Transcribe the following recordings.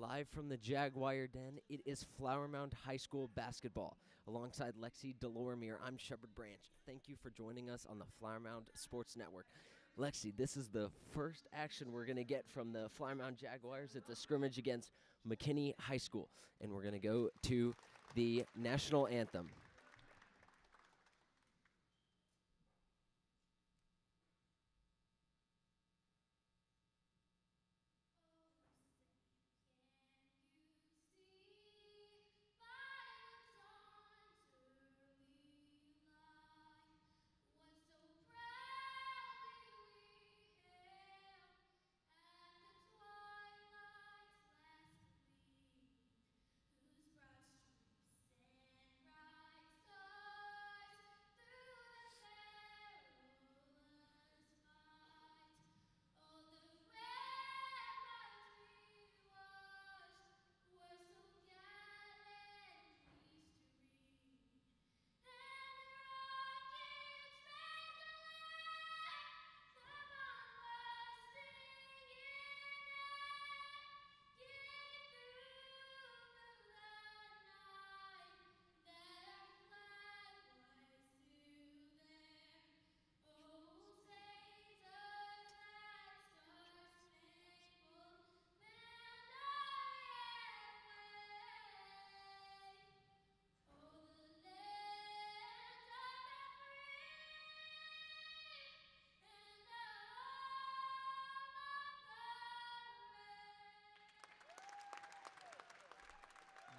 Live from the Jaguar Den, it is Flower Mound High School basketball. Alongside Lexi Delormier, I'm Shepard Branch. Thank you for joining us on the Flower Mound Sports Network. Lexi, this is the first action we're going to get from the Flower Mound Jaguars. It's a scrimmage against McKinney High School, and we're going to go to the national anthem.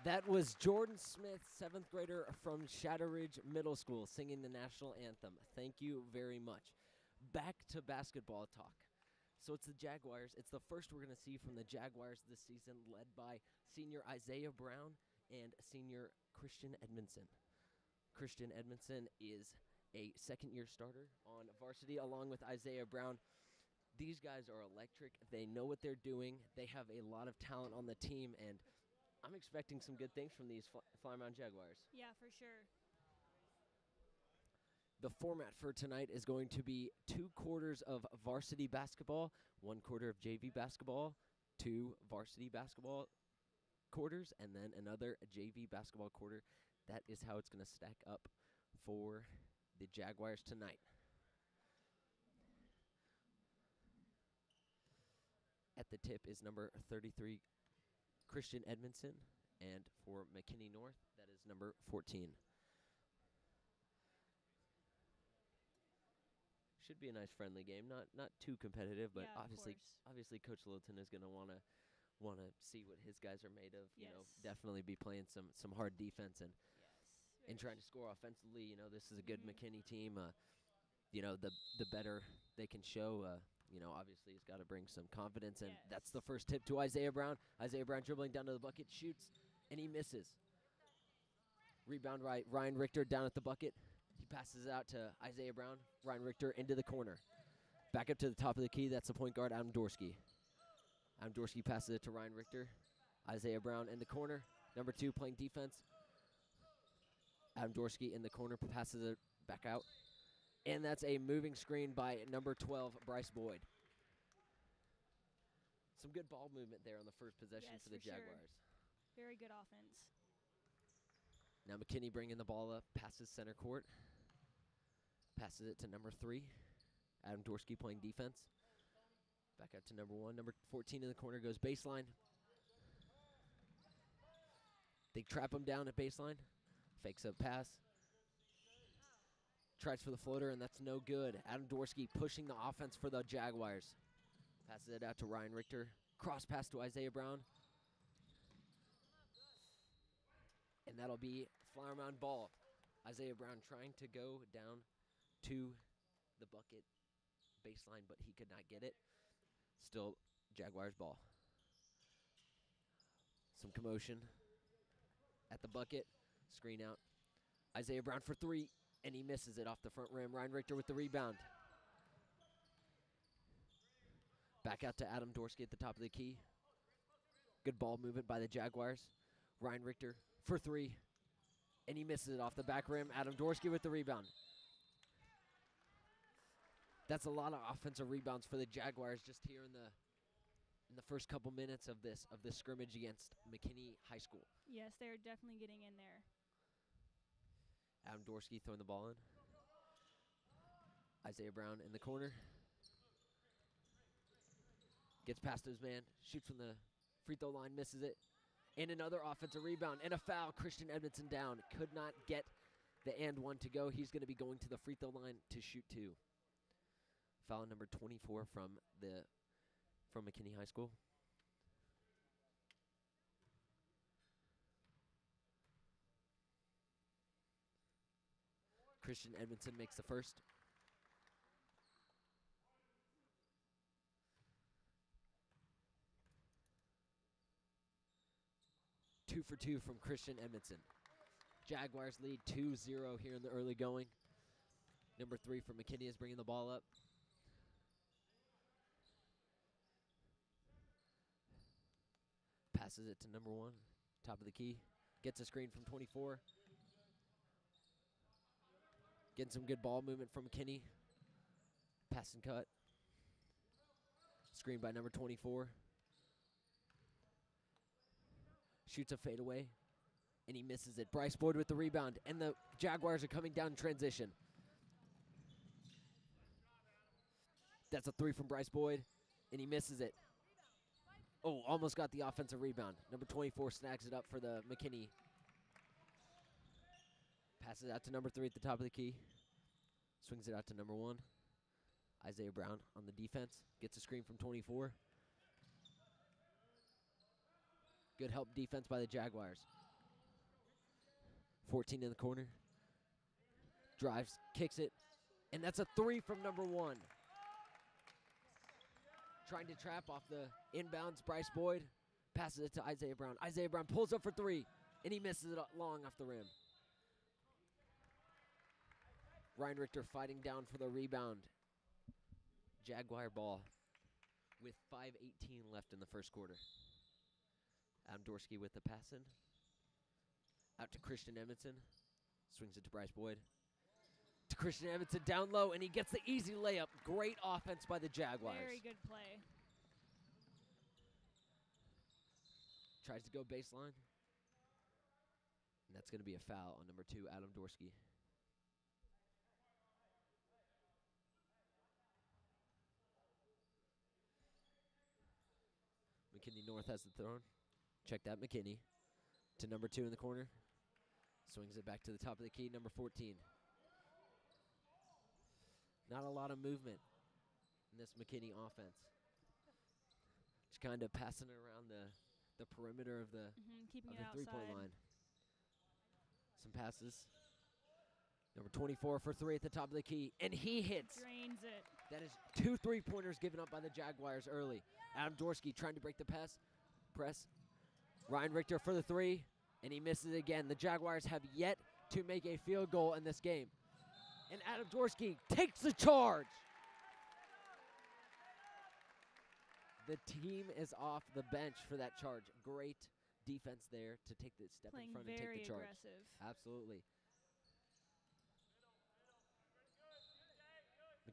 That was Jordan Smith, seventh grader from Shadow Ridge Middle School, singing the national anthem. Thank you very much. Back to basketball talk. So it's the Jaguars. It's the first we're going to see from the Jaguars this season, led by senior Isaiah Brown and senior Christian Edmondson. Christian Edmondson is a second year starter on varsity along with Isaiah Brown. These guys are electric. They know what they're doing. They have a lot of talent on the team, and I'm expecting some good things from these Flower Mound Jaguars. Yeah, for sure. The format for tonight is going to be two quarters of varsity basketball, one quarter of JV basketball, two varsity basketball quarters, and then another JV basketball quarter. That is how it's going to stack up for the Jaguars tonight. At the tip is number 33, Christian Edmondson, and for McKinney North, that is number 14. Should be a nice friendly game, not not too competitive, but yeah, obviously obviously Coach Littleton is going to want to want to see what his guys are made of. Yes. You know, definitely be playing some some hard defense and yes, and trying to score offensively. You know, this is a good Mhm. McKinney team. Uh, you know, the the better they can show. Uh, you know, obviously he's got to bring some confidence, and that's the first tip to Isaiah Brown. Isaiah Brown dribbling down to the bucket, shoots, and he misses. Rebound right, Ryan Richter down at the bucket. He passes it out to Isaiah Brown. Ryan Richter into the corner. Back up to the top of the key. That's the point guard, Adam Dorsky. Adam Dorsky passes it to Ryan Richter. Isaiah Brown in the corner. Number two playing defense. Adam Dorsky in the corner passes it back out. And that's a moving screen by number 12, Bryce Boyd. Some good ball movement there on the first possession Yes, for the for sure. Jaguars. Very good offense. Now McKinney bringing the ball up, passes center court, passes it to number three, Adam Dorsky playing defense. Back out to number one. Number 14 in the corner goes baseline. They trap him down at baseline. Fakes a pass. Tries for the floater, and that's no good. Adam Dorsky pushing the offense for the Jaguars. Passes it out to Ryan Richter. Cross pass to Isaiah Brown. And that'll be Flower Mound ball. Isaiah Brown trying to go down to the bucket baseline, but he could not get it. Still Jaguars ball. Some commotion at the bucket. Screen out. Isaiah Brown for three, and he misses it off the front rim. Ryan Richter with the rebound. Back out to Adam Dorsky at the top of the key. Good ball movement by the Jaguars. Ryan Richter for three, and he misses it off the back rim. Adam Dorsky with the rebound. That's a lot of offensive rebounds for the Jaguars just here in the in the first couple minutes of this of this scrimmage against McKinney High School. Yes, they're definitely getting in there. Adam Dorsky throwing the ball in. Isaiah Brown in the corner. Gets past his man, shoots from the free throw line, misses it. And another offensive rebound and a foul. Christian Edmondson down. Could not get the and one to go. He's going to be going to the free throw line to shoot two. Foul number 24 from the from McKinney High School. Christian Edmondson makes the first. Two for two from Christian Edmondson. Jaguars lead 2 0 here in the early going. Number three from McKinney is bringing the ball up. Passes it to number one, top of the key. Gets a screen from 24. Getting some good ball movement from McKinney. Pass and cut. Screen by number 24. Shoots a fadeaway. And he misses it. Bryce Boyd with the rebound. And the Jaguars are coming down in transition. That's a three from Bryce Boyd. And he misses it. Oh, almost got the offensive rebound. Number 24 snags it up for the McKinney. Passes it out to number three at the top of the key. Swings it out to number one. Isaiah Brown on the defense. Gets a screen from 24. Good help defense by the Jaguars. 14 in the corner. Drives, kicks it, and that's a three from number one. Trying to trap off the inbounds, Bryce Boyd passes it to Isaiah Brown. Isaiah Brown pulls up for three, and he misses it long off the rim. Ryan Richter fighting down for the rebound. Jaguar ball with 5.18 left in the first quarter. Adam Dorsky with the pass in. Out to Christian Edmondson. Swings it to Bryce Boyd. To Christian Edmondson down low, and he gets the easy layup. Great offense by the Jaguars. Very good play. Tries to go baseline. And that's going to be a foul on number two, Adam Dorsky. McKinney North has the thrown. Check that, McKinney. To number two in the corner. Swings it back to the top of the key, number 14. Not a lot of movement in this McKinney offense. Just kind of passing it around the, the perimeter of the hmm of the three point line. Some passes. Number 24 for three at the top of the key, and he hits. Drains it. That is two three pointers given up by the Jaguars early. Adam Dorsky trying to break the pass, press. Ryan Richter for the three, and he misses it again. The Jaguars have yet to make a field goal in this game. And Adam Dorsky takes the charge. The team is off the bench for that charge. Great defense there to take the step Playing in front and take the charge. aggressive. Absolutely.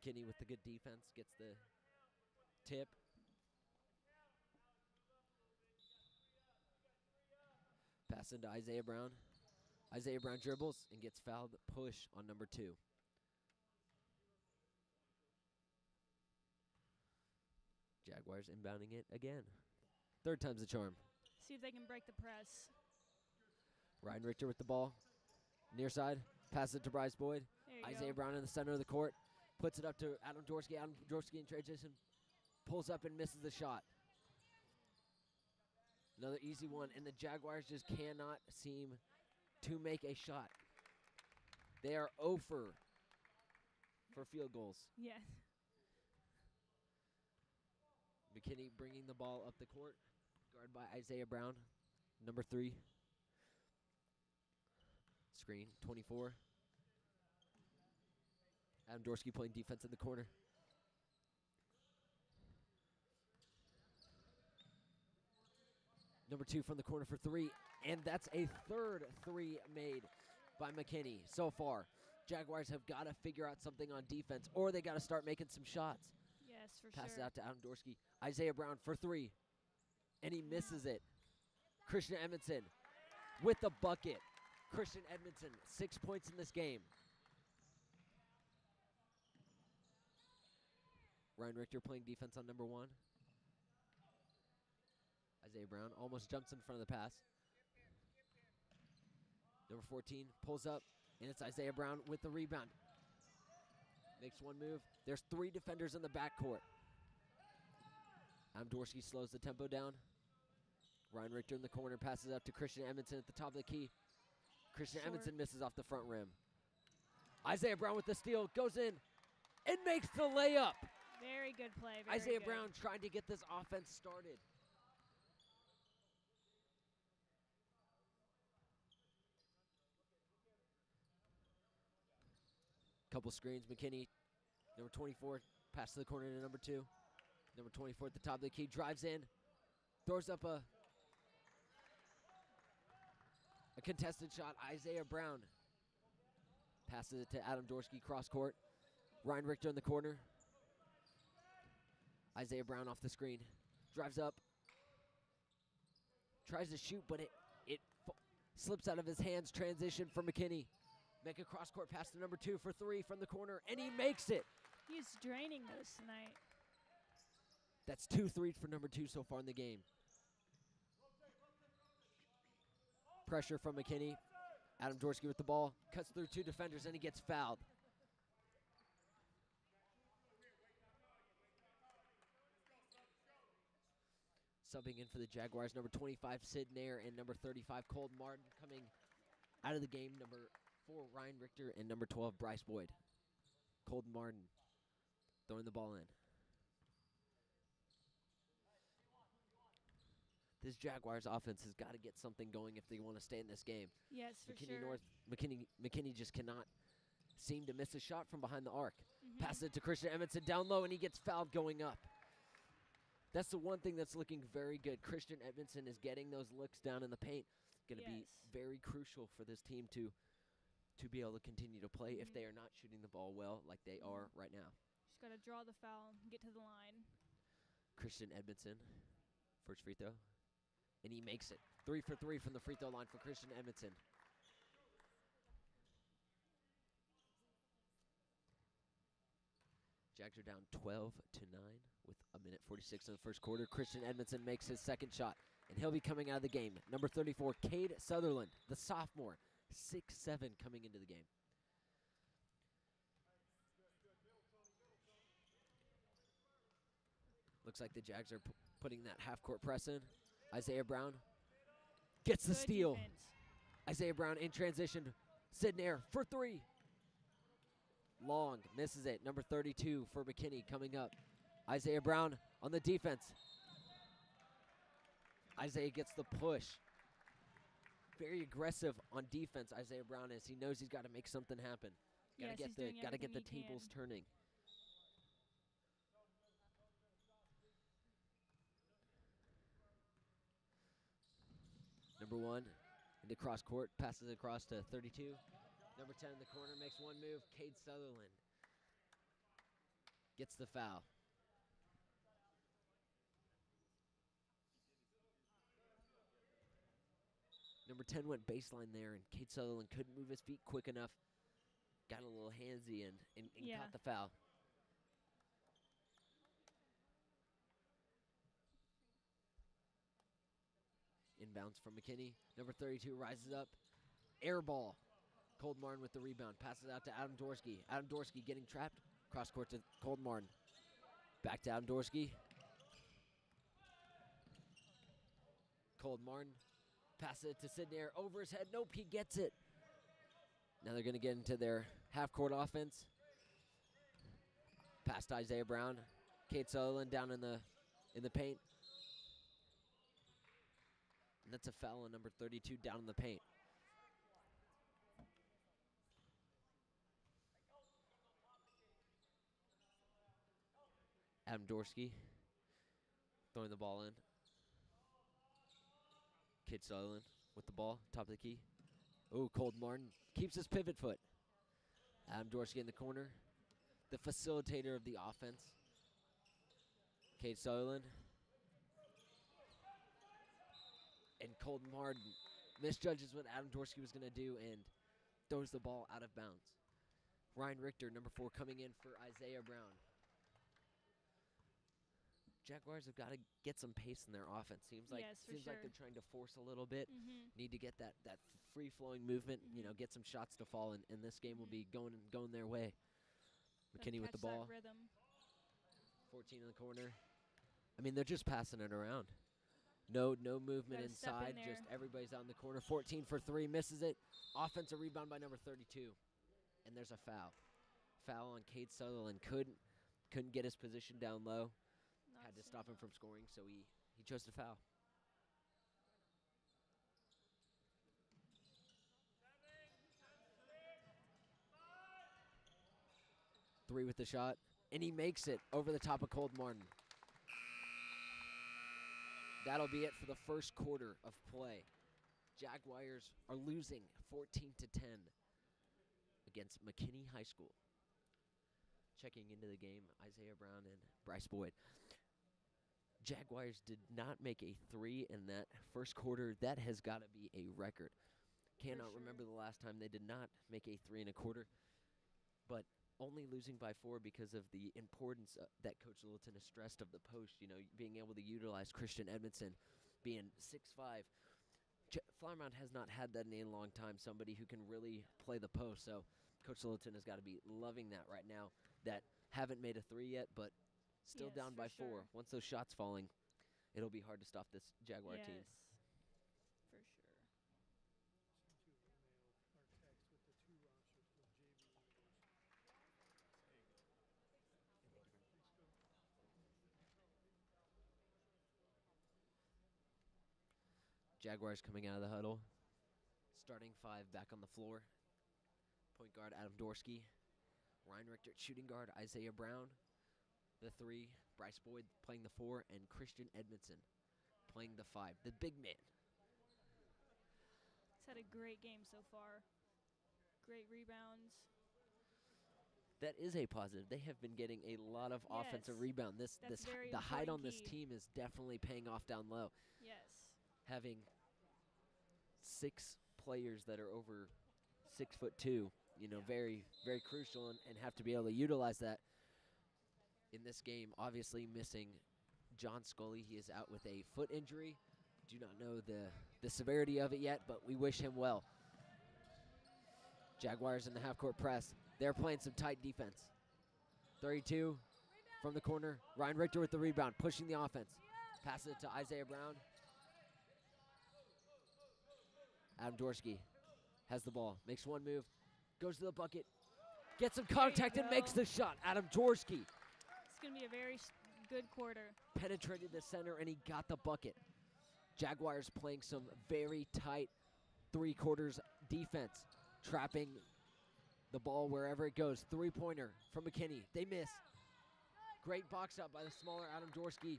McKinney with the good defense gets the tip. Pass into Isaiah Brown. Isaiah Brown dribbles and gets fouled. Push on number two. Jaguars inbounding it again. Third time's the charm. See if they can break the press. Ryan Richter with the ball. Near side. Pass it to Bryce Boyd. Isaiah go. Brown in the center of the court. Puts it up to Adam Dorsky. Adam Dorsky in transition. Pulls up and misses the shot. Another easy one. And the Jaguars just cannot seem to make a shot. They are oh over for field goals. Yes. McKinney bringing the ball up the court. Guarded by Isaiah Brown, number three. Screen, 24. Adam Dorsky playing defense in the corner. Number two from the corner for three. And that's a third three made by McKinney so far. Jaguars have got to figure out something on defense, or they got to start making some shots. Yes, for Passes sure. out to Adam Dorsky. Isaiah Brown for three. and he misses it. Christian Edmondson with the bucket. Christian Edmondson, six points in this game. Ryan Richter playing defense on number one. Isaiah Brown almost jumps in front of the pass. Number 14 pulls up, and it's Isaiah Brown with the rebound. Makes one move. There's three defenders in the backcourt. Adam Dorsey slows the tempo down. Ryan Richter in the corner passes up to Christian Edmondson at the top of the key. Christian Short. Edmondson misses off the front rim. Isaiah Brown with the steal goes in and makes the layup. Very good play. Very Isaiah good. Brown trying to get this offense started. Couple screens. McKinney, number 24, pass to the corner to number two. Number 24 at the top of the key, drives in, throws up a a contested shot. Isaiah Brown passes it to Adam Dorsky, cross court. Ryan Richter in the corner. Isaiah Brown off the screen, drives up, tries to shoot, but it it slips out of his hands. Transition for McKinney. Make a cross court pass to number two for three from the corner, and he makes it. He's draining those tonight. That's two threes for number two so far in the game. Pressure from McKinney. Adam Dorsky with the ball, cuts through two defenders, and he gets fouled. Subbing in for the Jaguars, number 25, Sid Nair, and number 35, Cold Martin. Coming out of the game, number 4, Ryan Richter, and number 12, Bryce Boyd. Cold Martin throwing the ball in. This Jaguars offense has got to get something going if they want to stay in this game. Yes, for McKinney sure. North, McKinney, McKinney just cannot seem to miss a shot from behind the arc. Mhm. Passes it to Christian Edmondson down low, and he gets fouled going up. That's the one thing that's looking very good. Christian Edmondson is getting those looks down in the paint. Going to be very crucial for this team to to be able to continue to play if Mhm. they are not shooting the ball well like they are right now. Just got to draw the foul, and get to the line. Christian Edmondson, first free throw, and he makes it. Three for three from the free throw line for Christian Edmondson. Jags are down 12 to 9 with a minute 46 in the first quarter. Christian Edmondson makes his second shot, and he'll be coming out of the game. Number 34, Cade Sutherland, the sophomore, 6'7 coming into the game. Looks like the Jags are putting that half court press in. Isaiah Brown gets the Good steal. defense. Isaiah Brown in transition. Sid Nair for three. Long misses it. Number 32 for McKinney coming up. Isaiah Brown on the defense. Isaiah gets the push. Very aggressive on defense. Isaiah Brown is. He knows he's got to make something happen. Got to Yes, get the got to get the tables can. turning. Number one into cross court, passes it across to 32. Number 10 in the corner makes one move. Cade Sutherland gets the foul. Number 10 went baseline there, and Cade Sutherland couldn't move his feet quick enough. Got a little handsy and, and, and Yeah. caught the foul. Inbounds from McKinney. Number 32 rises up. Air ball. Cold Martin with the rebound. Passes out to Adam Dorsky. Adam Dorsky getting trapped. Cross court to Cold Martin. Back to Adam Dorsky. Cold Martin. Passes it to Sid Nair over his head. Nope, he gets it. Now they're going to get into their half court offense. Past Isaiah Brown. Cade Sutherland down in the in the paint. And that's a foul on number 32 down in the paint. Adam Dorsey throwing the ball in. Kid Sutherland with the ball, top of the key. Oh, Cold Martin keeps his pivot foot. Adam Dorsey in the corner, the facilitator of the offense. Cade Sutherland And Colton Martin misjudges what Adam Dorsky was going to do and throws the ball out of bounds. Ryan Richter, number four, coming in for Isaiah Brown. Jaguars have got to get some pace in their offense. Seems like Yes, seems like they're trying to force a little bit. Mm-hmm. Need to get that that free flowing movement. You Mhm. know, get some shots to fall, and, and this game will Mhm. be going going their way. McKinney with the ball, Rhythm. 14 in the corner. I mean, they're just passing it around. No, no movement step in inside. Just everybody's out in the corner. 14 for three, misses it. Offensive rebound by number 32, and there's a foul. Foul on Cade Sutherland. Couldn't couldn't get his position down low. Had to stop him from scoring, so he he chose to foul. Three with the shot, and he makes it over the top of Cold Martin. That'll be it for the first quarter of play. Jaguars are losing 14 to 10 against McKinney High School. Checking into the game, Isaiah Brown and Bryce Boyd. Jaguars did not make a three in that first quarter. That has got to be a record. Cannot remember the last time they did not make a three and a quarter, but only losing by four because of the importance uh, that Coach Littleton has stressed of the post. You know, being able to utilize Christian Edmondson, being six five. J- Flower Mound has not had that in a long time. Somebody who can really play the post. So Coach Littleton has got to be loving that right now. That haven't made a three yet, but still Yes, down by four. Once those shots falling, it'll be hard to stop this Jaguar yes. team. For sure. Jaguars coming out of the huddle. Starting five back on the floor. Point guard Adam Dorsky. Ryan Richter shooting guard Isaiah Brown. The three, Bryce Boyd playing the four, and Christian Edmondson playing the five. The big man. He's had a great game so far. Great rebounds. That is a positive. They have been getting a lot of offensive rebound. This That's this the height on important this team is definitely paying off down low. Yes. having six players that are over six foot two, you know, Yeah. very, very crucial and, and have to be able to utilize that in this game. Obviously, missing John Scully. He is out with a foot injury. Do not know the, the severity of it yet, but we wish him well. Jaguars in the half court press. They're playing some tight defense. 32 from the corner. Ryan Richter with the rebound, pushing the offense. Passes it to Isaiah Brown. Adam Dorsky has the ball, makes one move, goes to the bucket, gets some contact and makes the shot. Adam Dorsky going to be a very good quarter. penetrated the center and he got the bucket. Jaguars playing some very tight three quarters defense, trapping the ball wherever it goes. Three pointer from McKinney. They miss. Great box out by the smaller Adam Dorsky,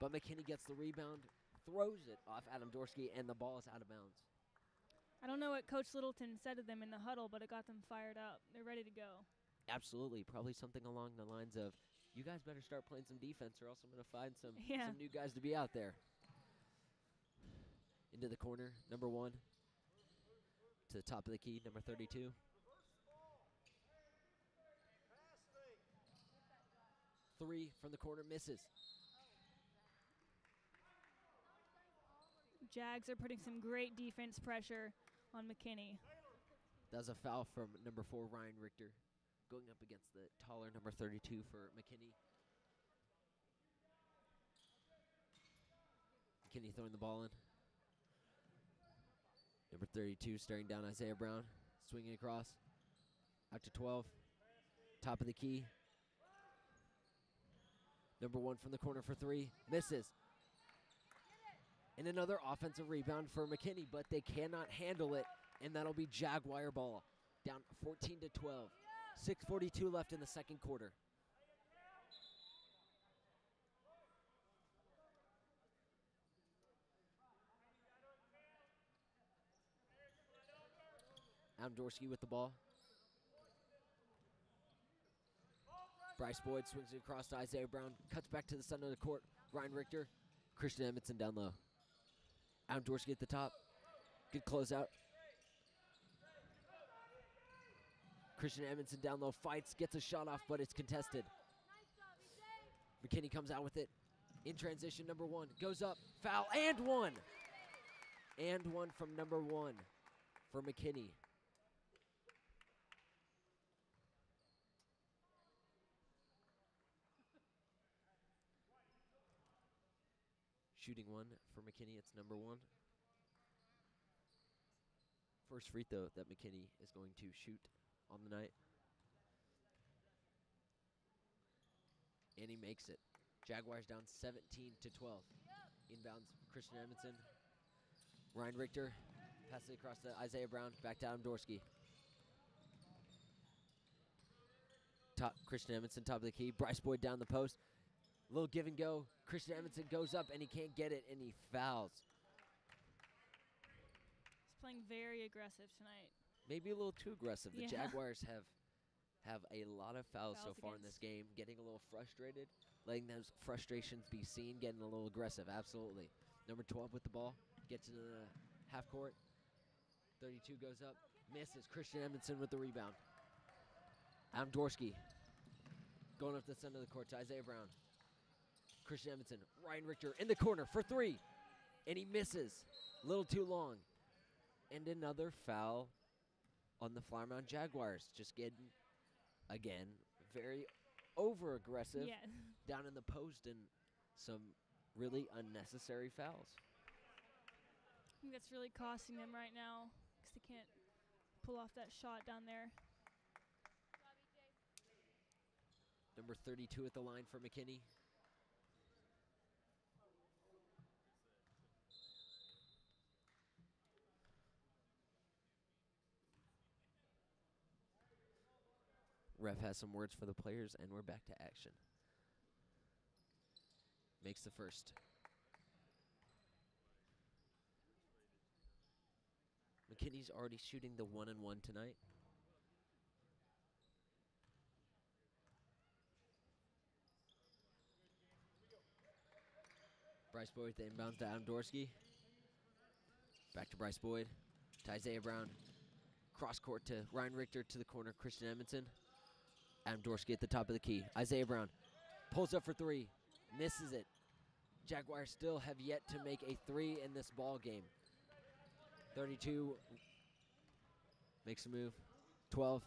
but McKinney gets the rebound, throws it off Adam Dorsky, and the ball is out of bounds. I don't know what Coach Littleton said to them in the huddle, but it got them fired up. They're ready to go. Absolutely, probably something along the lines of, "You guys better start playing some defense, or else I'm going to find some Yeah. some new guys to be out there." Into the corner, number one. To the top of the key, number 32. Three from the corner misses. Jags are putting some great defense pressure on McKinney. That was a foul from number four, Ryan Richter, going up against the taller number 32 for McKinney. McKinney throwing the ball in. Number 32 staring down Isaiah Brown, swinging across. Out to 12. Top of the key. Number one from the corner for three. Misses. And another offensive rebound for McKinney, but they cannot handle it and that'll be Jaguar ball. Down 14 to 12. 6:42 left in the second quarter. Adam Dorsky with the ball. Bryce Boyd swings it across to Isaiah Brown, cuts back to the center of the court. Ryan Richter, Christian Edmondson down low. Adam Dorsky at the top. Good closeout. Christian Edmondson down low, fights, gets a shot off, but it's contested. McKinney comes out with it. In transition, number one goes up, foul, and one. And one from number one for McKinney. Shooting one for McKinney, it's number one. First free throw that McKinney is going to shoot on the night. And he makes it. Jaguars down 17 to 12. Inbounds Christian Edmondson. Ryan Richter passes it across to Isaiah Brown. Back to Adam Dorsky. Top Christian Edmondson, top of the key. Bryce Boyd down the post. Little give and go. Christian Edmondson goes up and he can't get it and he fouls. He's playing very aggressive tonight. Maybe a little too aggressive. The Yeah. Jaguars have have a lot of fouls, so far in this game, getting a little frustrated, letting those frustrations be seen, getting a little aggressive. Absolutely. Number 12 with the ball, gets into the half court. 32 goes up, misses. Christian Edmondson with the rebound. Adam Dorsky going up the center of the court to Isaiah Brown. Christian Edmondson, Ryan Richter in the corner for three, and he misses. A little too long. And another foul on the Flower Mound Jaguars. Just getting, again, very over aggressive Yeah. down in the post and some really unnecessary fouls. I think that's really costing them right now because they can't pull off that shot down there. Number 32 at the line for McKinney. Ref has some words for the players, and we're back to action. Makes the first. McKinney's already shooting the one and one tonight. Bryce Boyd the inbounds to Adam Dorsky. Back to Bryce Boyd. To Isaiah Brown. Cross court to Ryan Richter to the corner. Christian Edmondson. Adam Dorsky at the top of the key. Isaiah Brown pulls up for three. Misses it. Jaguars still have yet to make a three in this ball game. 32 makes a move. 12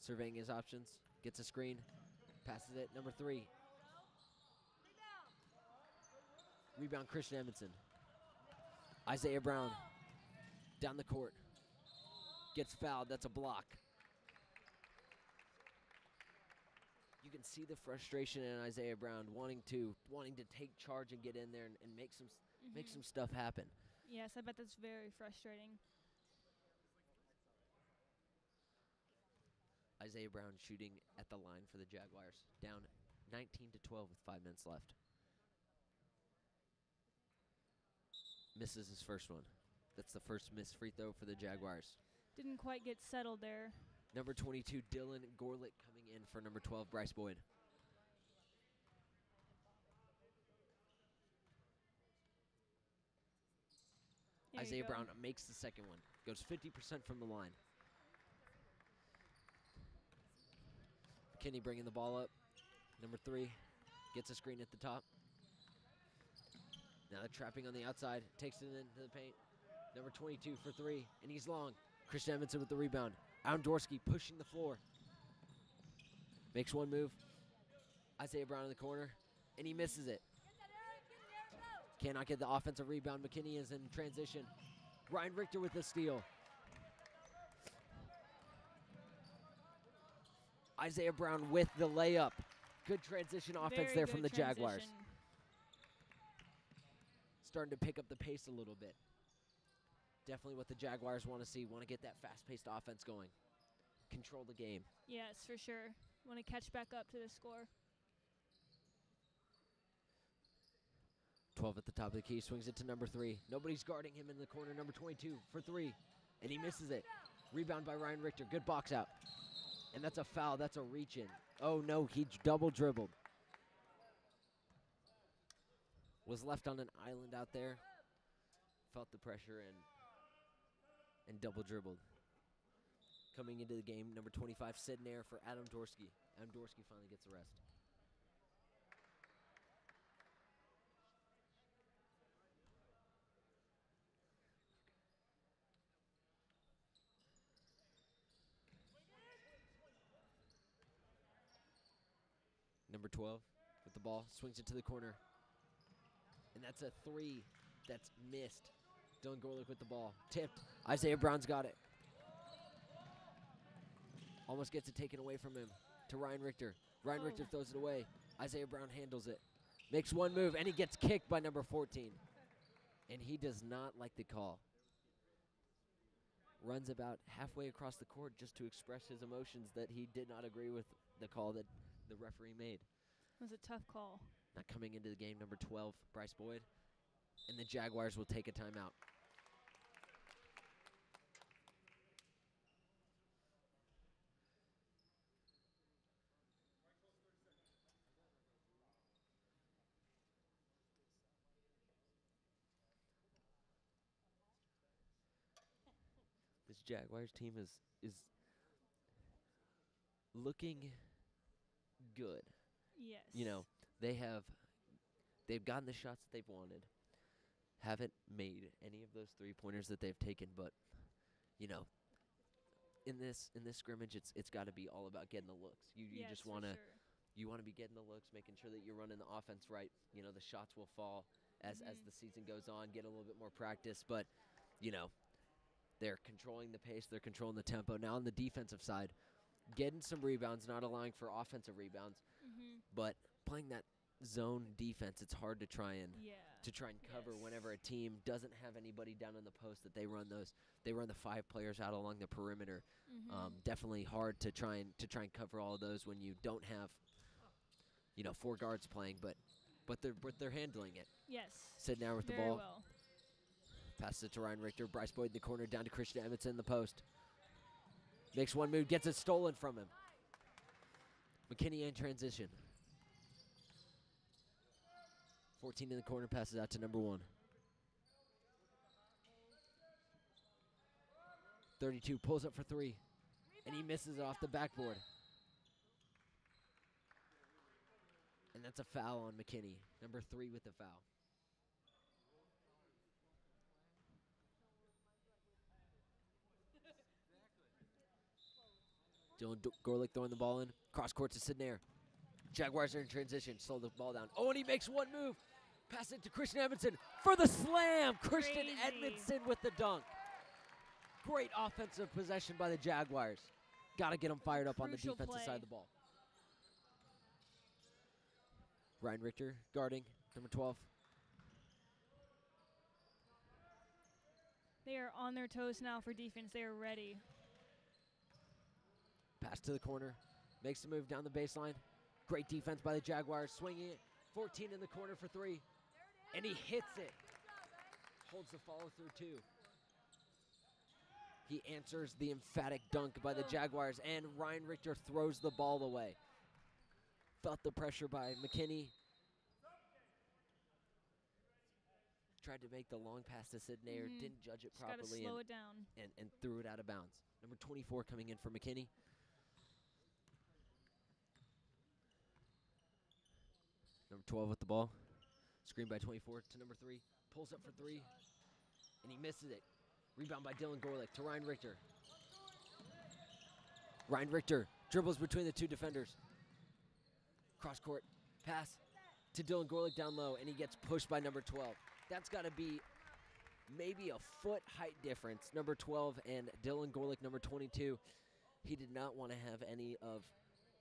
surveying his options. Gets a screen. Passes it. Number three. Rebound Christian Edmondson. Isaiah Brown down the court. Gets fouled. That's a block. Can see the frustration in Isaiah Brown wanting to wanting to take charge and get in there and, and make some s- make mm-hmm. some stuff happen. Yes, I bet that's very frustrating. Isaiah Brown shooting at the line for the Jaguars, down 19 to 12 with five minutes left. Misses his first one. That's the first missed free throw for the Jaguars. Didn't quite get settled there. Number 22, Dylan Gorlick coming in for number 12, Bryce Boyd. There Isaiah. Brown makes the second one. Goes 50% from the line. McKinney bringing the ball up. Number three gets a screen at the top. Now they're trapping on the outside. Takes it into the paint. Number 22 for three, and he's long. Christian Edmondson with the rebound. Adam Dorsky pushing the floor. Makes one move. Isaiah Brown in the corner, and he misses it. Cannot get the offensive rebound. McKinney is in transition. Ryan Richter with the steal. Isaiah Brown with the layup. Good transition offense Very there from the good Jaguars. Starting to pick up the pace a little bit. Definitely what the Jaguars want to see. Want to get that fast paced offense going. Control the game. Yes, for sure. Want to catch back up to the score. 12 at the top of the key, swings it to number three. Nobody's guarding him in the corner. Number 22 for three, and he misses it. Rebound by Ryan Richter. Good box out. And that's a foul. That's a reach in. Oh no, he double dribbled. was left on an island out there. Felt the pressure and and double dribbled. Coming into the game, number 25, Sid Nair for Adam Dorsky. Adam Dorsky finally gets the rest. Number 12 with the ball, swings it to the corner. And that's a three that's missed. Dylan Gorlick with the ball. Tipped. Isaiah Brown's got it. Almost gets it taken away from him to Ryan Richter. Ryan Oh. Richter throws it away. Isaiah Brown handles it. Makes one move, and he gets kicked by number 14. And he does not like the call. Runs about halfway across the court just to express his emotions that he did not agree with the call that the referee made. It was a tough call. Not coming into the game, number 12, Bryce Boyd. And the Jaguars will take a timeout. Jaguars team is is looking good. Yes. You know, they have they've gotten the shots that they've wanted. Haven't made any of those three pointers that they've taken, but you know, in this in this scrimmage, it's it's got to be all about getting the looks. You you Yes, just want to sure. you want to be getting the looks, making sure that you're running the offense right. You know, the shots will fall as as Mhm. the season goes on. Get a little bit more practice, but you know, they're controlling the pace. They're controlling the tempo. Now on the defensive side, getting some rebounds, not allowing for offensive rebounds Mhm. but playing that zone defense, it's hard to try and Yeah. to try and cover Yes. whenever a team doesn't have anybody down in the post that they run those they run the five players out along the perimeter. Mhm. Um, definitely hard to try and to try and cover all of those when you don't have you know four guards playing, but but they're but they're handling it. yes. Sid down with the ball, well. Passes it to Ryan Richter, Bryce Boyd in the corner, down to Christian Edmondson in the post. Makes one move, gets it stolen from him. McKinney in transition. 14 in the corner, passes out to number one. 32 pulls up for three, and he misses it off the backboard. And that's a foul on McKinney, number three with the foul. Dylan Gorlick throwing the ball in. Cross court to Sid Nair. Jaguars are in transition. Slow the ball down. Oh, and he makes one move. Pass it to Christian Edmondson for the slam. Christian Crazy. Edmondson with the dunk. Great offensive possession by the Jaguars. Got to get them fired up on the Crucial defensive play. side of the ball. Ryan Richter guarding number 12. They are on their toes now for defense. They are ready. Pass to the corner. Makes the move down the baseline. Great defense by the Jaguars. Swinging it. 14 in the corner for three. And he hits it. Holds the follow through two. He answers the emphatic dunk by the Jaguars, and Ryan Richter throws the ball away. Felt the pressure by McKinney. Tried to make the long pass to Sid Nair, Mhm. didn't judge it Just properly, slow and, it down. and, and threw it out of bounds. Number 24 coming in for McKinney. Number 12 with the ball. Screen by 24 to number 3. Pulls up for 3. And he misses it. Rebound by Dylan Gorlick to Ryan Richter. Ryan Richter dribbles between the two defenders. Cross court pass to Dylan Gorlick down low, and he gets pushed by number 12. That's got to be maybe a foot height difference. Number 12 and Dylan Gorlick, number 22. He did not want to have any of.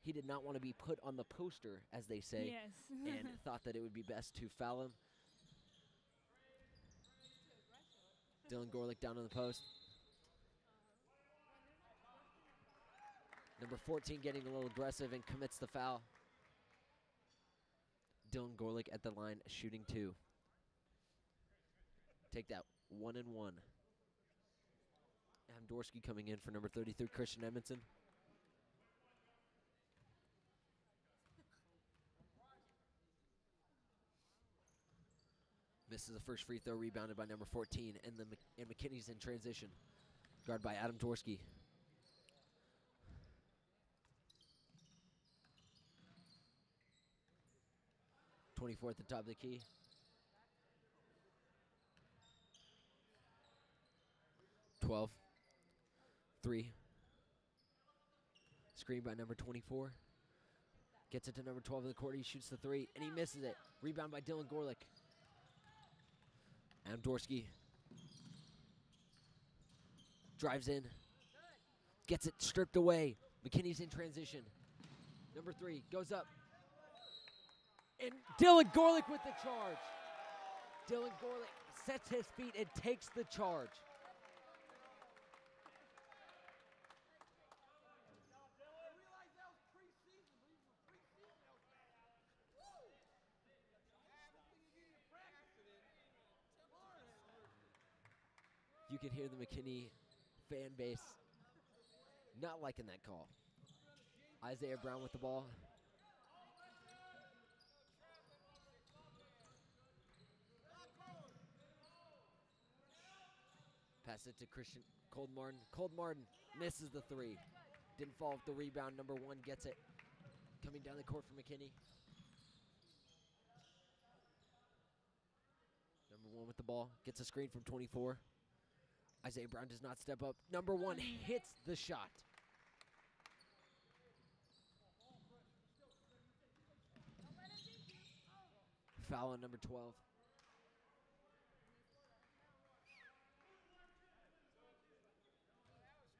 He did not want to be put on the poster, as they say yes. and thought that it would be best to foul him. Dylan Gorlick down on the post. Number 14 getting a little aggressive and commits the foul. Dylan Gorlick at the line shooting two. Take that one and one. Adam Dorsky coming in for number 33, Christian Edmondson. Misses the first free throw, rebounded by number 14, and the and McKinney's in transition, guarded by Adam Dorsky. Twenty-four at the top of the key. Twelve. Three. Screen by number 24. Gets it to number 12 in the court. He shoots the three, and he misses it. Rebound by Dylan Gorlick. Adam Dorsky drives in, gets it stripped away. McKinney's in transition. Number three goes up. And Dylan Gorlick with the charge. Dylan Gorlick sets his feet and takes the charge. Can hear the McKinney fan base not liking that call. Isaiah Brown with the ball. Pass it to Christian Cold Martin. Cold Martin misses the three. Didn't fall with the rebound. Number one gets it. Coming down the court for McKinney. Number one with the ball. Gets a screen from 24. Isaiah Brown does not step up. Number one hits the shot. Foul on number 12.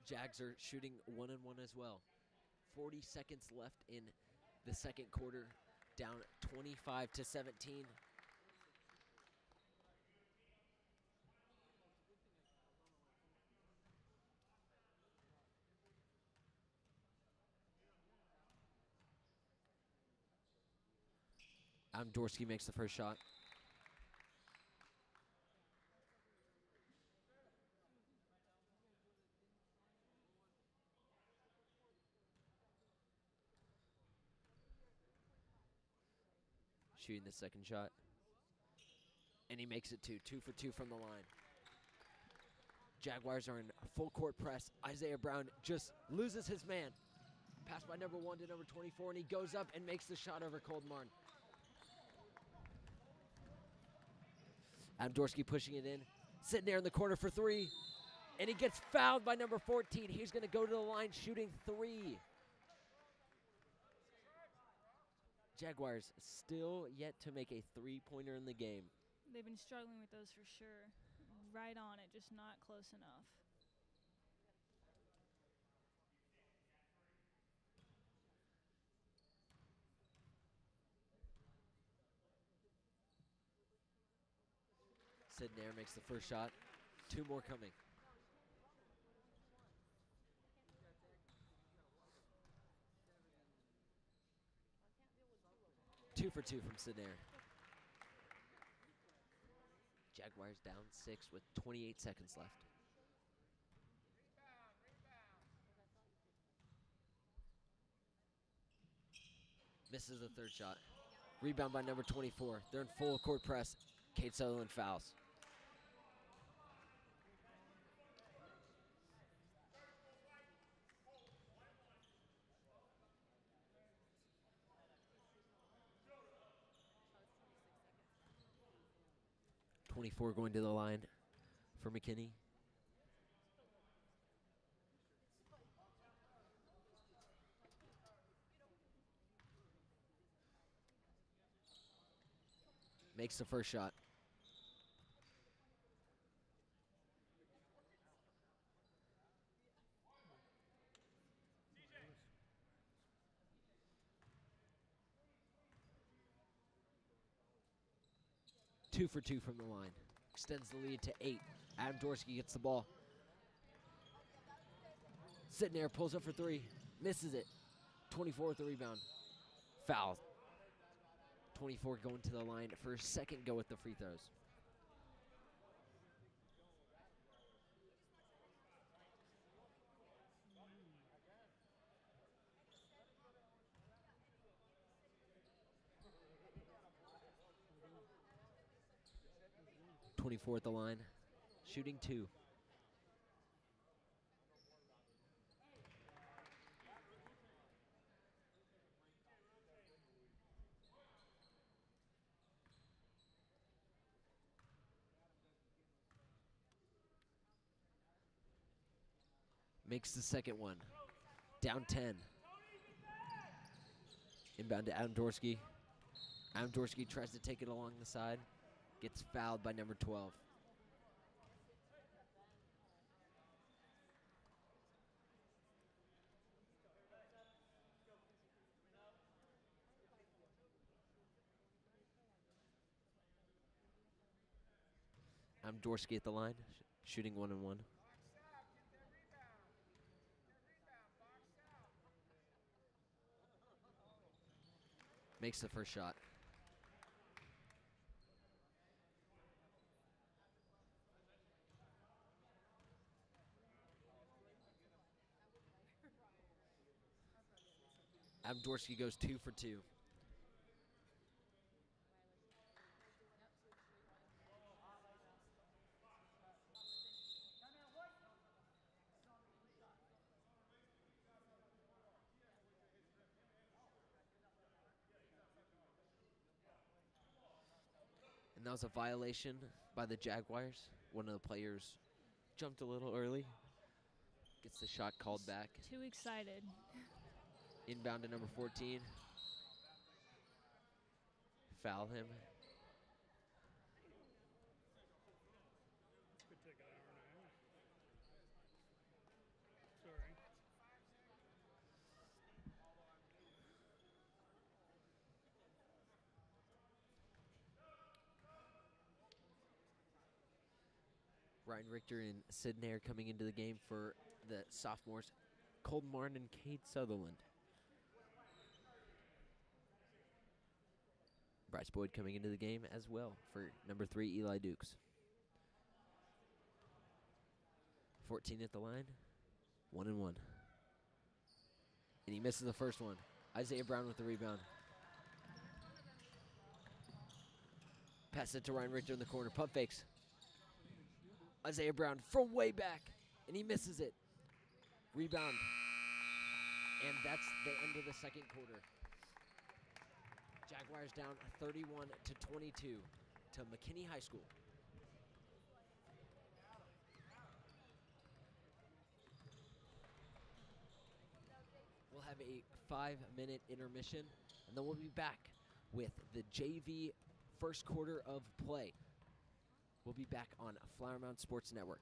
Jags are shooting one and one as well. 40 seconds left in the second quarter, down 25 to 17. Adam Dorsky makes the first shot. Shooting the second shot. And he makes it two. Two for two from the line. Jaguars are in full court press. Isaiah Brown just loses his man. Pass by number one to number 24, and he goes up and makes the shot over Cold Martin. Dorsky pushing it in, sitting there in the corner for three, and he gets fouled by number 14. He's going to go to the line shooting three. Jaguars still yet to make a three pointer in the game. They've been struggling with those for sure. Right on it, just not close enough. Sid Nair makes the first shot. Two more coming. Two for two from Sid Nair. Jaguars down six with 28 seconds left. Misses the third shot. Rebound by number 24. They're in full court press. Cade Sutherland fouls. Twenty-four going to the line for McKinney. Makes the first shot. Two for two from the line. Extends the lead to eight. Adam Dorsky gets the ball. Sitting there, pulls up for three. Misses it. 24 with the rebound. Foul. 24 going to the line for second go with the free throws. 24 at the line, shooting two. Makes the second one. Down 10. Inbound to Adam Dorsky. Adam Dorsky tries to take it along the side. Gets fouled by number 12. I'm Dorsky at the line, sh- shooting one and one. Makes the first shot. Adam Dorsky goes two for two. And that was a violation by the Jaguars. One of the players jumped a little early. Gets the shot called back. Too excited. Inbound to number 14. Foul him. Ryan Richter and Sid are coming into the game for the sophomores, Colton Martin and Cade Sutherland. Bryce Boyd coming into the game as well for number three, Eli Dukes. 14 at the line, one and one. And he misses the first one. Isaiah Brown with the rebound. Pass it to Ryan Richter in the corner. Pump fakes. Isaiah Brown from way back, and he misses it. Rebound. And that's the end of the second quarter. Jaguars down 31 to 22 to McKinney High School. We'll have a five minute intermission, and then we'll be back with the JV first quarter of play. We'll be back on Flower Mound Sports Network.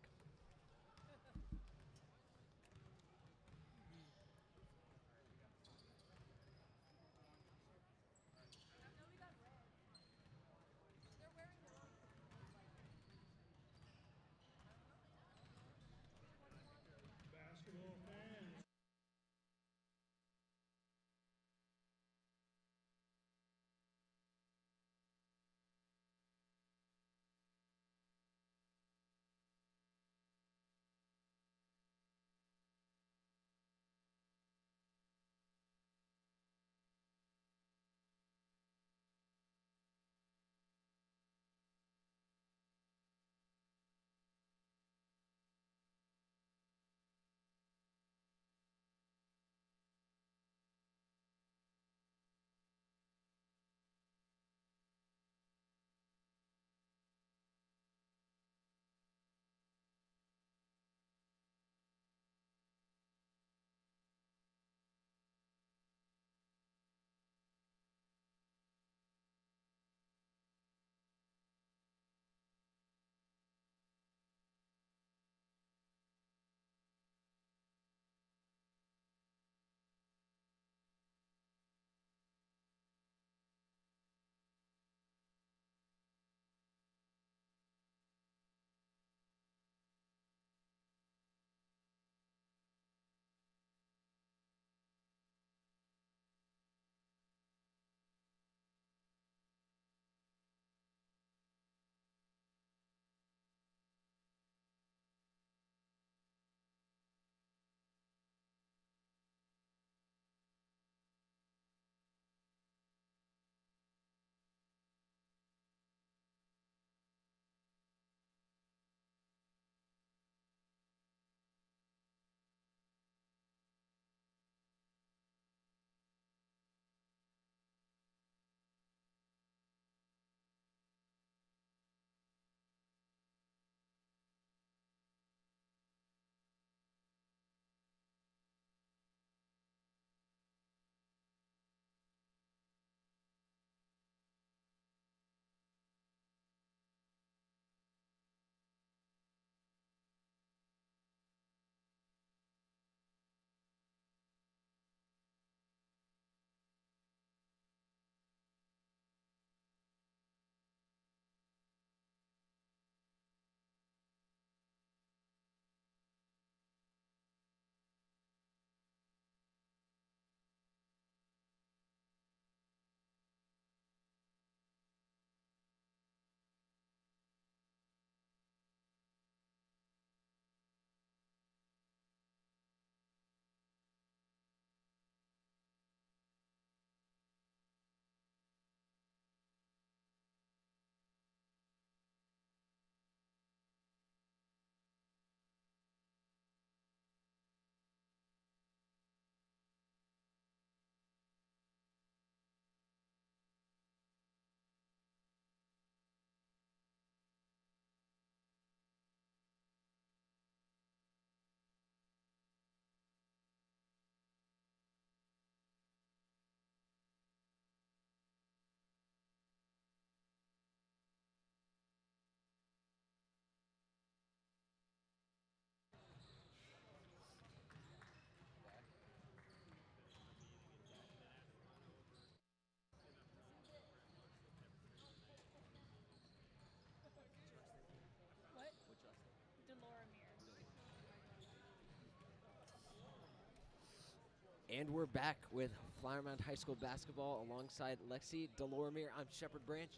And we're back with Flower Mound High School basketball alongside Lexi Delormier. I'm Shepard Branch,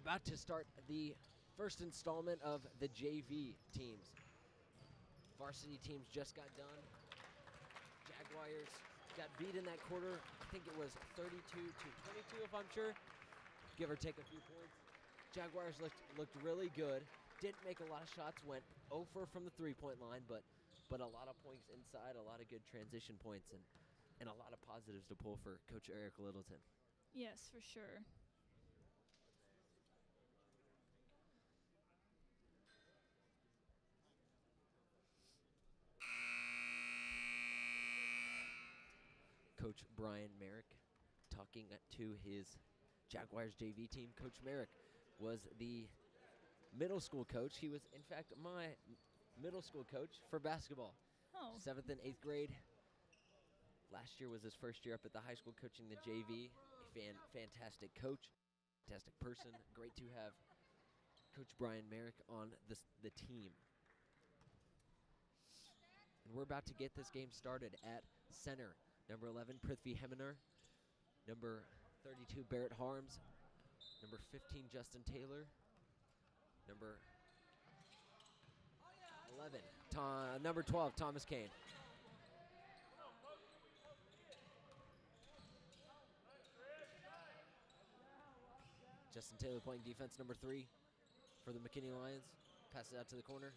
about to start the first installment of the JV teams. Varsity teams just got done. Jaguars got beat in that quarter. I think it was 32 to 22, if I'm sure, give or take a few points. Jaguars looked looked really good. Didn't make a lot of shots. Went over from the three-point line, but but a lot of points inside. A lot of good transition points and and a lot of positives to pull for Coach Eric Littleton. Yes, for sure. Coach Brian Merrick talking to his Jaguars JV team. Coach Merrick was the middle school coach. He was, in fact, my middle school coach for basketball. Oh, Seventh and eighth grade. Last year was his first year up at the high school coaching the JV. Fan, fantastic coach, fantastic person. Great to have Coach Brian Merrick on the, the team. And we're about to get this game started at center. Number 11, Prithvi Heminar. Number 32, Barrett Harms. Number 15, Justin Taylor. Number 11, Tom, number 12, Thomas Kane. Justin Taylor playing defense number three for the McKinney Lions. Passes out to the corner.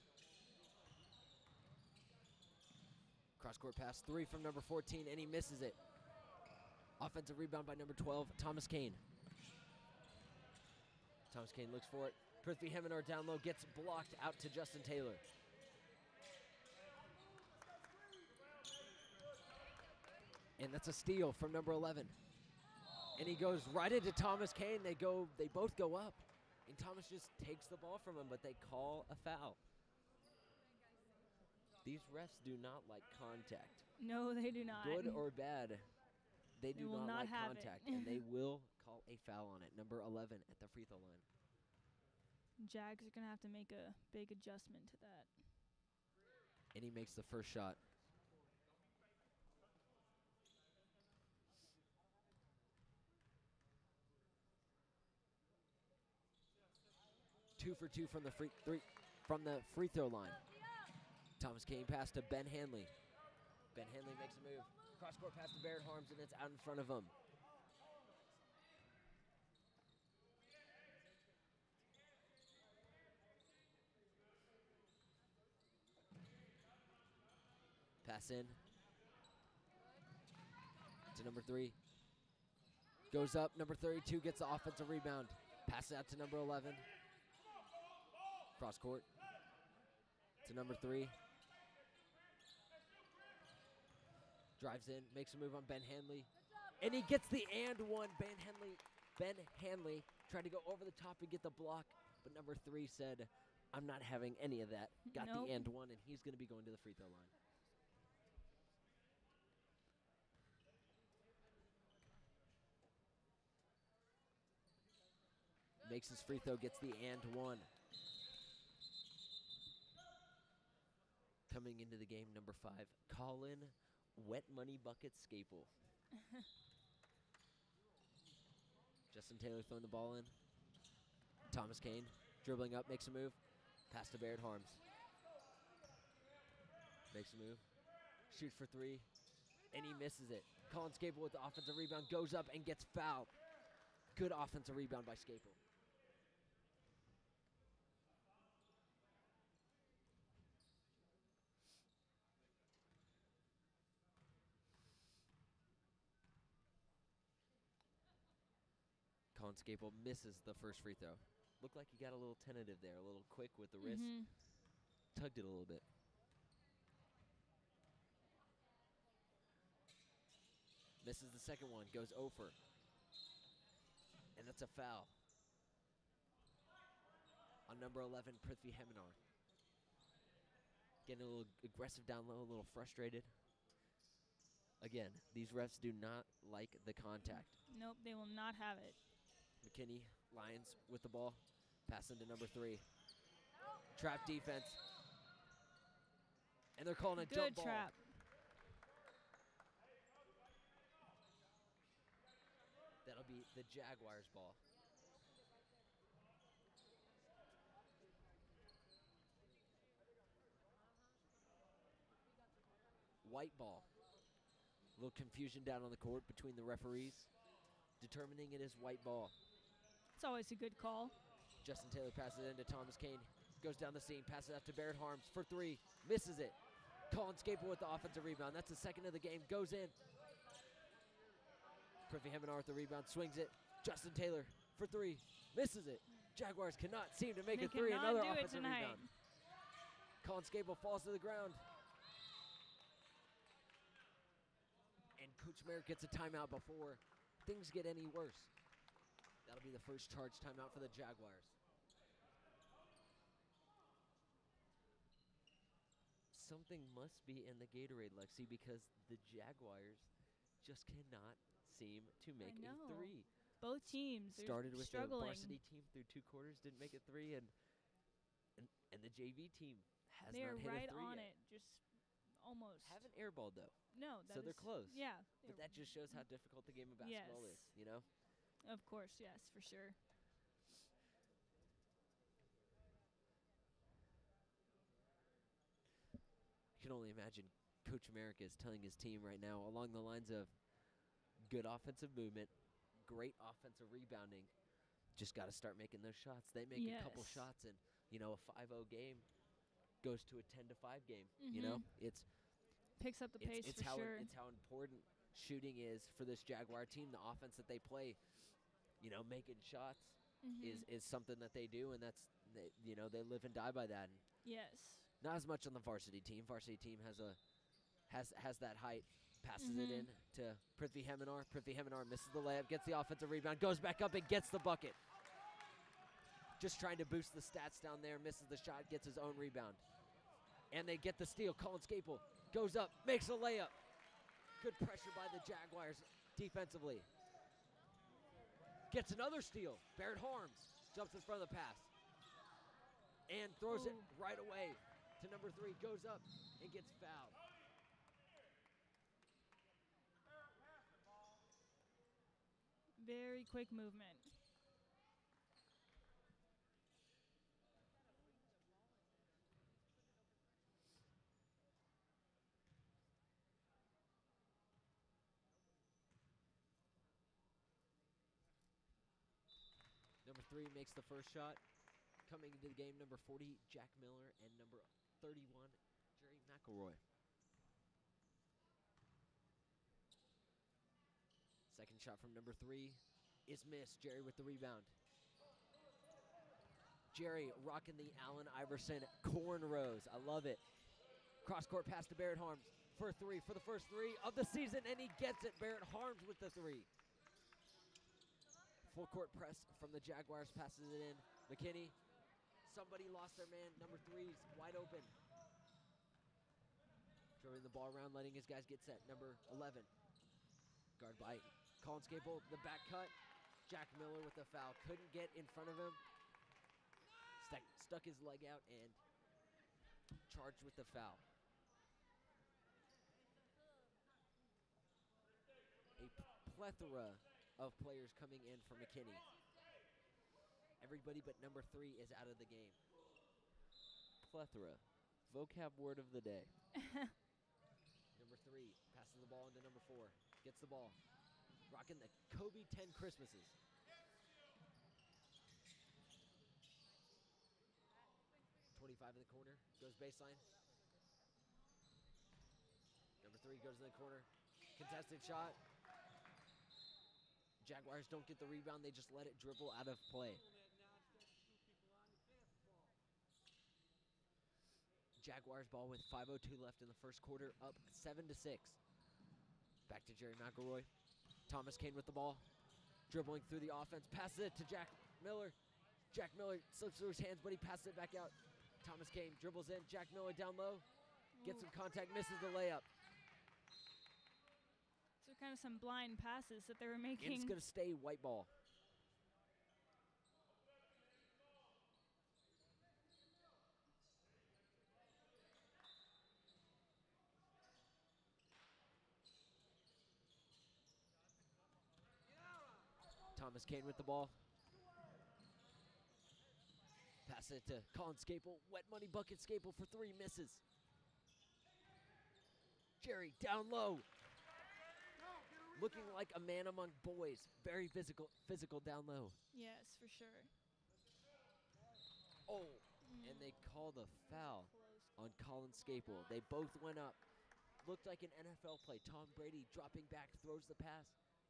Cross court pass three from number 14, and he misses it. Offensive rebound by number 12, Thomas Kane. Thomas Kane looks for it. Prithvi Heminar down low gets blocked out to Justin Taylor. And that's a steal from number 11. And he goes right into Thomas Kane. They go they both go up. And Thomas just takes the ball from him, but they call a foul. These refs do not like contact. no, they do not. Good or bad, they do will not, not like have contact. and they will call a foul on it. Number 11 at the free throw line. Jags are gonna have to make a big adjustment to that. And he makes the first shot. Two for two from the free three from the free throw line. Thomas Kane pass to Ben Hanley. Ben Hanley makes a move. Cross court pass to Barrett Harms and it's out in front of him. Pass in to number three. Goes up. Number 32 gets the offensive rebound. Pass out to number 11. Cross court to number three. Drives in, makes a move on Ben Hanley. And he gets the and one. Ben Hanley, Ben Hanley tried to go over the top and get the block, but number three said, I'm not having any of that. Got Nope. the and one, and he's going to be going to the free throw line. Makes his free throw, gets the and one. Coming into the game, number five, Colin Wet Money Bucket Scapel. Justin Taylor throwing the ball in. Thomas Kane dribbling up, makes a move. Pass to Barrett Harms. Makes a move. Shoots for three. And he misses it. Colin Scapel with the offensive rebound goes up and gets fouled. Good offensive rebound by Scapel. Scapel misses the first free throw. Looked like he got a little tentative there, a little quick with the wrist. Mhm. Tugged it a little bit. Misses the second one, goes over. And that's a foul. On number 11, Prithvi Heminar. Getting a little aggressive down low, a little frustrated. Again, these refs do not like the contact. Nope, they will not have it. McKinney, Lions with the ball. Pass into number three. Trap defense. And they're calling a Good jump ball. trap. That'll be the Jaguars' ball. White ball. A little confusion down on the court between the referees, determining it is white ball. It's always a good call. Justin Taylor passes it into Thomas Kane. Goes down the seam, passes out to Barrett Harms for three. Misses it. Colin Scapel with the offensive rebound. That's the second of the game. Goes in. Prithvi Heminar with the rebound. Swings it. Justin Taylor for three. Misses it. Jaguars cannot seem to make They a three. Another offensive rebound. Colin Scapel falls to the ground. And Coach Merrick gets a timeout before things get any worse. That'll be the first charge timeout for the Jaguars. Something must be in the Gatorade, Lexi, because the Jaguars just cannot seem to make a three. Both teams Started with struggling. the varsity team through two quarters, didn't make a three, and and, and the JV team has They're not hit right a three on yet. it, just almost. Haven't airballed though, no, that so they're close. Yeah, But that just shows how difficult the game of basketball is. You know, of course, yes, for sure. I can only imagine Coach America is telling his team right now along the lines of good offensive movement, great offensive rebounding. Just got to start making those shots. They make a couple shots, and you know a 5-0 game goes to a 10 to 5 game. You know, mm-hmm. it's Picks up the it's, pace it's for how sure. it's how important shooting is for this Jaguar team. The offense that they play, you know, making shots is Mhm. is something that they do, and that's they, you know they live and die by that. And yes. not as much on the varsity team. Varsity team has a has has that height. Passes it Mhm. in to Prithvi Heminar. Prithvi Heminar misses the layup, gets the offensive rebound, goes back up and gets the bucket. Just trying to boost the stats down there, misses the shot, gets his own rebound. And they get the steal. Colin Scapel goes up, makes a layup. Good pressure by the Jaguars defensively. Gets another steal. Barrett Harms jumps in front of the pass and throws it oh. right away to number three. Goes up and gets fouled. Very quick movement. Three makes the first shot. Coming into the game, number 40, Jack Miller, and number 31, Jerry McElroy. Second shot from number three is missed. Jerry with the rebound. Jerry rocking the Allen Iverson cornrows. I love it. Cross court pass to Barrett Harms for three, for the first three of the season, and he gets it. Barrett Harms with the three. Full court press from the Jaguars passes it in. McKinney, somebody lost their man. Number three's wide open. Throwing the ball around, letting his guys get set. Number 11, guard by Colin Scapel, the back cut. Jack Miller with the foul. Couldn't get in front of him. Stuck, stuck his leg out and charged with the foul. A plethora of players coming in for McKinney. Everybody but number three is out of the game. Plethora. Vocab word of the day. Number three passes the ball into number four. Gets the ball. Rocking the Kobe 10 Christmases. Twenty-five in the corner. Goes baseline. Number three goes in the corner. Contested shot. Jaguars don't get the rebound. They just let it dribble out of play. Jaguars ball with 5:02 left in the first quarter, up seven to six. Back to Jerry McElroy. Thomas Kane with the ball, dribbling through the offense, passes it to Jack Miller. Jack Miller slips through his hands, but he passes it back out. Thomas Kane dribbles in. Jack Miller down low, gets some contact, misses the layup. Kind of some blind passes that they were And it's gonna stay white ball. Thomas Kane with the ball. Pass it to Colin Scapel. Wet money bucket Scapel for three misses. Jerry down low. Looking like a man among boys. Very physical physical down low. Yes, for sure. Oh, and they call the foul Close. on Colin Scapel. They both went up. Looked like an NFL play. Tom Brady dropping back, throws the pass.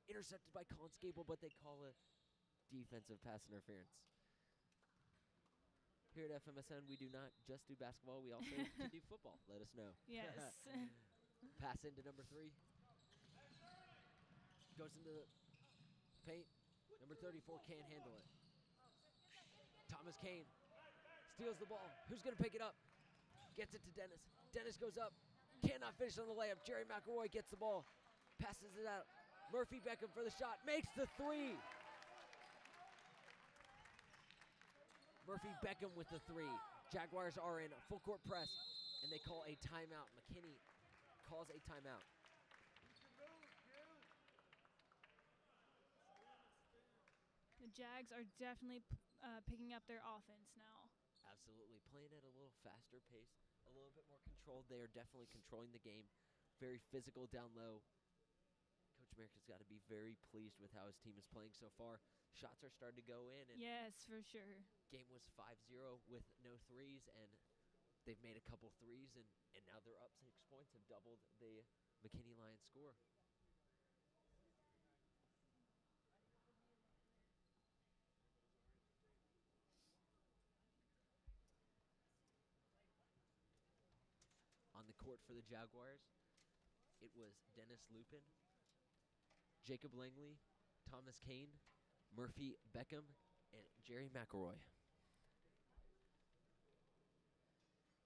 Intercepted by Colin Scapel, but they call it defensive pass interference. Here at FMSN, we do not just do basketball, we also do football. Let us know. Yes. Pass into number three. Goes into the paint. Number 34 can't handle it. Thomas Kane steals the ball. Who's going to pick it up? Gets it to Dennis. Dennis goes up. Cannot finish on the layup. Jerry McElroy gets the ball. Passes it out. Murphy Beckham for the shot. Makes the three. Murphy Beckham with the three. Jaguars are in full court press, and they call a timeout. McKinney calls a timeout. Jags are definitely p- uh, picking up their offense now. Absolutely. Playing at a little faster pace, a little bit more controlled. They are definitely controlling the game. Very physical down low. Coach America's got to be very pleased with how his team is playing so far. Shots are starting to go in, and Yes, for sure. game was 5-0 with no threes, and they've made a couple threes, and, and now they're up six points, have doubled the McKinney Lions score. For the Jaguars, it was Dennis Lupin, Jacob Langley, Thomas Kane, Murphy Beckham, and Jerry McElroy.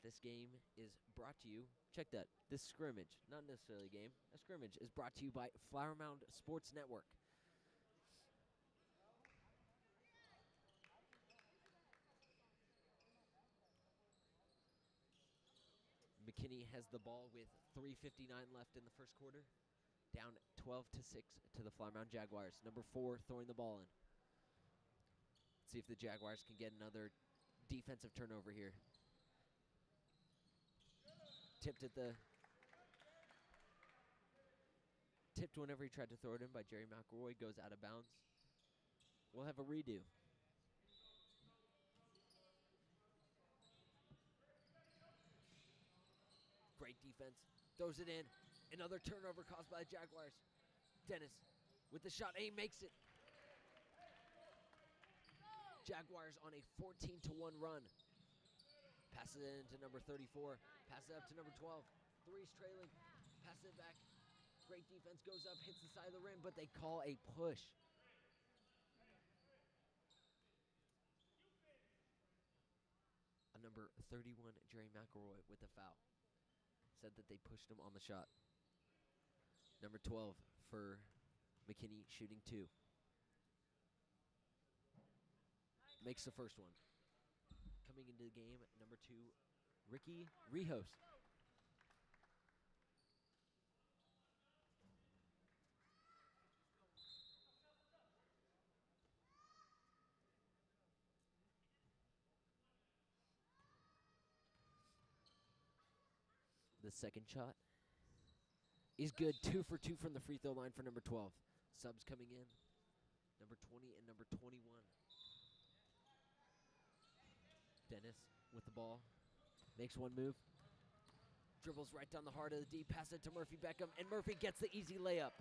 This game is brought to you. Check that. This scrimmage, not necessarily a game, a scrimmage is brought to you by Flower Mound Sports Network. McKinney has the ball with 3:59 left in the first quarter. Down 12 to 6 to the Flower Mound Jaguars. Number 4 throwing the ball in. See if the Jaguars can get another defensive turnover here. Tipped at the tipped whenever he tried to throw it in by Jerry McElroy goes out of bounds. We'll have a redo. Great defense. Throws it in. Another turnover caused by the Jaguars. Dennis with the shot. A makes it. Jaguars on a 14 to 1 run. Passes it into number 34. Passes it up to number 12. Three's trailing. Passes it back. Great defense goes up, hits the side of the rim, but they call a push. A number 31, Jerry McElroy, with the foul. Said that they pushed him on the shot. Number 12 for McKinney, shooting two. Makes the first one. Coming into the game, number two, Ricky Rehos. The second shot is good. Two for two from the free throw line for number 12. Subs coming in. Number 20 and number 21. Dennis with the ball. Makes one move. Dribbles right down the heart of the D. Pass it to Murphy Beckham. And Murphy gets the easy layup.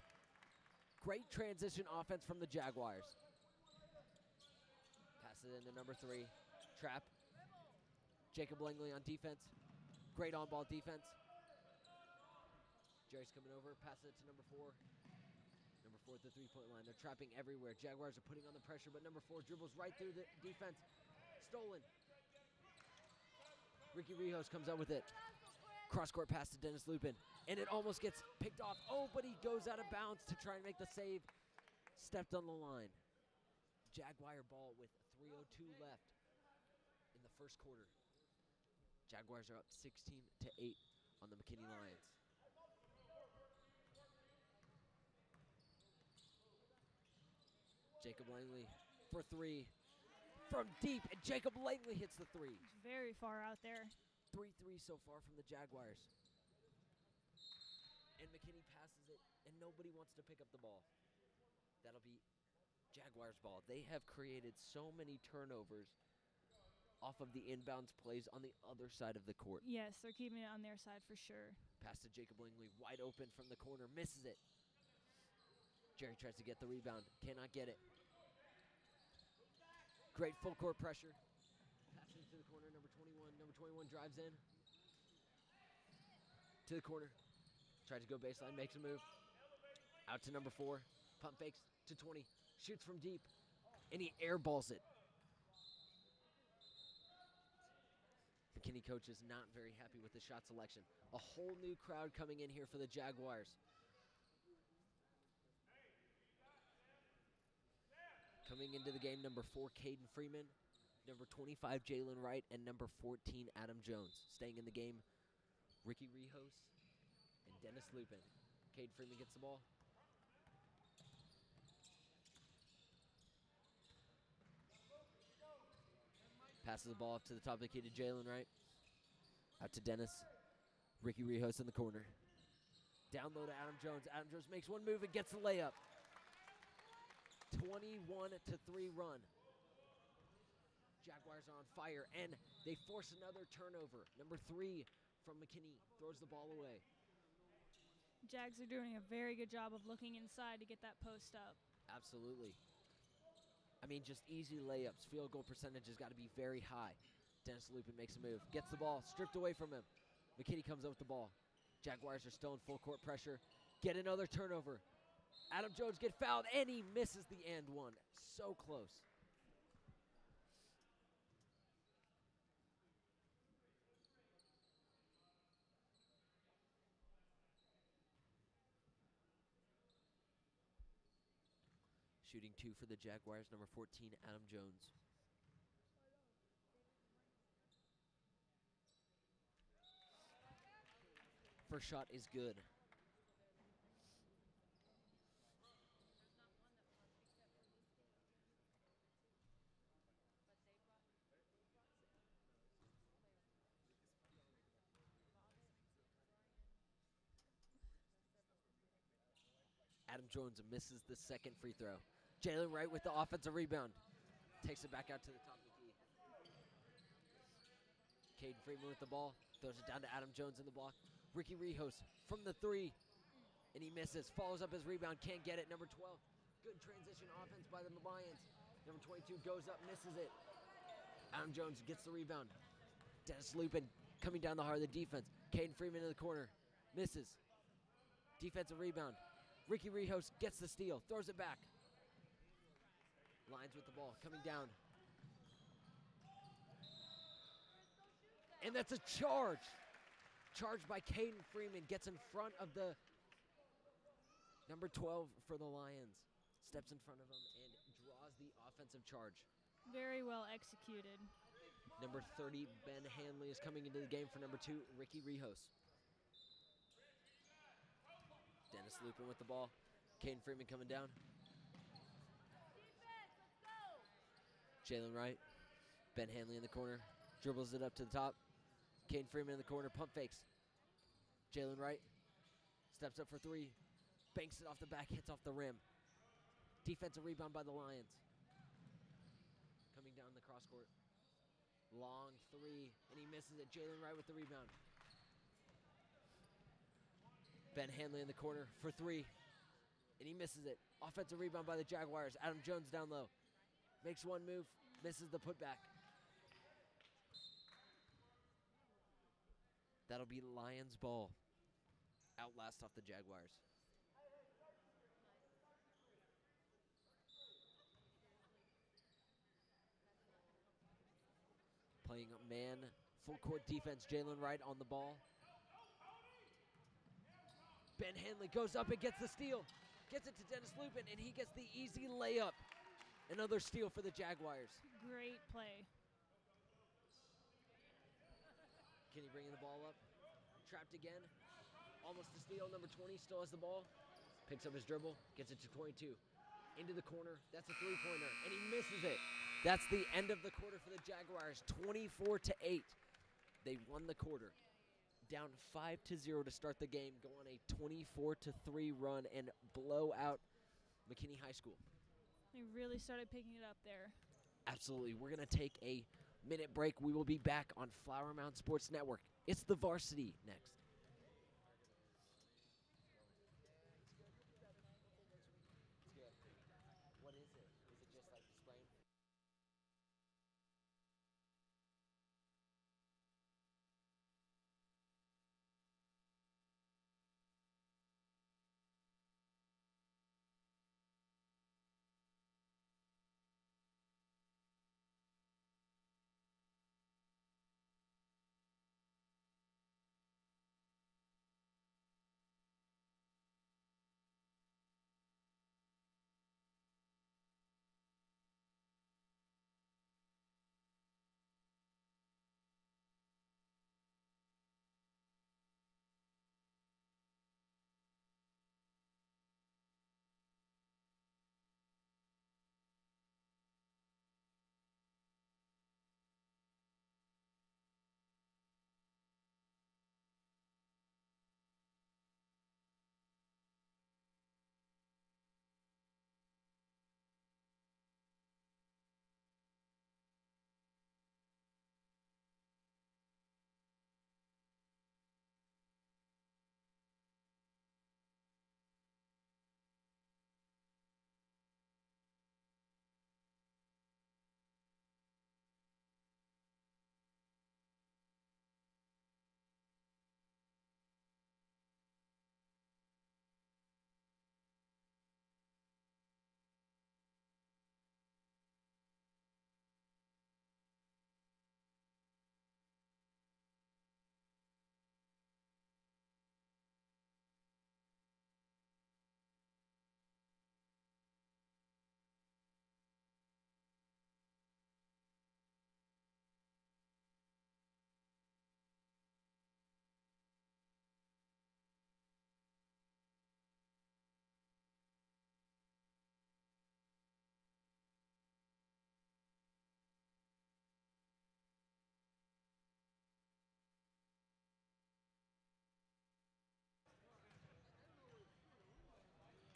Great transition offense from the Jaguars. Pass it into number three. Trap. Jacob Langley on defense. Great on ball defense. Jerry's coming over. Pass it to number four. Number four at the three point line. They're trapping everywhere. Jaguars are putting on the pressure, but number four dribbles right through the defense. Stolen. Ricky Rehos comes out with it. Cross court pass to Dennis Lupin. And it almost gets picked off. Oh, but he goes out of bounds to try and make the save. Stepped on the line. Jaguar ball with 3.02 left in the first quarter. Jaguars are up 16 to 8 on the McKinney Lions. Jacob Langley for three from deep, and Jacob Langley hits the three. It's very far out there. 3 3 so far from the Jaguars. And McKinney passes it, and nobody wants to pick up the ball. That'll be Jaguars' ball. They have created so many turnovers off of the inbounds plays on the other side of the court. Yes, they're keeping it on their side for sure. Pass to Jacob Langley, wide open from the corner, misses it. Jerry tries to get the rebound, cannot get it. Great full court pressure. Passes to the corner, number 21. Number 21 drives in. To the corner. Tries to go baseline, makes a move. Out to number four. Pump fakes to 20. Shoots from deep. And he airballs it. McKinney coach is not very happy with the shot selection. A whole new crowd coming in here for the Jaguars. Coming into the game, number four, Caden Freeman, number 25, Jalen Wright, and number 14, Adam Jones. Staying in the game, Ricky Rehos and Dennis Lupin. Cade Freeman gets the ball. Passes the ball up to the top of the key to Jalen Wright. Out to Dennis. Ricky Rehos in the corner. Down low to Adam Jones. Adam Jones makes one move and gets the layup. 21 to 3 run. Jaguars are on fire and they force another turnover. Number three from McKinney throws the ball away. Jags are doing a very good job of looking inside to get that post up. Absolutely. I mean, just easy layups. Field goal percentage has got to be very high. Dennis Lupin makes a move, gets the ball stripped away from him. McKinney comes up with the ball. Jaguars are still in full court pressure. Get another turnover. Adam Jones get fouled and he misses the end one. So close. Shooting two for the Jaguars, number 14, Adam Jones. First shot is good. Adam Jones misses the second free throw. Jalen Wright with the offensive rebound. Takes it back out to the top of the key. Caden Freeman with the ball. Throws it down to Adam Jones in the block. Ricky Rehos from the three. And he misses. Follows up his rebound. Can't get it. Number 12. Good transition offense by the Lions. Number 22 goes up, misses it. Adam Jones gets the rebound. Dennis Lupin coming down the heart of the defense. Caden Freeman in the corner. Misses. Defensive rebound. Ricky Rehos gets the steal, throws it back. Lions with the ball, coming down. And that's a charge. Charged by Caden Freeman, gets in front of the number 12 for the Lions. Steps in front of him and draws the offensive charge. Very well executed. Number 30, Ben Hanley, is coming into the game for number two, Ricky Rehos. Dennis Lupin with the ball. Caden Freeman coming down. Jalen Wright. Ben Hanley in the corner. Dribbles it up to the top. Caden Freeman in the corner. Pump fakes. Jalen Wright. Steps up for three. Banks it off the back. Hits off the rim. Defensive rebound by the Lions. Coming down the cross court. Long three. And he misses it. Jalen Wright with the rebound. Ben Hanley in the corner for three. And he misses it. Offensive rebound by the Jaguars. Adam Jones down low. Makes one move, misses the putback. That'll be Lions ball. Outlast off the Jaguars. Playing a man, full court defense. Jalen Wright on the ball. Ben Hanley goes up and gets the steal. Gets it to Dennis Lupin, and he gets the easy layup. Another steal for the Jaguars. Great play. Can he bring the ball up? Trapped again. Almost a steal. Number 20 still has the ball. Picks up his dribble. Gets it to 22. into the corner. That's a three pointer, and he misses it. That's the end of the quarter for the Jaguars, 24 to 8. They won the quarter. Down 5 to 0 to start the game, go on a 24 to 3 run and blow out McKinney High School. They really started picking it up there. Absolutely. We're going to take a minute break. We will be back on Flower Mound Sports Network. It's the varsity next.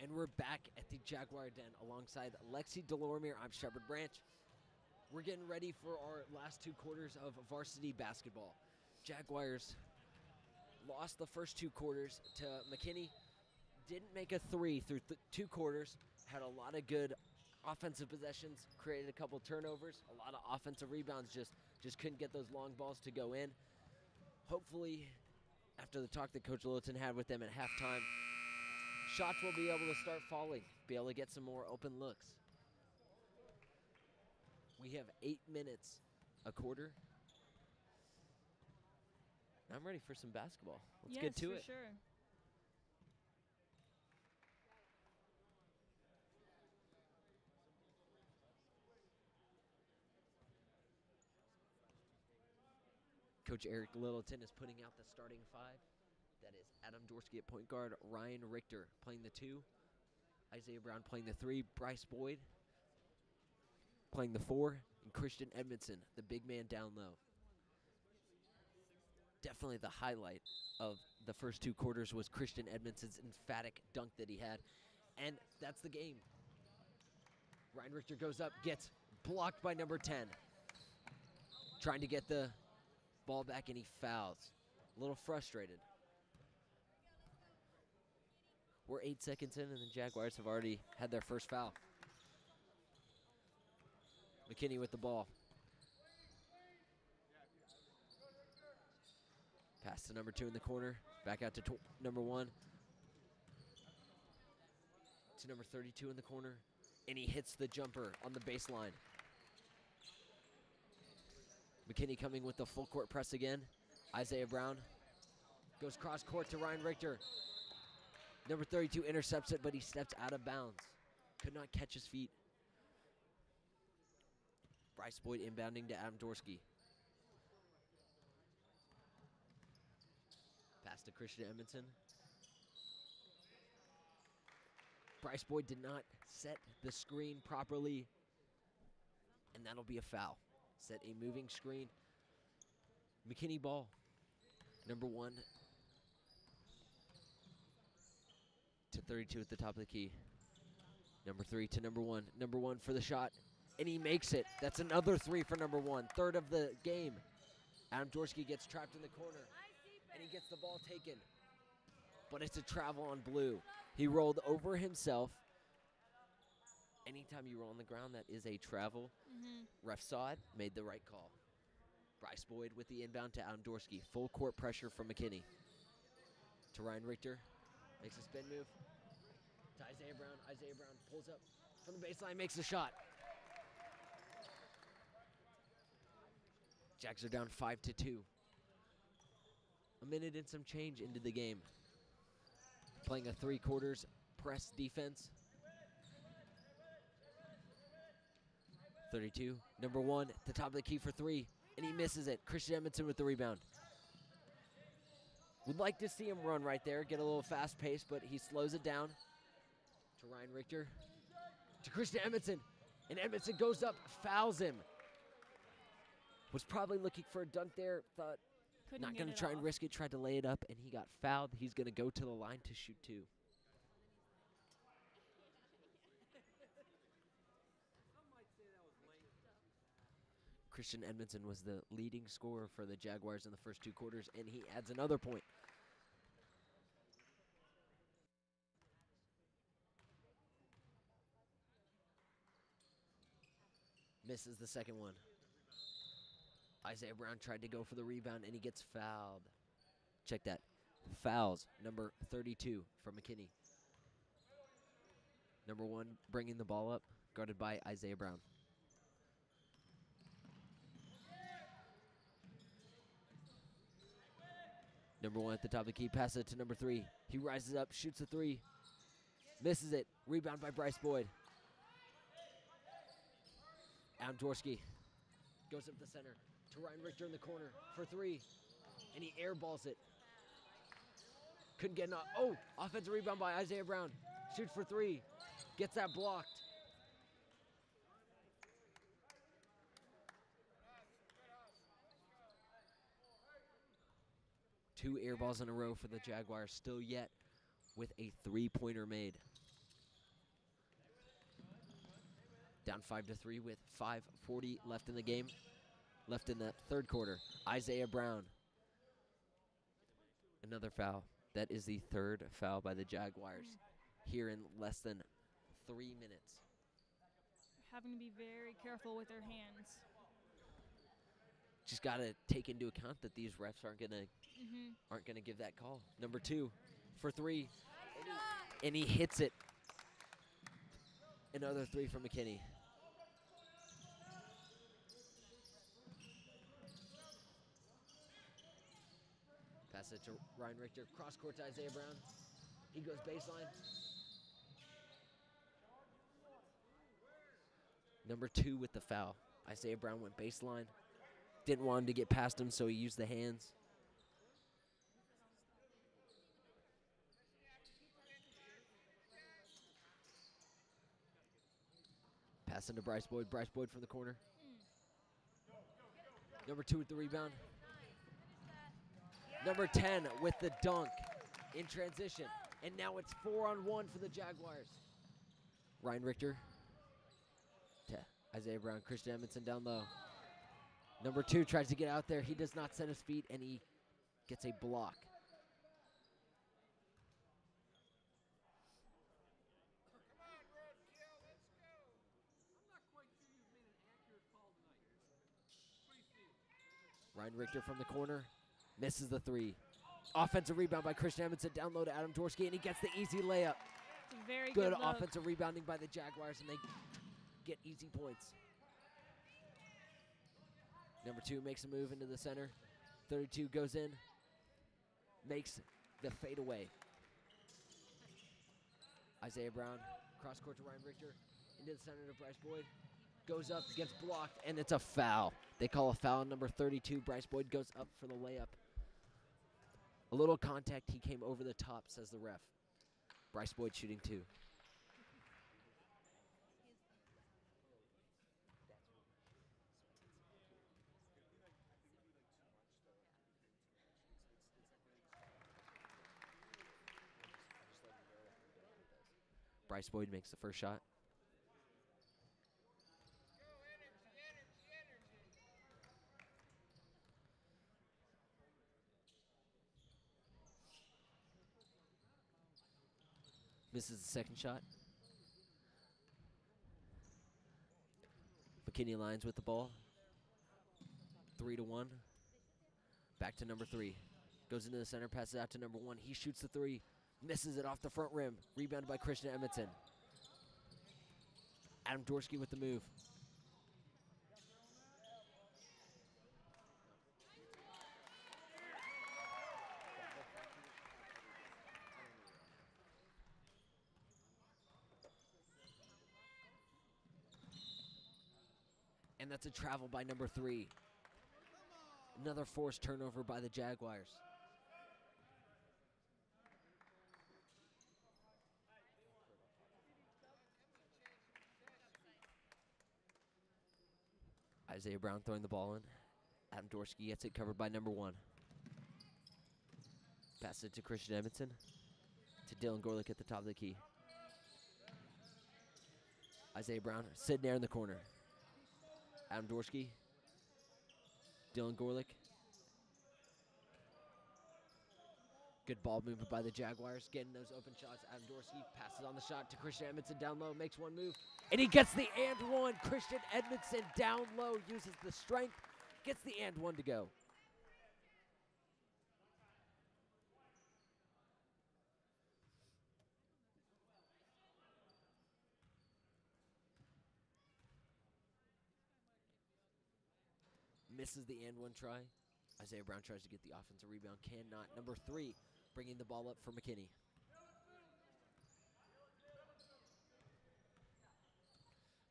And we're back at the Jaguar Den alongside Lexi Delormier. I'm Shepard Branch. We're getting ready for our last two quarters of varsity basketball. Jaguars lost the first two quarters to McKinney. Didn't make a three through th- two quarters. Had a lot of good offensive possessions. Created a couple turnovers. A lot of offensive rebounds. Just just couldn't get those long balls to go in. Hopefully, after the talk that Coach Littleton had with them at halftime, shots will be able to start falling, be able to get some more open looks. We have eight minutes a quarter. I'm ready for some basketball. Let's yes, get to for it. sure. Coach Eric Littleton is putting out the starting five. That is Adam Dorsky at point guard, Ryan Richter playing the two, Isaiah Brown playing the three, Bryce Boyd playing the four, and Christian Edmondson, the big man down low. Definitely the highlight of the first two quarters was Christian Edmondson's emphatic dunk that he had. And that's the game. Ryan Richter goes up, gets blocked by number 10. Trying to get the ball back, and he fouls. A little frustrated. We're eight seconds in, and the Jaguars have already had their first foul. McKinney with the ball. Pass to number two in the corner. Back out to number one. To number 32 in the corner. And he hits the jumper on the baseline. McKinney coming with the full court press again. Isaiah Brown goes cross court to Ryan Richter. Number 32 intercepts it, but he steps out of bounds. Could not catch his feet. Bryce Boyd inbounding to Adam Dorsky. Pass to Christian Edmondson. Bryce Boyd did not set the screen properly, and that'll be a foul. Set a moving screen. McKinney ball. Number one to 32 at the top of the key. Number three to number one. Number one for the shot, and he makes it. That's another three for number one. Third of the game. Adam Dorsky gets trapped in the corner, and he gets the ball taken. But it's a travel on blue. He rolled over himself. Anytime you roll on the ground, that is a travel. Mm-hmm. Ref saw it, made the right call. Bryce Boyd with the inbound to Adam Dorsky. Full court pressure from McKinney. To Ryan Richter. Makes a spin move. To Isaiah Brown. Isaiah Brown pulls up from the baseline, makes a shot. Jacks are down five to two. A minute and some change into the game. Playing a three quarters press defense. 32. Number one, at the top of the key for three, and he misses it. Christian Edmondson with the rebound. Would like to see him run right there, get a little fast pace, but he slows it down. To Ryan Richter. To Christian Edmondson. And Edmondson goes up, fouls him. Was probably looking for a dunk there, thought Couldn't not going to try and risk it, tried to lay it up, and he got fouled. He's going to go to the line to shoot two. Christian Edmondson was the leading scorer for the Jaguars in the first two quarters, and he adds another point. Misses the second one. Isaiah Brown tried to go for the rebound and he gets fouled. Check that. Fouls, number 32 for McKinney. Number one bringing the ball up, guarded by Isaiah Brown. Number one at the top of the key, passes it to number three. He rises up, shoots a three, misses it. Rebound by Bryce Boyd. Adam Dorsky goes up the center to Ryan Richter in the corner for three, and he airballs it. Couldn't get enough. Oh, offensive rebound by Isaiah Brown. Shoots for three, gets that blocked. Two air balls in a row for the Jaguars, still yet with a three pointer made. Down five to three with 5:40 left in the game, left in the third quarter. Isaiah Brown, another foul. That is the third foul by the Jaguars here in less than three minutes. Having to be very careful with their hands. Just got to take into account that these refs aren't gonna Mm-hmm. aren't gonna give that call. Number two for three, and he, and he hits it. Another three from McKinney. Pass it to Ryan Richter. Cross court to Isaiah Brown. He goes baseline. Number two with the foul. Isaiah Brown went baseline. Didn't want him to get past him, so he used the hands. Pass into Bryce Boyd. Bryce Boyd from the corner. Number two with the rebound. Number 10 with the dunk in transition. And now it's four on one for the Jaguars. Ryan Richter to Isaiah Brown. Christian Edmondson down low. Number two tries to get out there. He does not set his feet and he gets a block. Ryan Richter from the corner misses the three. Offensive rebound by Christian Edmondson down low to Adam Dorsky, and he gets the easy layup. Very Good good, offensive rebounding by the Jaguars, and they get easy points. Number two makes a move into the center. 32 goes in, makes the fadeaway. Isaiah Brown, cross court to Ryan Richter, into the center to Bryce Boyd goes up, gets blocked, and it's a foul. They call a foul number 32. Bryce Boyd goes up for the layup. A little contact. He came over the top, says the ref. Bryce Boyd shooting two. Bryce Boyd makes the first shot. Misses the second shot. McKinney Lions with the ball. Three to one. Back to number three. Goes into the center, passes out to number one. He shoots the three, misses it off the front rim. Rebounded by Christian Edmondson. Adam Dorsky with the move. That's a travel by number three. Another forced turnover by the Jaguars. Isaiah Brown throwing the ball in. Adam Dorsky gets it covered by number one. Pass it to Christian Edmondson. To Dylan Gorlick at the top of the key. Isaiah Brown sitting there in the corner. Adam Dorsky. Dylan Gorlick. Good ball movement by the Jaguars, getting those open shots. Adam Dorsky passes on the shot to Christian Edmondson down low, makes one move, and he gets the and one. Christian Edmondson down low uses the strength, gets the and one to go. Misses the and one try. Isaiah Brown tries to get the offensive rebound, cannot. Number three, bringing the ball up for McKinney.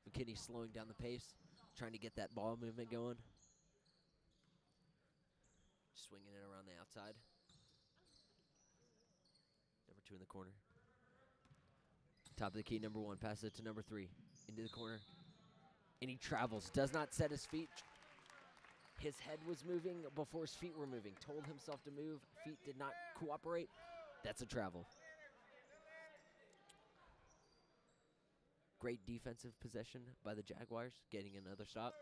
McKinney slowing down the pace, trying to get that ball movement going. Swinging it around the outside. Number two in the corner. Top of the key, number one. Passes it to number three. Into the corner. And he travels. Does not set his feet. His head was moving before his feet were moving. Told himself to move. Feet did not cooperate. That's a travel. Great defensive possession by the Jaguars, getting another stop.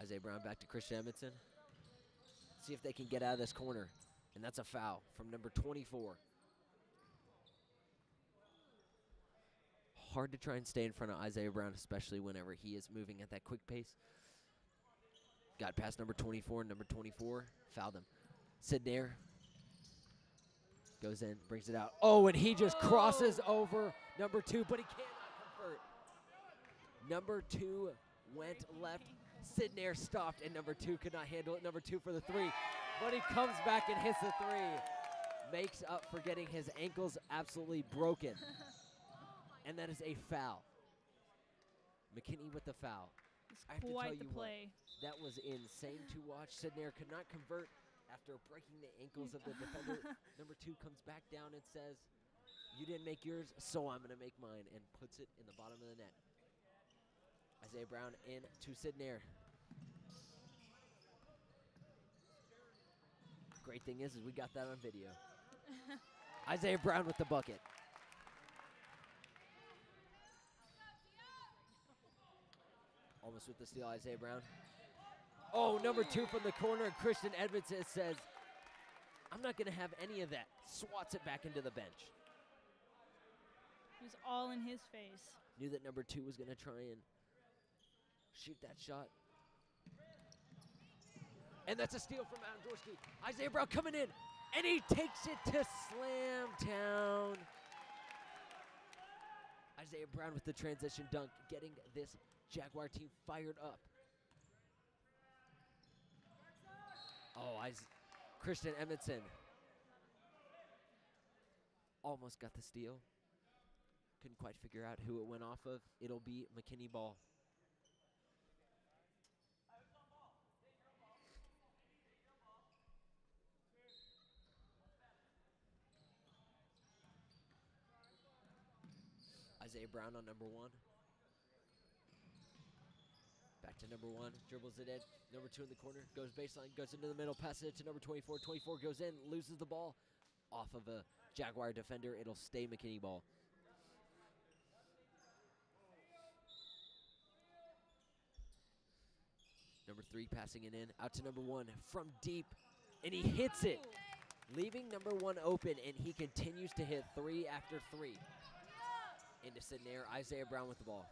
Isaiah Brown back to Christian Edmondson. See if they can get out of this corner. And that's a foul from number 24. Hard to try and stay in front of Isaiah Brown, especially whenever he is moving at that quick pace. Got past number 24, number 24 fouled him. Sid Nair goes in, brings it out. Oh, and he just crosses over number two, but he cannot convert. Number two went left. Sid Nair stopped, and number two could not handle it. Number two for the three, but he comes back and hits the three. Makes up for getting his ankles absolutely broken. and that is a foul. McKinney with the foul. It's I have to tell quite you the what, play. That was insane to watch. Sid Nair could not convert after breaking the ankles of the defender. Number two comes back down and says, You didn't make yours, so I'm going to make mine, and puts it in the bottom of the net. Isaiah Brown in to Sid Nair. Great thing is, is we got that on video. Isaiah Brown with the bucket. Almost with the steal, Isaiah Brown. Oh, number two from the corner, Christian Edmondson says, I'm not going to have any of that. Swats it back into the bench. It was all in his face. Knew that number two was going to try and shoot that shot. And that's a steal from Adam Dorsky. Isaiah Brown coming in, and he takes it to Slam Town. Isaiah Brown with the transition dunk, getting this Jaguar team fired up. Oh, Is- Christian Edmondson almost got the steal. Couldn't quite figure out who it went off of. It'll be McKinney ball. Isaiah Brown on number one. Back to number one, dribbles it in. Number two in the corner, goes baseline, goes into the middle, passes it to number 24. 24 goes in, loses the ball off of a Jaguar defender. It'll stay McKinney ball. Number three passing it in, out to number one from deep, and he hits it, leaving number one open, and he continues to hit three after three. Into Sidney Isaiah Brown with the ball.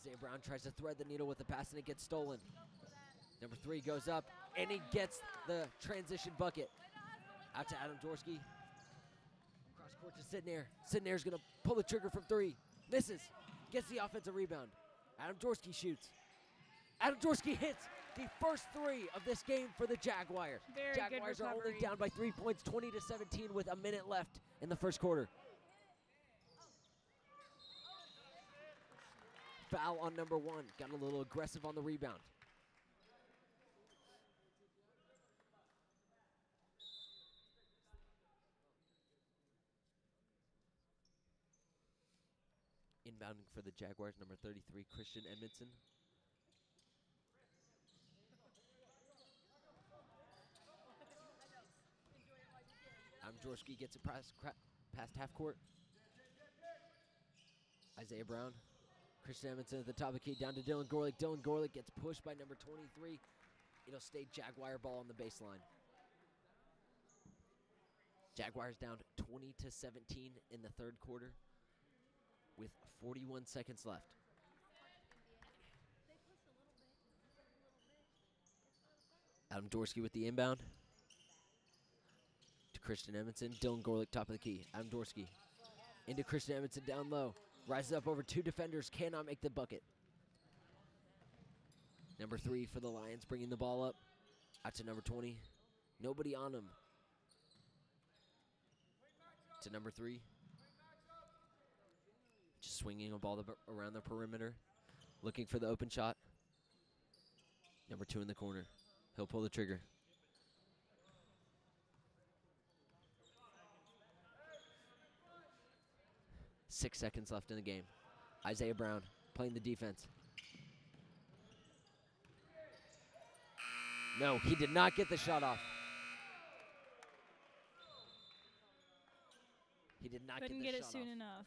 Isaiah Brown tries to thread the needle with the pass, and it gets stolen. Number three goes up, and he gets the transition bucket. Out to Adam Dorsky. Cross court to Sid Nair. Sidnair's gonna pull the trigger from three. Misses. Gets the offensive rebound. Adam Dorsky shoots. Adam Dorsky hits the first three of this game for the Jaguars. Very Jaguars are only down by three points, 20 to 17, with a minute left in the first quarter. Foul on number one. Got a little aggressive on the rebound. Inbounding for the Jaguars, number 33, Christian Edmondson. Adam Dorsky gets it past, past half court. Isaiah Brown. Christian Edmondson at the top of the key, down to Dylan Gorlick. Dylan Gorlick gets pushed by number 23. It'll stay Jaguar ball on the baseline. Jaguars down 20 to 17 in the third quarter with 41 seconds left. Adam Dorsky with the inbound. To Christian Edmondson. Dylan Gorlick, top of the key. Adam Dorsky. Into Christian Edmondson down low. Rises up over two defenders. Cannot make the bucket. Number three for the Lions, bringing the ball up. Out to number 20. Nobody on him. To number three. Just swinging a ball the, around the perimeter. Looking for the open shot. Number two in the corner. He'll pull the trigger. Six seconds left in the game. Isaiah Brown playing the defense. No, he did not get the shot off. He did not Couldn't get get it soon off. enough.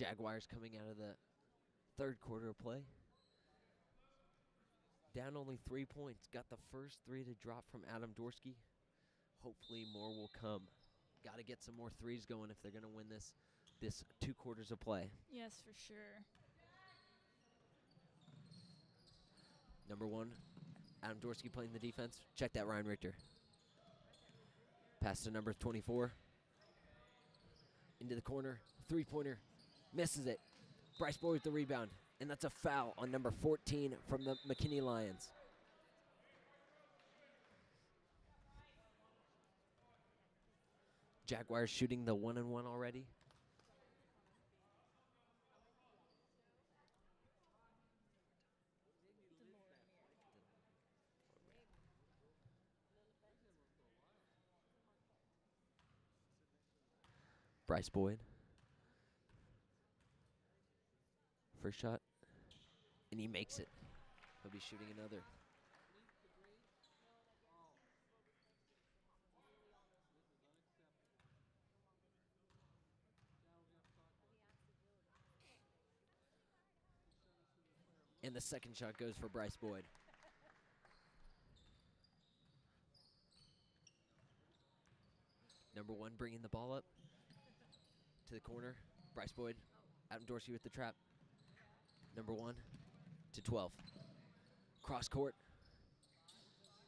Jaguars coming out of the third quarter of play. Down only three points. Got the first three to drop from Adam Dorsky. Hopefully more will come. Got to get some more threes going if they're going to win this this two quarters of play. Yes, for sure. Number one, Adam Dorsky playing the defense. Check that, Ryan Richter. Pass to number 24. Into the corner. Three pointer. Misses it. Bryce Boyd with the rebound. And that's a foul on number 14 from the McKinney Lions. Jaguars shooting the one and one already. Bryce Boyd. First shot. And he makes it. He'll be shooting another. And the second shot goes for Bryce Boyd. Number one bringing the ball up to the corner. Bryce Boyd, Adam Dorsey with the trap. Number one to 12. Cross court.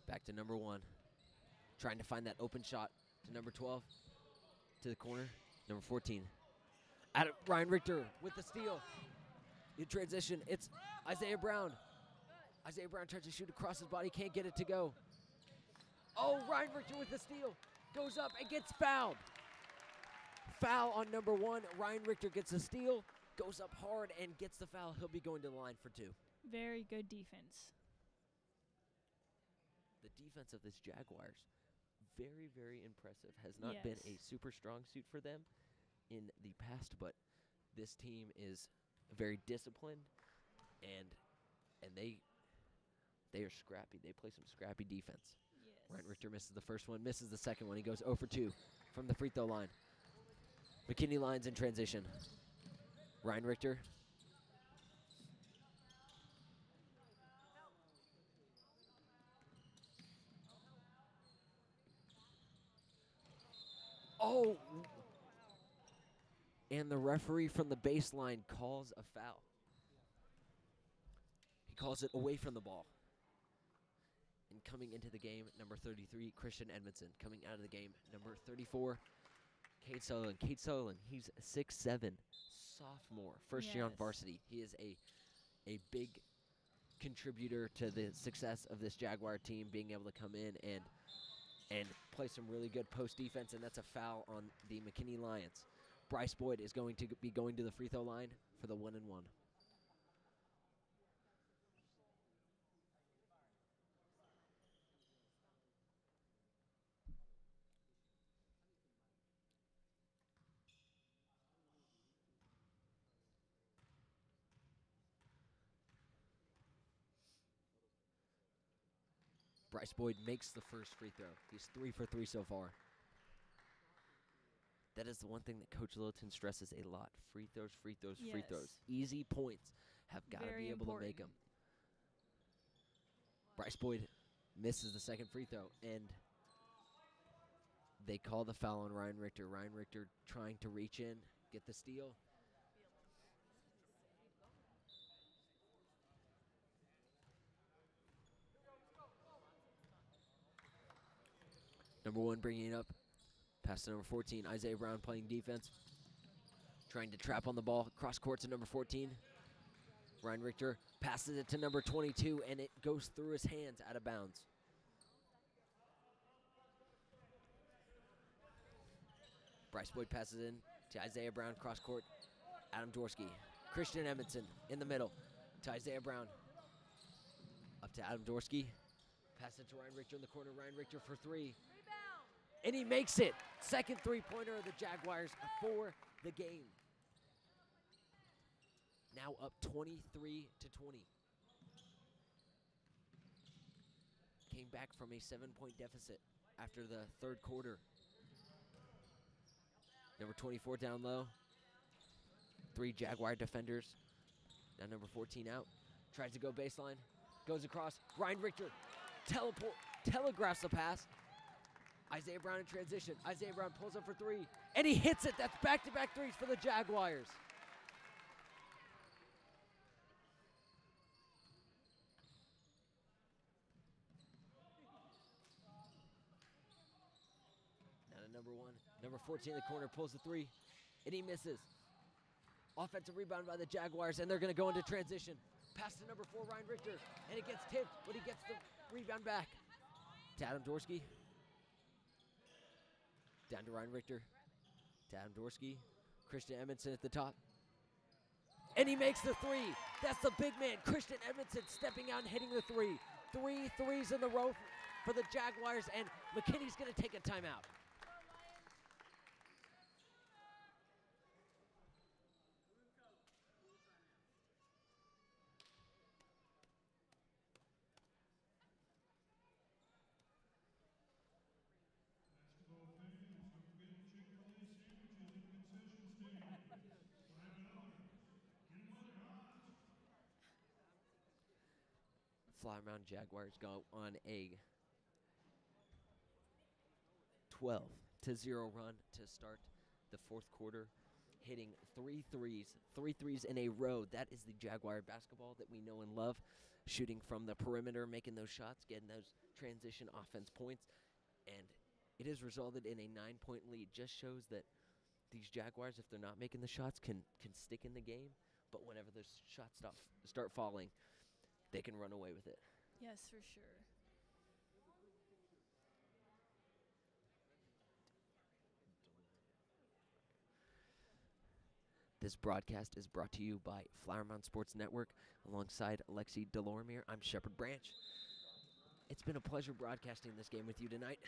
Back to number one. Trying to find that open shot to number 12. To the corner. Number 14. Adam, Ryan Richter with the steal. In transition, it's Isaiah Brown. Isaiah Brown tries to shoot across his body, can't get it to go. Oh, Ryan Richter with the steal. Goes up and gets fouled. Foul on number one. Ryan Richter gets a steal, goes up hard and gets the foul. He'll be going to the line for two. Very good defense. The defense of this Jaguars, very, very impressive. Has not been a super strong suit for them in the past, but this team is very disciplined and and they they are scrappy. They play some scrappy defense. Yes. Ryan Richter misses the first one, misses the second one. He goes 0 for 2 from the free throw line. McKinney Lions in transition. Ryan Richter. Oh! And the referee from the baseline calls a foul. He calls it away from the ball. And coming into the game, number 33, Christian Edmondson. Coming out of the game, number 34, Cade Sutherland. Cade Sutherland, he's 6'7", sophomore, first year on varsity. He is a a big contributor to the success of this Jaguar team, being able to come in and and play some really good post defense, and that's a foul on the McKinney Lions. Bryce Boyd is going to be going to the free throw line for the one and one. Bryce Boyd makes the first free throw. He's three for three so far. That is the one thing that Coach Littleton stresses a lot: free throws, free throws, free throws. Easy points have got to be able to make them. Bryce Boyd misses the second free throw, and they call the foul on Ryan Richter. Ryan Richter trying to reach in, get the steal. Number one bringing it up. Pass to number 14. Isaiah Brown playing defense. Trying to trap on the ball. Cross court to number 14. Ryan Richter passes it to number 22, and it goes through his hands out of bounds. Bryce Boyd passes in to Isaiah Brown, cross court. Adam Dorsky. Christian Edmondson in the middle to Isaiah Brown. Up to Adam Dorsky. Pass it to Ryan Richter in the corner. Ryan Richter for three. And he makes it. Second three pointer of the Jaguars for the game. Now up 23 to 20. Came back from a seven point deficit after the third quarter. Number 24 down low. Three Jaguar defenders. Now number 14 out. Tries to go baseline. Goes across. Ryan Richter teleport telegraphs the pass. Isaiah Brown in transition. Isaiah Brown pulls up for three. And he hits it. That's back to back threes for the Jaguars. Now to number one. Number 14 in the corner pulls the three. And he misses. Offensive rebound by the Jaguars, and they're going to go into transition. Pass to number four, Ryan Richter, and it gets tipped, but he gets the rebound back. To Adam Dorsky. Down to Ryan Richter. To Dorsky. Christian Edmondson at the top. And he makes the three. That's the big man, Christian Edmondson, stepping out and hitting the three. Three threes in the row for the Jaguars, and McKinney's going to take a timeout. Flower Mound Jaguars go on a 12 to 0 run to start the fourth quarter, hitting three threes, three threes in a row. That is the Jaguar basketball that we know and love. Shooting from the perimeter, making those shots, getting those transition offense points, and it has resulted in a nine-point lead. Just shows that these Jaguars, if they're not making the shots, can can stick in the game. But whenever those shots stop, start falling, they can run away with it. Yes, for sure. This broadcast is brought to you by Flower Mound Sports Network alongside Alexi Delormier. I'm Shepard Branch. It's been a pleasure broadcasting this game with you tonight.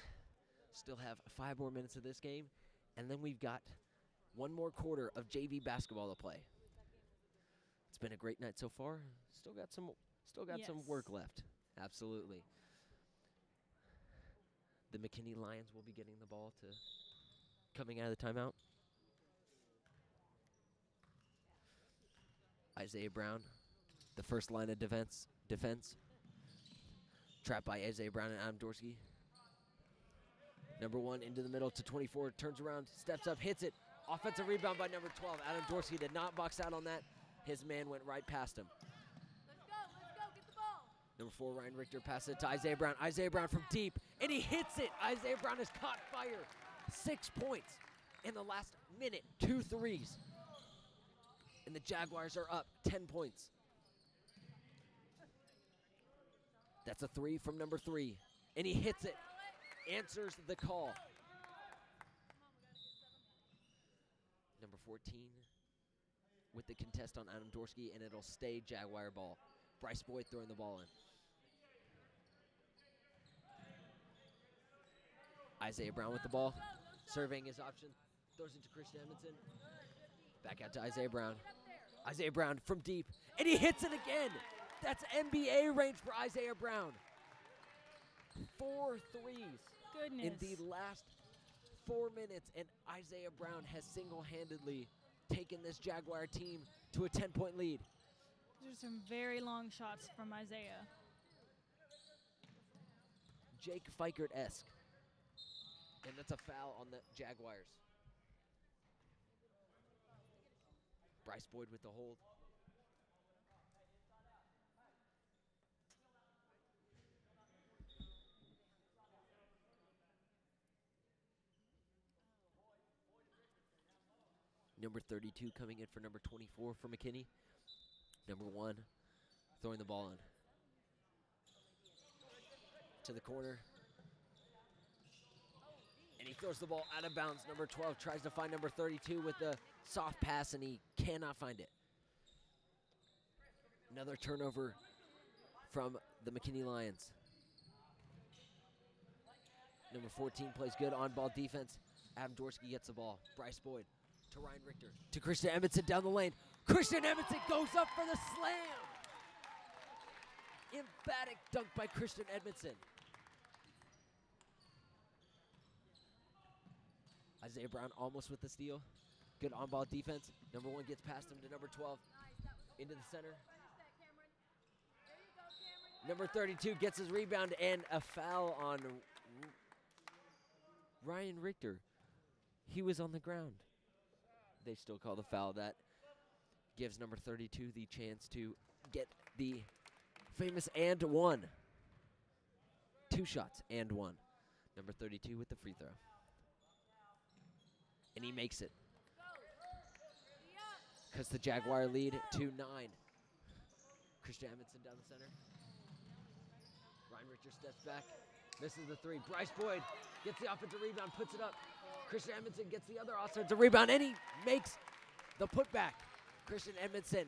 Still have five more minutes of this game, and then we've got one more quarter of JV basketball to play. It's been a great night so far. Still got some still got some work left. Absolutely. The McKinney Lions will be getting the ball to coming out of the timeout. Isaiah Brown, the first line of defense. Defense. Trapped by Isaiah Brown and Adam Dorsey. Number one into the middle to 24, turns around, steps up, hits it. Offensive rebound by number 12. Adam Dorsey did not box out on that. His man went right past him. Number four, Ryan Richter passes it to Isaiah Brown. Isaiah Brown from deep, and he hits it. Isaiah Brown has caught fire. Six points in the last minute, two threes. And the Jaguars are up 10 points. That's a three from number three. And he hits it. Answers the call. Number 14 with the contest on Adam Dorsky, and it'll stay Jaguar ball. Bryce Boyd throwing the ball in. Isaiah Brown with the ball. Surveying his option. Throws it to Christian Edmondson. Back out to Isaiah Brown. Isaiah Brown from deep. And he hits it again. That's NBA range for Isaiah Brown. Four threes Goodness. in the last four minutes, and Isaiah Brown has single handedly taken this Jaguar team to a 10 point lead. There's some very long shots from Isaiah. Jake Fikert esque. And that's a foul on the Jaguars. Bryce Boyd with the hold. Number 32 coming in for number 24 for McKinney. Number one throwing the ball in. To the corner. And he throws the ball out of bounds. Number 12 tries to find number 32 with the soft pass, and he cannot find it. Another turnover from the McKinney Lions. Number 14 plays good on ball defense. Adam Dorsky gets the ball. Bryce Boyd to Ryan Richter. To Christian Edmondson down the lane. Christian Edmondson goes up for the slam. Emphatic dunk by Christian Edmondson. Isaiah Brown almost with the steal. Good on ball defense. Number one gets past him to number 12. Into the center. Number 32 gets his rebound and a foul on Ryan Richter. He was on the ground. They still call the foul. That gives number 32 the chance to get the famous and one. Two shots and one. Number 32 with the free throw. And he makes it. Because the Jaguar lead to nine. Christian Edmondson down the center. Ryan Richter steps back, misses the three. Bryce Boyd gets the offensive rebound, puts it up. Christian Edmondson gets the other offensive rebound, and he makes the putback. Christian Edmondson.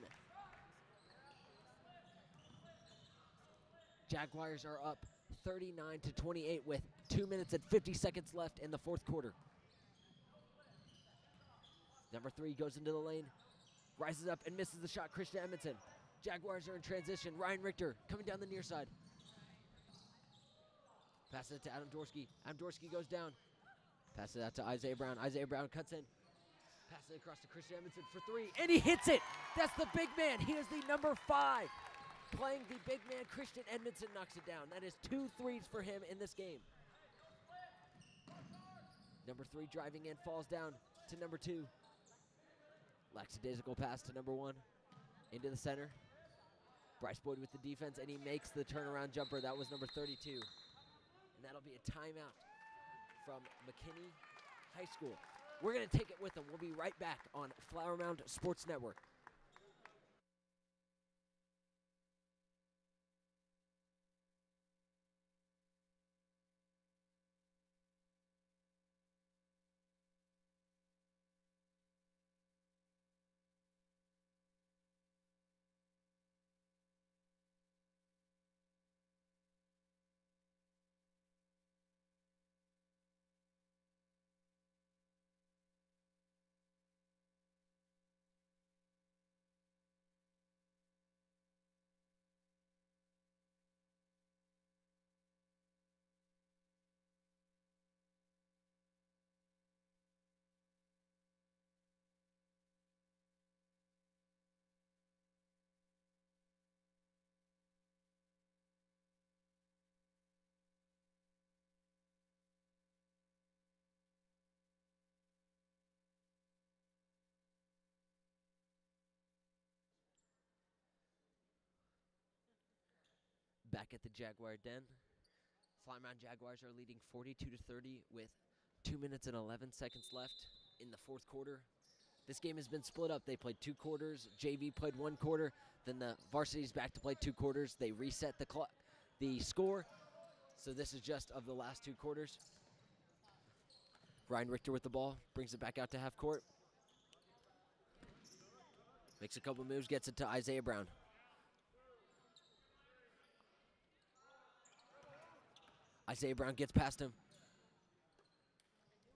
Jaguars are up 39 to 28 with two minutes and 50 seconds left in the fourth quarter. Number three goes into the lane, rises up and misses the shot. Christian Edmondson. Jaguars are in transition. Ryan Richter coming down the near side. Pass it to Adam Dorsky. Adam Dorsky goes down. Pass it out to Isaiah Brown. Isaiah Brown cuts in. Pass it across to Christian Edmondson for three, and he hits it. That's the big man. He is the number five playing the big man Christian Edmondson knocks it down. That is two threes for him in this game. Number three driving in, falls down to number two. Lackadaisical pass to number one. Into the center. Bryce Boyd with the defense, and he makes the turnaround jumper. That was number 32. And that'll be a timeout from McKinney High School. We're going to take it with them. We'll be right back on Flower Mound Sports Network. Back at the Jaguar Den. Flower Mound Jaguars are leading 42 to 30 with 2 minutes and 11 seconds left in the fourth quarter. This game has been split up. They played two quarters. JV played one quarter. Then the varsity's back to play two quarters. They reset the clock, the score. So this is just of the last two quarters. Ryan Richter with the ball brings it back out to half court. Makes a couple moves, gets it to Isaiah Brown. Isaiah Brown gets past him.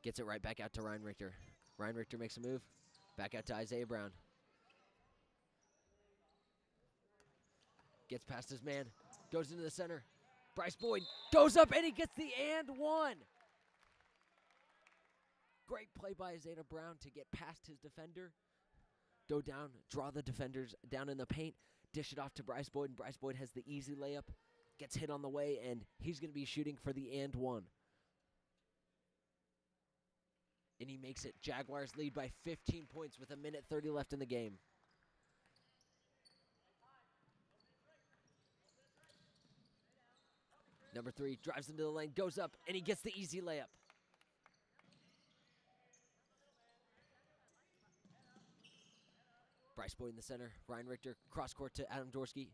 Gets it right back out to Ryan Richter. Ryan Richter makes a move. Back out to Isaiah Brown. Gets past his man. Goes into the center. Bryce Boyd goes up and he gets the and one. Great play by Isaiah Brown to get past his defender. Go down, draw the defenders down in the paint, dish it off to Bryce Boyd, and Bryce Boyd has the easy layup gets hit on the way, and he's going to be shooting for the and one. And he makes it. Jaguars lead by 15 points with a minute 30 left in the game. Number three drives into the lane, goes up, and he gets the easy layup. Bryce Boyd in the center. Ryan Richter cross court to Adam Dorsky.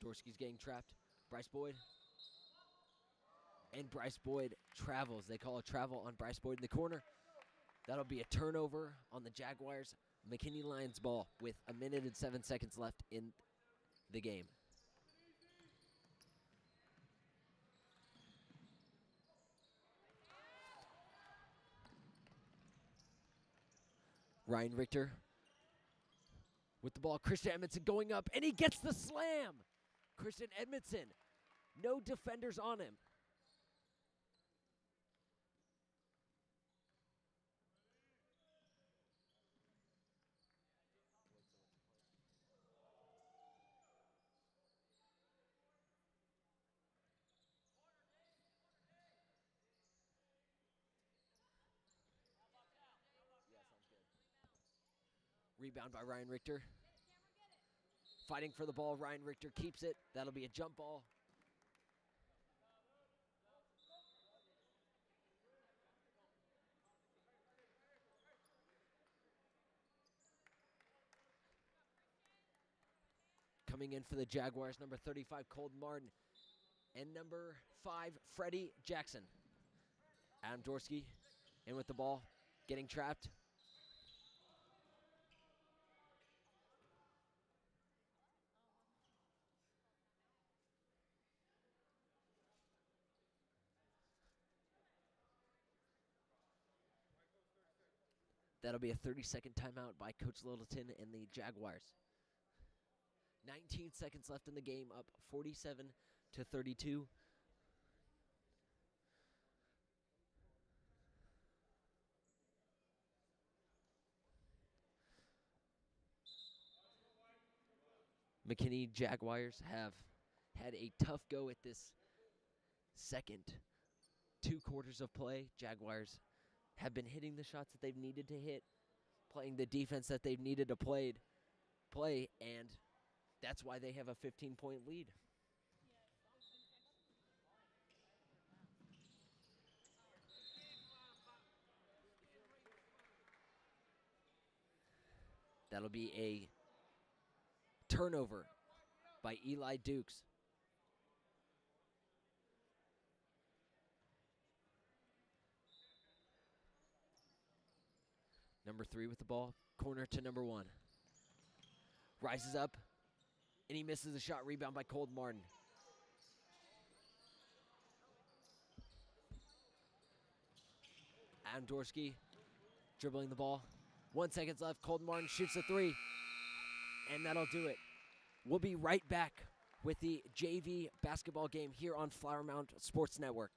Dorsky's getting trapped. Bryce Boyd. And Bryce Boyd travels. They call a travel on Bryce Boyd in the corner. That'll be a turnover on the Jaguars. McKinney Lions ball with a minute and seven seconds left in the game. Ryan Richter with the ball. Christian Edmondson going up, and he gets the slam. Christian Edmondson, no defenders on him. Rebound by Ryan Richter. Fighting for the ball. Ryan Richter keeps it. That'll be a jump ball. Coming in for the Jaguars, number 35, Colton Martin. And number 5, Freddie Jackson. Adam Dorsky in with the ball, getting trapped. That'll be a 30 second timeout by Coach Littleton and the Jaguars. 19 seconds left in the game, up 47 to 32. McKinney Jaguars have had a tough go at this second two quarters of play. Jaguars have been hitting the shots that they've needed to hit, playing the defense that they've needed to played play, and that's why they have a 15 point lead. That'll be a turnover by Eli Dukes. Number three with the ball, corner to number one. Rises up, and he misses a shot. Rebound by Cold Martin. Adam Dorsky dribbling the ball. One seconds left. Cold Martin shoots a three, and that'll do it. We'll be right back with the JV basketball game here on Flower Mound Sports Network.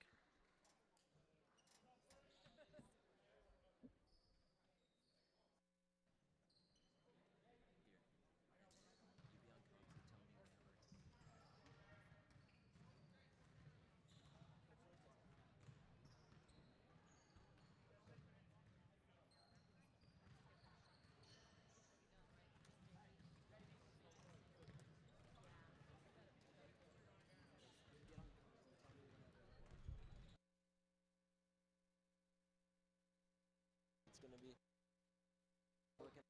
It's going to be. Looking.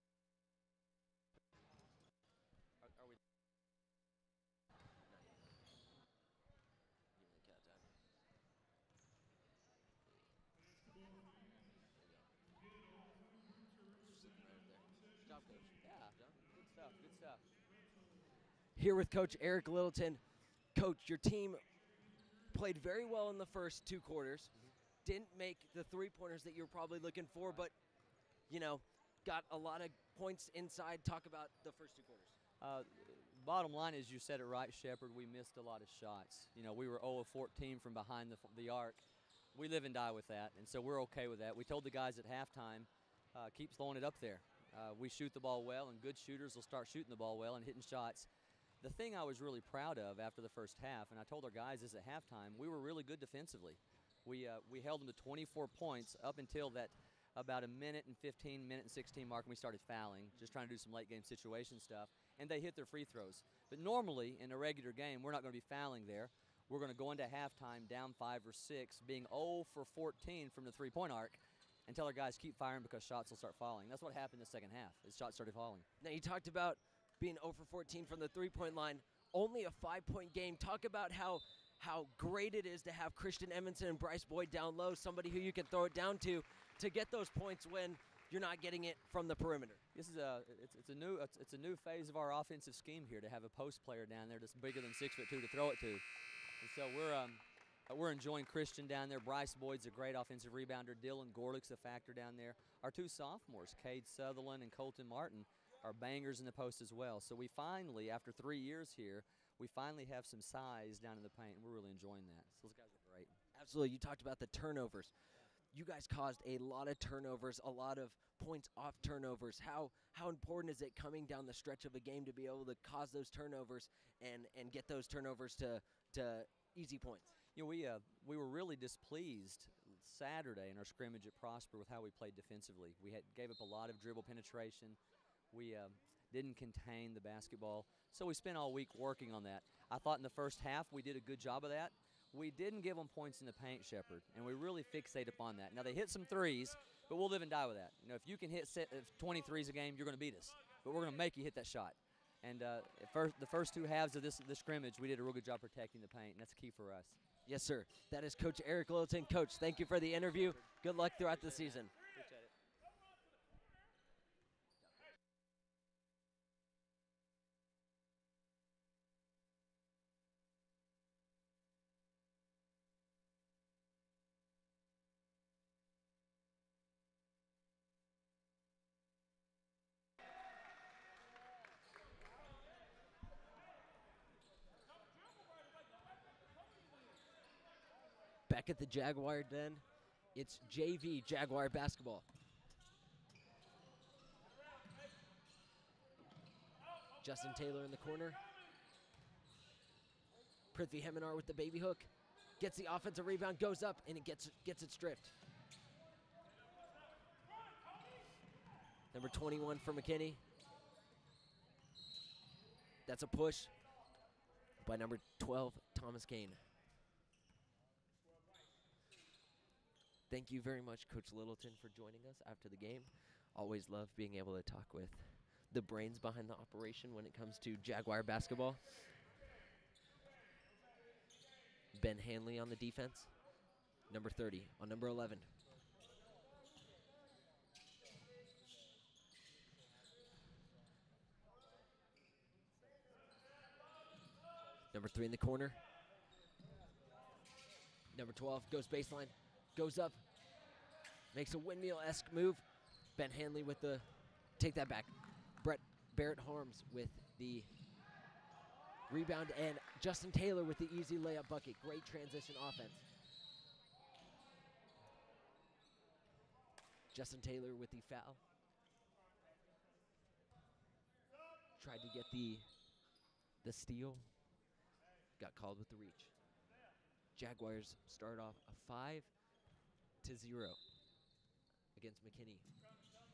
Are, are we? Not yet. Give me the countdown. Job, coach. Yeah, good stuff. Good stuff. Here with Coach Eric Littleton. Coach, your team played very well in the first two quarters. Didn't make the three pointers that you were probably looking for, but you know, got a lot of points inside. Talk about the first two quarters. Uh, bottom line is, you said it right, Shepard. We missed a lot of shots. You know, we were 0 of 14 from behind the, the arc. We live and die with that, and so we're okay with that. We told the guys at halftime, uh, keep throwing it up there. Uh, we shoot the ball well, and good shooters will start shooting the ball well and hitting shots. The thing I was really proud of after the first half, and I told our guys this at halftime, we were really good defensively. We uh, we held them to 24 points up until that about a minute and 15, minute and 16 mark, and we started fouling, just trying to do some late game situation stuff. And they hit their free throws. But normally in a regular game, we're not going to be fouling there. We're going to go into halftime down five or six, being 0 for 14 from the three point arc, and tell our guys keep firing because shots will start falling. That's what happened in the second half. Is shots started falling. Now you talked about being 0 for 14 from the three-point line. Only a five-point game. Talk about how how great it is to have Christian Edmondson and Bryce Boyd down low, somebody who you can throw it down to, to get those points when you're not getting it from the perimeter. This is a it's, it's a new it's, it's a new phase of our offensive scheme here to have a post player down there that's bigger than six foot two to throw it to, and so we're um uh, we're enjoying Christian down there. Bryce Boyd's a great offensive rebounder. Dylan Gorlick's a factor down there. Our two sophomores, Cade Sutherland and Colton Martin, are bangers in the post as well. So we finally, after three years here, we finally have some size down in the paint, and we're really enjoying that. So those guys are great. Absolutely. You talked about the turnovers. You guys caused a lot of turnovers, a lot of points off turnovers. How how important is it coming down the stretch of a game to be able to cause those turnovers and and get those turnovers to to easy points? You know, we uh, we were really displeased Saturday in our scrimmage at Prosper with how we played defensively. We had gave up a lot of dribble penetration. We uh, didn't contain the basketball, so we spent all week working on that. I thought in the first half we did a good job of that. We didn't give them points in the paint, Shepard, and we really fixate upon that. Now they hit some threes, but we'll live and die with that. You know, if you can hit set, 20 threes a game, you're going to beat us, but we're going to make you hit that shot. And uh, first, the first two halves of this, this scrimmage, we did a real good job protecting the paint, and that's key for us. Yes, sir. That is Coach Eric Littleton. Coach, thank you for the interview. Good luck throughout the season. At the Jaguar Den, it's JV Jaguar basketball. Justin Taylor in the corner. Prithvi Heminar with the baby hook. Gets the offensive rebound, goes up, and it gets gets it stripped. Number 21 for McKinney. That's a push by number 12, Thomas Kane. Thank you very much, Coach Littleton, for joining us after the game. Always love being able to talk with the brains behind the operation when it comes to Jaguar basketball. Ben Hanley on the defense. Number 30 on number 11. Number three in the corner. Number 12 goes baseline, goes up, makes a windmill esque move. Ben Hanley with the take that back. Brett Barrett Harms with the rebound, and Justin Taylor with the easy layup bucket. Great transition offense. Justin Taylor with the foul. Tried to get the the steal. Got called with the reach. Jaguars start off a five to zero against McKinney.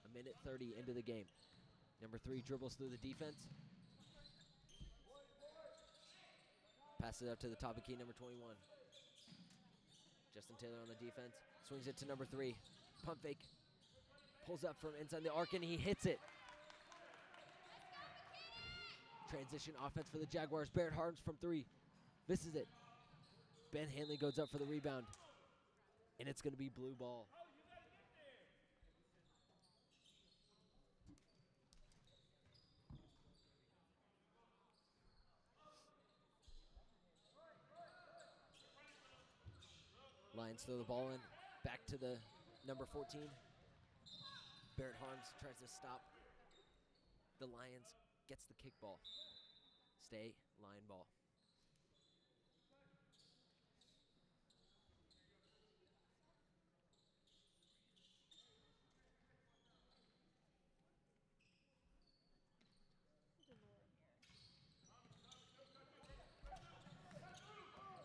A minute 30 into the game. Number three dribbles through the defense. Passes it up to the top of key, number 21. Justin Taylor on the defense. Swings it to number three. Pump fake. Pulls up from inside the arc and he hits it. Transition offense for the Jaguars. Barrett Harms from three. Misses it. Ben Hanley goes up for the rebound. And it's going to be blue ball. Lions throw the ball in. Back to the number 14. Barrett Harms tries to stop the Lions. Gets the kickball. Stay, Lion ball.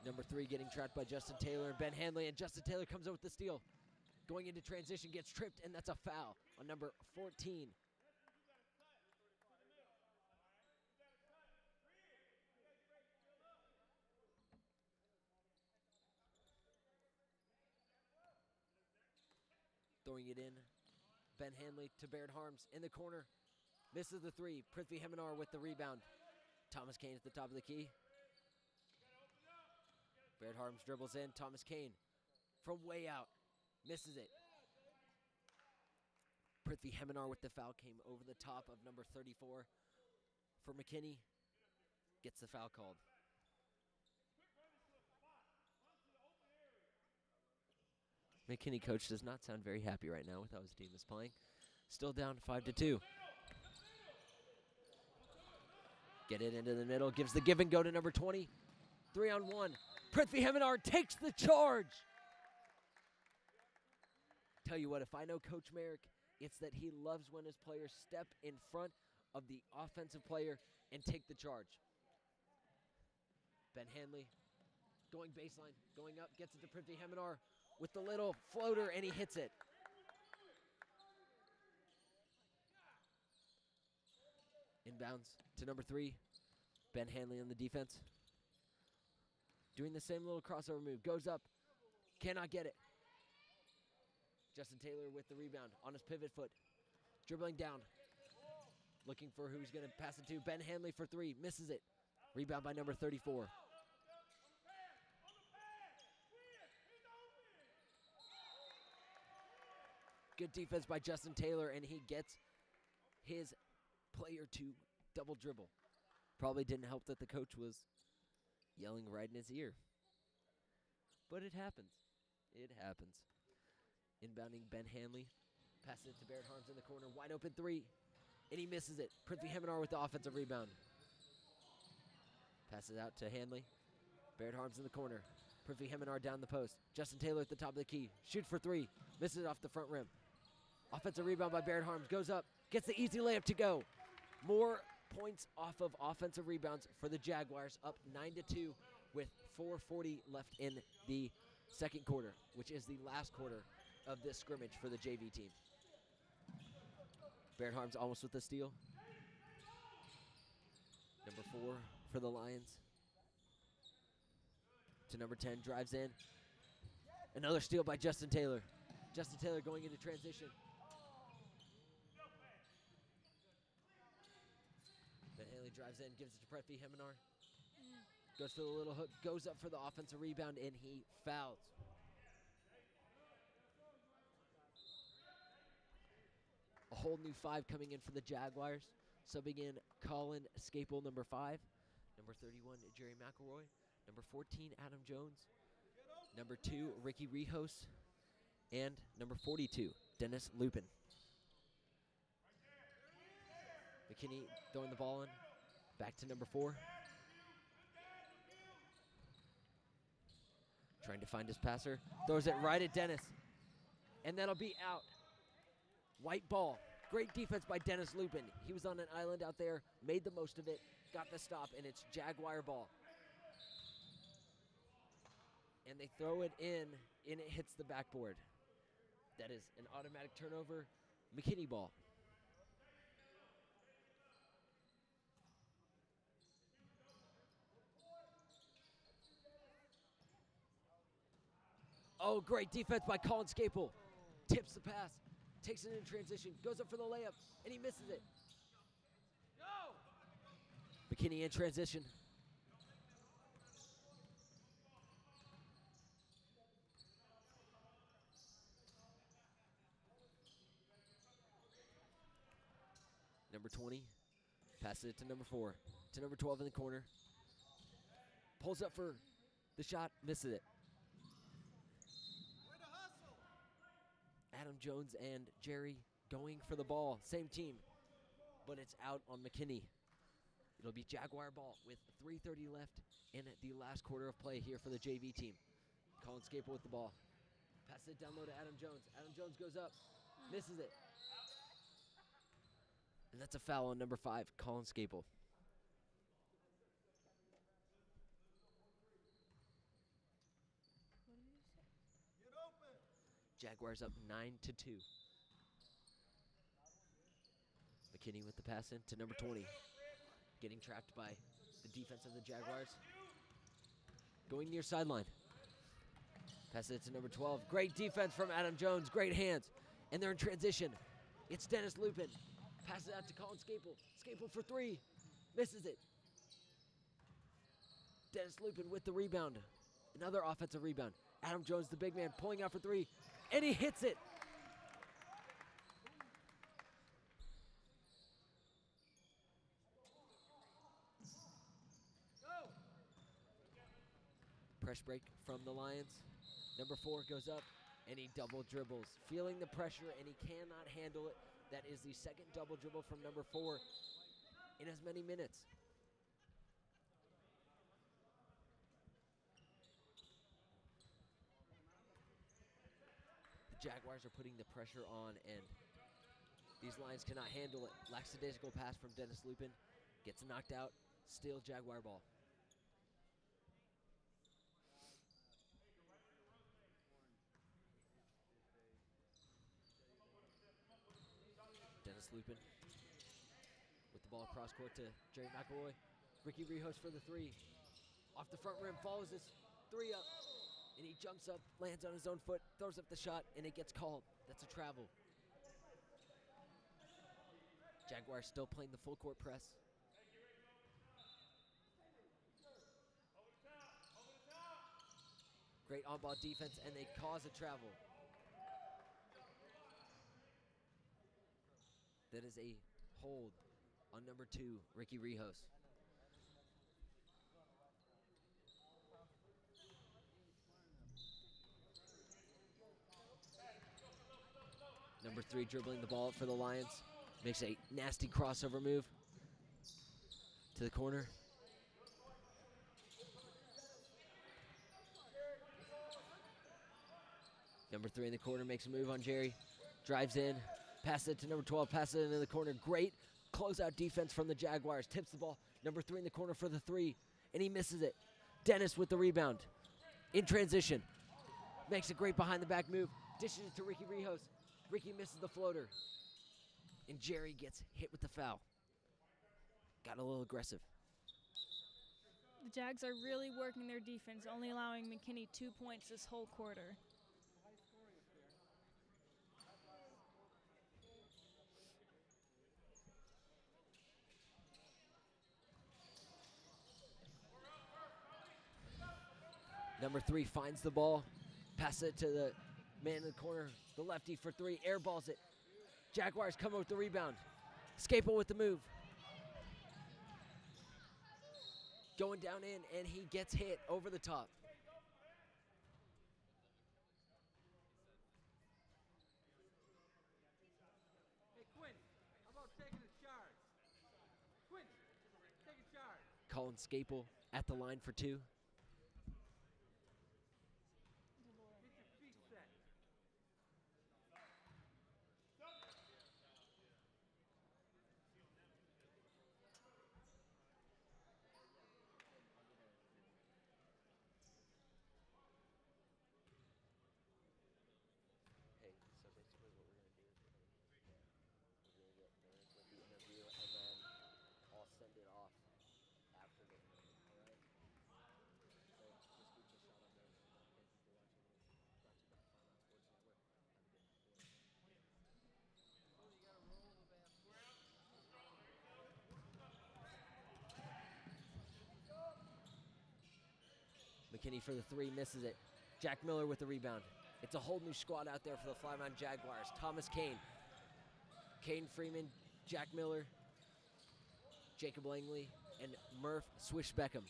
Number three getting trapped by Justin Taylor and Ben Hanley, and Justin Taylor comes out with the steal. Going into transition, gets tripped, and that's a foul on number 14. Throwing it in. Ben Hanley to Barrett Harms in the corner. Misses the three. Prithvi Heminar with the rebound. Thomas Kane at the top of the key. Barrett Harms dribbles in. Thomas Kane from way out. Misses it. Prithvi Heminar with the foul came over the top of number 34 for McKinney. Gets the foul called. McKinney coach does not sound very happy right now with how his team is playing. Still down five to two. Get it into the middle. Gives the give and go to number 20. Three on one. Prithvi Heminar takes the charge. Tell you what, if I know Coach Merrick, it's that he loves when his players step in front of the offensive player and take the charge. Ben Hanley going baseline, going up, gets it to Prithvi Heminar with the little floater, and he hits it. Inbounds to number three, Ben Hanley on the defense. Doing the same little crossover move, goes up, cannot get it. Justin Taylor with the rebound on his pivot foot, dribbling down, looking for who he's going to pass it to. Ben Hanley for three, misses it. Rebound by number 34. Good defense by Justin Taylor, and he gets his player to double dribble. Probably didn't help that the coach was yelling right in his ear. But it happens. It happens. Inbounding Ben Hanley. Passes it to Barrett Harms in the corner. Wide open three. And he misses it. Prithvi Heminar with the offensive rebound. Passes out to Hanley. Barrett Harms in the corner. Prithvi Heminar down the post. Justin Taylor at the top of the key. Shoots for three. Misses it off the front rim. Offensive rebound by Barrett Harms. Goes up. Gets the easy layup to go. More points off of offensive rebounds for the Jaguars. Up 9 to 2 with 4:40 left in the second quarter, which is the last quarter of this scrimmage for the JV team. Barrett Harms almost with the steal. Number four for the Lions. To number 10, drives in. Another steal by Justin Taylor. Justin Taylor going into transition. Drives in, gives it to Prithvi Heminar. Goes for the little hook, goes up for the offensive rebound, and he fouls. A whole new five coming in for the Jaguars. Subbing in Colin Scapel, number five. Number 31, Jerry McElroy. Number 14, Adam Jones. Number two, Ricky Rehos. And number 42, Dennis Lupin. McKinney throwing the ball in. Back to number four. Trying to find his passer. Throws it right at Dennis. And that'll be out. White ball. Great defense by Dennis Lupin. He was on an island out there, made the most of it, got the stop, and it's Jaguar ball. And they throw it in, and it hits the backboard. That is an automatic turnover. McKinney ball. Oh, great defense by Colin Scapel. Tips the pass, takes it in transition, goes up for the layup, and he misses it. McKinney in transition. Number 20 passes it to number 4. To number 12 in the corner. Pulls up for the shot, misses it. Adam Jones and Jerry going for the ball. Same team, but it's out on McKinney. It'll be Jaguar ball with 3.30 left in the last quarter of play here for the JV team. Colin Scapel with the ball. Pass it down low to Adam Jones. Adam Jones goes up, misses it. And that's a foul on number five, Colin Scapel. Jaguars up nine to two. McKinney with the pass in to number 20. Getting trapped by the defense of the Jaguars. Going near sideline. Pass it to number 12. Great defense from Adam Jones. Great hands. And they're in transition. It's Dennis Lupin. Passes it out to Colin Scapel. Scapel for three. Misses it. Dennis Lupin with the rebound. Another offensive rebound. Adam Jones, the big man, pulling out for three. And he hits it. Press break from the Lions. Number four goes up and he double dribbles, feeling the pressure and he cannot handle it. That is the second double dribble from number four in as many minutes. Jaguars are putting the pressure on and these Lions cannot handle it. Lackadaisical pass from Dennis Lupin. Gets knocked out. Still Jaguar ball. Dennis Lupin with the ball across court to Jerry McElroy. Ricky Rehos for the three. Off the front rim, follows this three up. And he jumps up, lands on his own foot, throws up the shot, and it gets called. That's a travel. Jaguars still playing the full court press. Great on ball defense, and they cause a travel. That is a hold on number two, Ricky Rehos. Number three dribbling the ball for the Lions. Makes a nasty crossover move to the corner. Number three in the corner makes a move on Jerry. Drives in. passes it to number 12. passes it into the corner. Great closeout defense from the Jaguars. Tips the ball. Number three in the corner for the three. And he misses it. Dennis with the rebound. In transition. Makes a great behind the back move. Dishes it to Ricky Rehos. Ricky misses the floater. And Jerry gets hit with the foul. Got a little aggressive. The Jags are really working their defense, only allowing McKinney two points this whole quarter. Number three finds the ball, passes it to the man in the corner, the lefty for three, airballs it. Jaguars come with the rebound. Scapel with the move. Going down in, and he gets hit over the top. Hey, Quinn, how about taking a charge? Quinn, take a charge. Colin Scapel at the line for two. Get your feet set. Hey, so basically what we're gonna do is we're gonna, we're gonna get Merrick with the interview and then I'll send it off after the alright? So just keep the shot on there. Okay, people watching this. Brought to you by Flower Mound Sports Network. Have a good day. McKinney for the three, misses it. Jack Miller with the rebound. It's a whole new squad out there for the Flower Mound Jaguars. Thomas Kane, Kane Freeman, Jack Miller, Jacob Langley, and Murph Swish Beckham.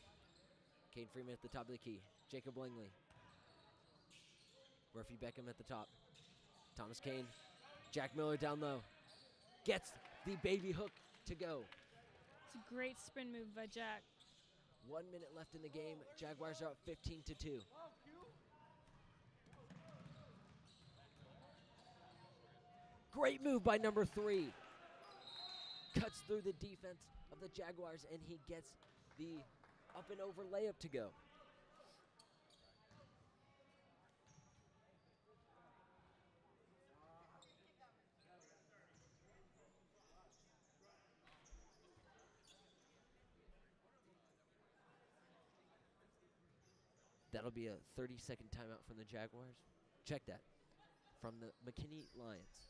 Kane Freeman at the top of the key. Jacob Langley. Murphy Beckham at the top. Thomas Kane. Jack Miller down low. Gets the baby hook to go. It's a great spin move by Jack. One minute left in the game. Jaguars are up 15 to 2. Great move by number three. Cuts through the defense of the Jaguars and he gets the up and over layup to go. That'll be a 30 second timeout from the Jaguars. Check that. From the McKinney Lions.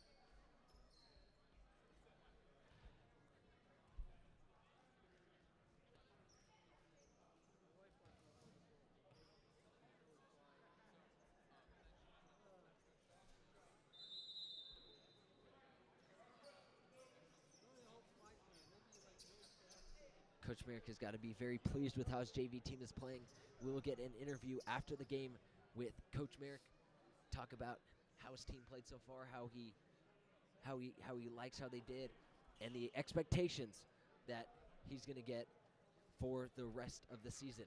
Has got to be very pleased with how his JV team is playing. We will get an interview after the game with Coach Merrick. Talk about how his team played so far, how he, how he, how he likes how they did, and the expectations that he's going to get for the rest of the season.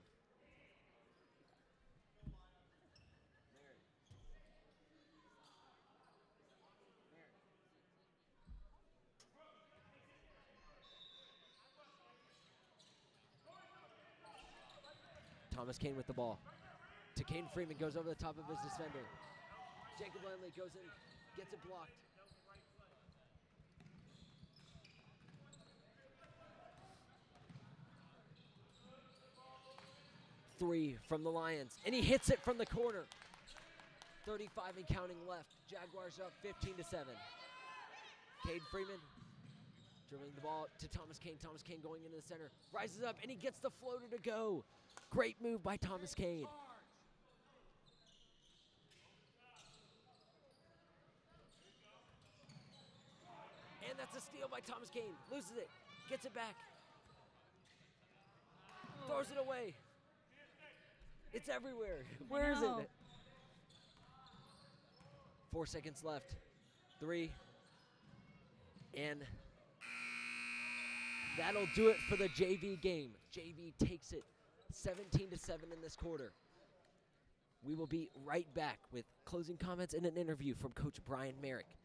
Thomas Kane with the ball. To Kane Freeman goes over the top of his defender. Jacob Langley goes in, gets it blocked. Three from the Lions, and he hits it from the corner. 35 and counting left. Jaguars up 15 to 7. Cade Freeman dribbling the ball to Thomas Kane. Thomas Kane going into the center, rises up, and he gets the floater to go. Great move by Thomas Kane. And that's a steal by Thomas Kane. Loses it, gets it back, throws it away. It's everywhere. Where is it? Four seconds left. Three. And that'll do it for the JV game. JV takes it 17 to 7 in this quarter. We will be right back with closing comments and an interview from Coach Brian Merrick.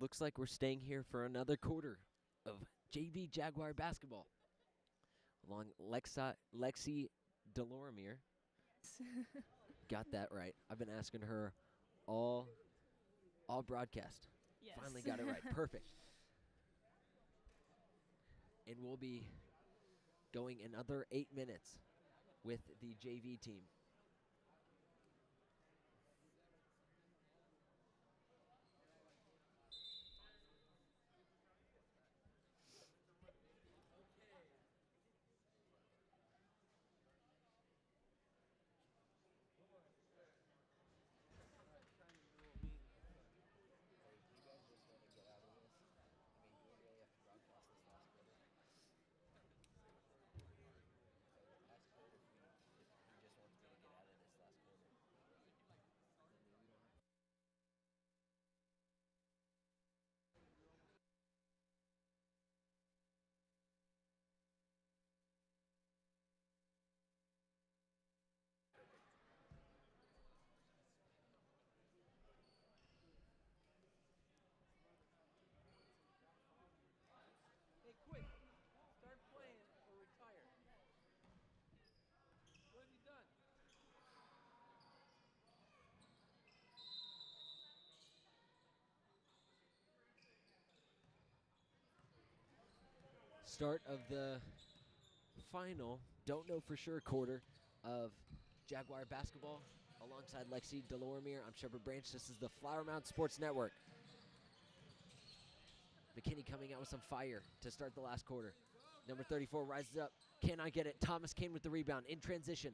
Looks like we're staying here for another quarter of JV Jaguar basketball. Along Lexa, Lexi Delormier. Got that right. I've been asking her all all broadcast. yes. Finally got it right. Perfect. And we'll be going another eight minutes with the JV team. Start of the final, don't know for sure quarter of Jaguar basketball alongside Lexi Delormier. I'm Shepard Branch. This is the Flower Mound Sports Network. McKinney coming out with some fire to start the last quarter. Number 34 rises up. Cannot get it. Thomas Kane with the rebound in transition.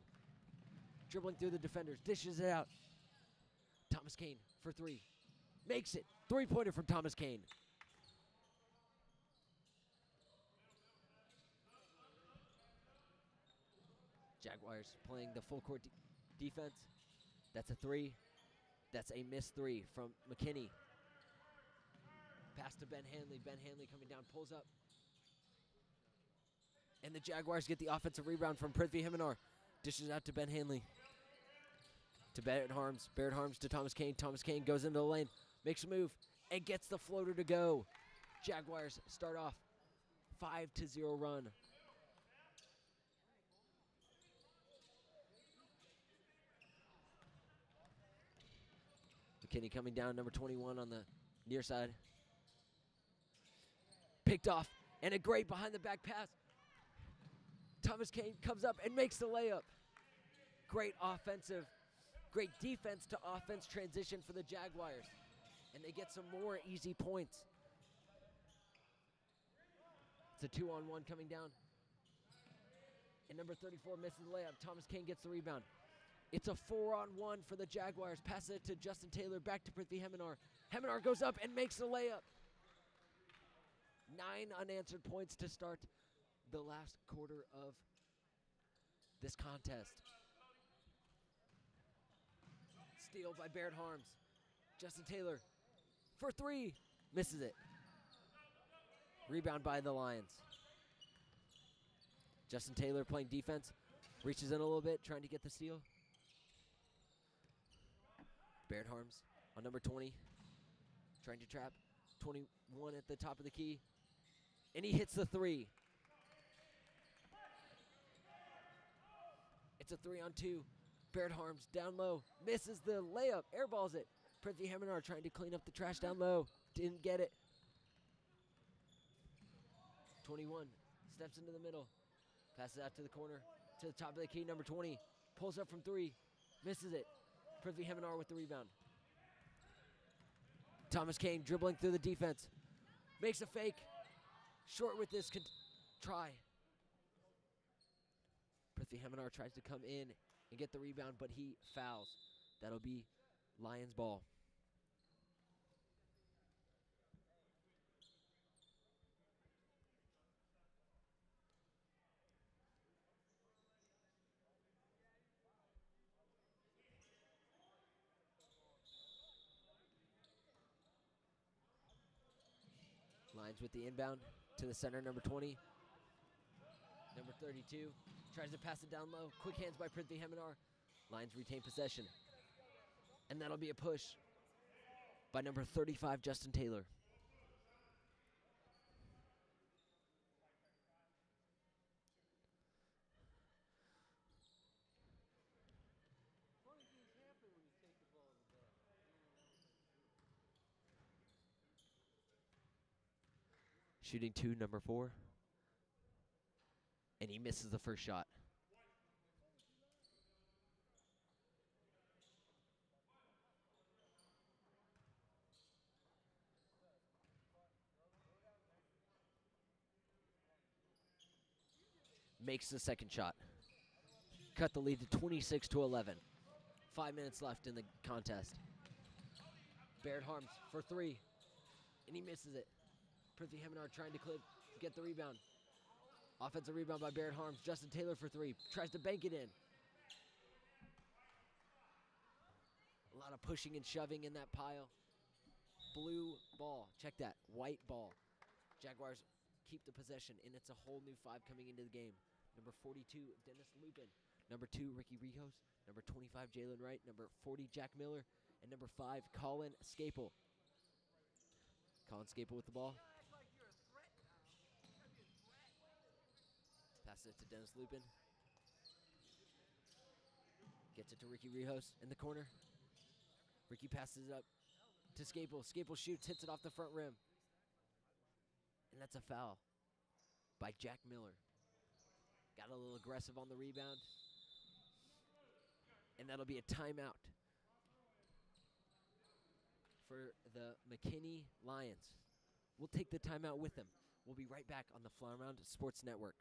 Dribbling through the defenders. Dishes it out. Thomas Kane for three. Makes it. Three pointer from Thomas Kane. Jaguars playing the full court de- defense. That's a three. That's a missed three from McKinney. Pass to Ben Hanley. Ben Hanley coming down, pulls up. And the Jaguars get the offensive rebound from Prithvi Heminar. Dishes out to Ben Hanley. To Barrett Harms. Barrett Harms to Thomas Kane. Thomas Kane goes into the lane, makes a move, and gets the floater to go. Jaguars start off 5 to 0 run. McKinney coming down, number 21 on the near side. Picked off, and a great behind the back pass. Thomas Kane comes up and makes the layup. Great offensive, great defense to offense transition for the Jaguars. And they get some more easy points. It's a two on one coming down. And number 34 misses the layup. Thomas Kane gets the rebound. It's a four on one for the Jaguars. Pass it to Justin Taylor, back to Prithvi Heminar. Heminar goes up and makes the layup. Nine unanswered points to start the last quarter of this contest. Steal by Barrett Harms. Justin Taylor for three. Misses it. Rebound by the Lions. Justin Taylor playing defense. Reaches in a little bit, trying to get the steal. Barrett Harms on number 20. Trying to trap. 21 at the top of the key. And he hits the three. It's a three on two. Barrett Harms down low. Misses the layup. Airballs it. Prithvi Heminar trying to clean up the trash down low. Didn't get it. 21 steps into the middle. Passes out to the corner. To the top of the key. Number 20. Pulls up from three. Misses it. Prithvi Heminar with the rebound. Thomas Kane dribbling through the defense. Makes a fake. Short with this try. Prithvi Heminar tries to come in and get the rebound, but he fouls. That'll be Lions ball. Lions with the inbound to the center, number 20. Number 32 tries to pass it down low. Quick hands by Prithvi Heminar. Lions retain possession. And that'll be a push by number 35, Justin Taylor. Shooting two, number four. And he misses the first shot. Makes the second shot. Cut the lead to 26 to 11. Five minutes left in the contest. Barrett Harms for three, and he misses it. Prithvi Heminar trying to clip, get the rebound. Offensive rebound by Barrett Harms. Justin Taylor for three, tries to bank it in. A lot of pushing and shoving in that pile. Blue ball, check that, white ball. Jaguars keep the possession, and it's a whole new five coming into the game. Number 42, Dennis Lupin. Number two, Ricky Rehos. Number 25, Jalen Wright. Number 40, Jack Miller. And number five, Colin Scapel. Colin Scapel with the ball. Passes it to Dennis Lupin. Gets it to Ricky Rehos in the corner. Ricky passes it up to Scapel. Scapel shoots, hits it off the front rim. And that's a foul by Jack Miller. Got a little aggressive on the rebound. And that'll be a timeout for the McKinney Lions. We'll take the timeout with them. We'll be right back on the Flower Mound Sports Network.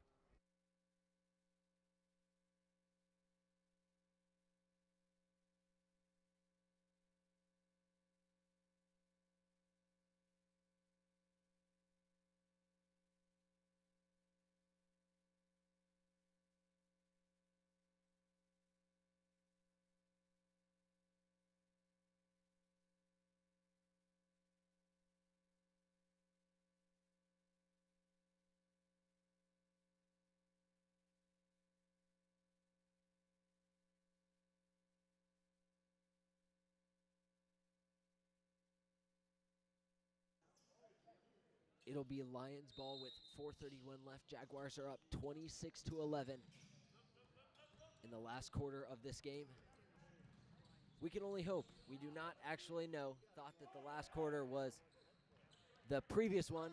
It'll be Lions ball with 4:31 left. Jaguars are up 26 to 11 in the last quarter of this game. We can only hope. We do not actually know. Thought that the last quarter was the previous one.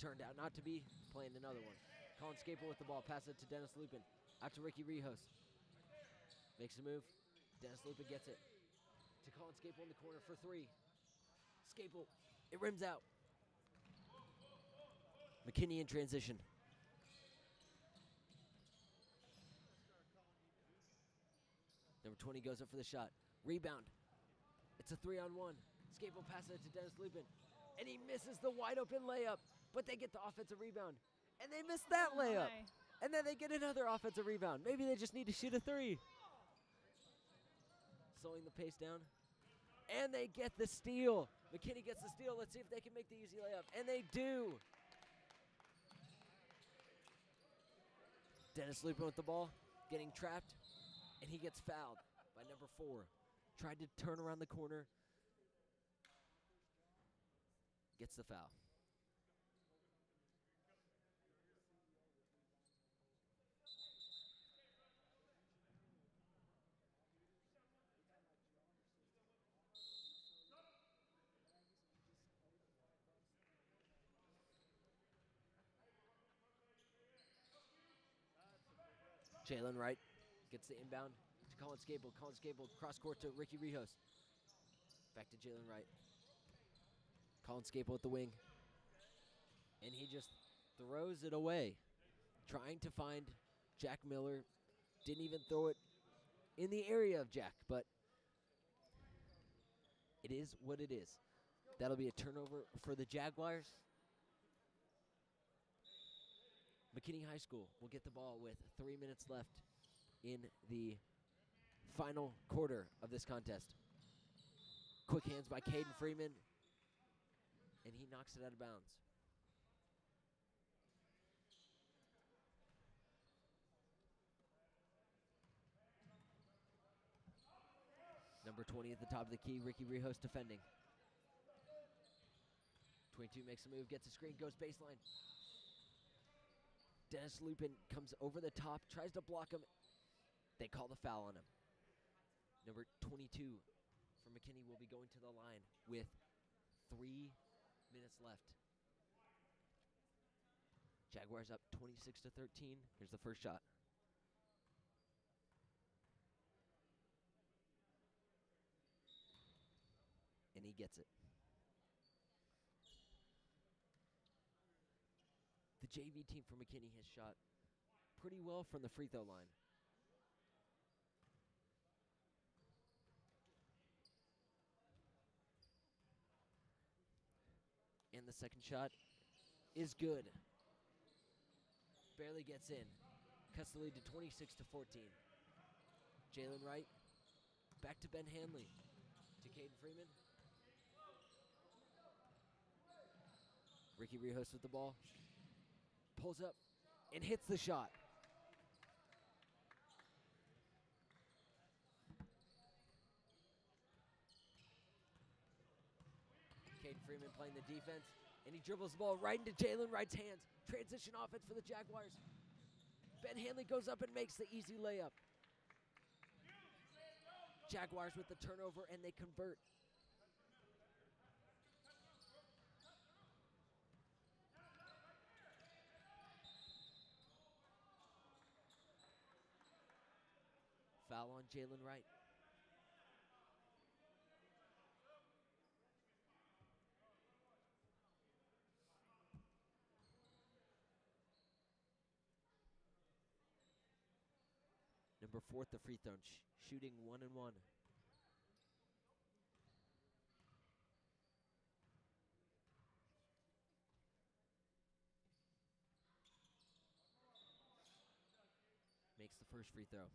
Turned out not to be. Playing another one. Colin Scapel with the ball. Pass it to Dennis Lupin. Out to Ricky Rehos. Makes a move. Dennis Lupin gets it. To Colin Scapel in the corner for three. Scapel. It rims out. McKinney in transition. Number 20 goes up for the shot. Rebound. It's a three on one. Scapel passes it to Dennis Lupin. And he misses the wide open layup. But they get the offensive rebound. And they miss that Oh layup. And then they get another offensive rebound. Maybe they just need to shoot a three. Slowing the pace down. And they get the steal. McKinney gets the steal. Let's see if they can make the easy layup. And they do. Dennis Lupin with the ball, getting trapped, and he gets fouled by number four. Tried to turn around the corner. Gets the foul. Jalen Wright gets the inbound to Colin Scapel. Colin Scapel cross court to Ricky Rehos. Back to Jalen Wright. Colin Scapel at the wing. And he just throws it away. Trying to find Jack Miller. Didn't even throw it in the area of Jack, but it is what it is. That'll be a turnover for the Jaguars. McKinney High School will get the ball with three minutes left in the final quarter of this contest. Quick hands by Caden Freeman, and he knocks it out of bounds. Number 20 at the top of the key, Ricky Rehos defending. 22 makes a move, gets a screen, goes baseline. Dennis Lupin comes over the top, tries to block him. They call the foul on him. Number 22 for McKinney will be going to the line with three minutes left. Jaguars up 26 to 13. Here's the first shot. And he gets it. The JV team from McKinney has shot pretty well from the free throw line. And the second shot is good. Barely gets in. Cuts the lead to 26 to 14. Jalen Wright back to Ben Hanley. To Caden Freeman. Ricky Rehos with the ball. Pulls up and hits the shot. Caden Freeman playing the defense, and he dribbles the ball right into Jalen Wright's hands. Transition offense for the Jaguars. Ben Hanley goes up and makes the easy layup. Jaguars with the turnover, and they convert. Foul on Jalen Wright. Number four at the free throw, sh- shooting one and one. Makes the first free throw.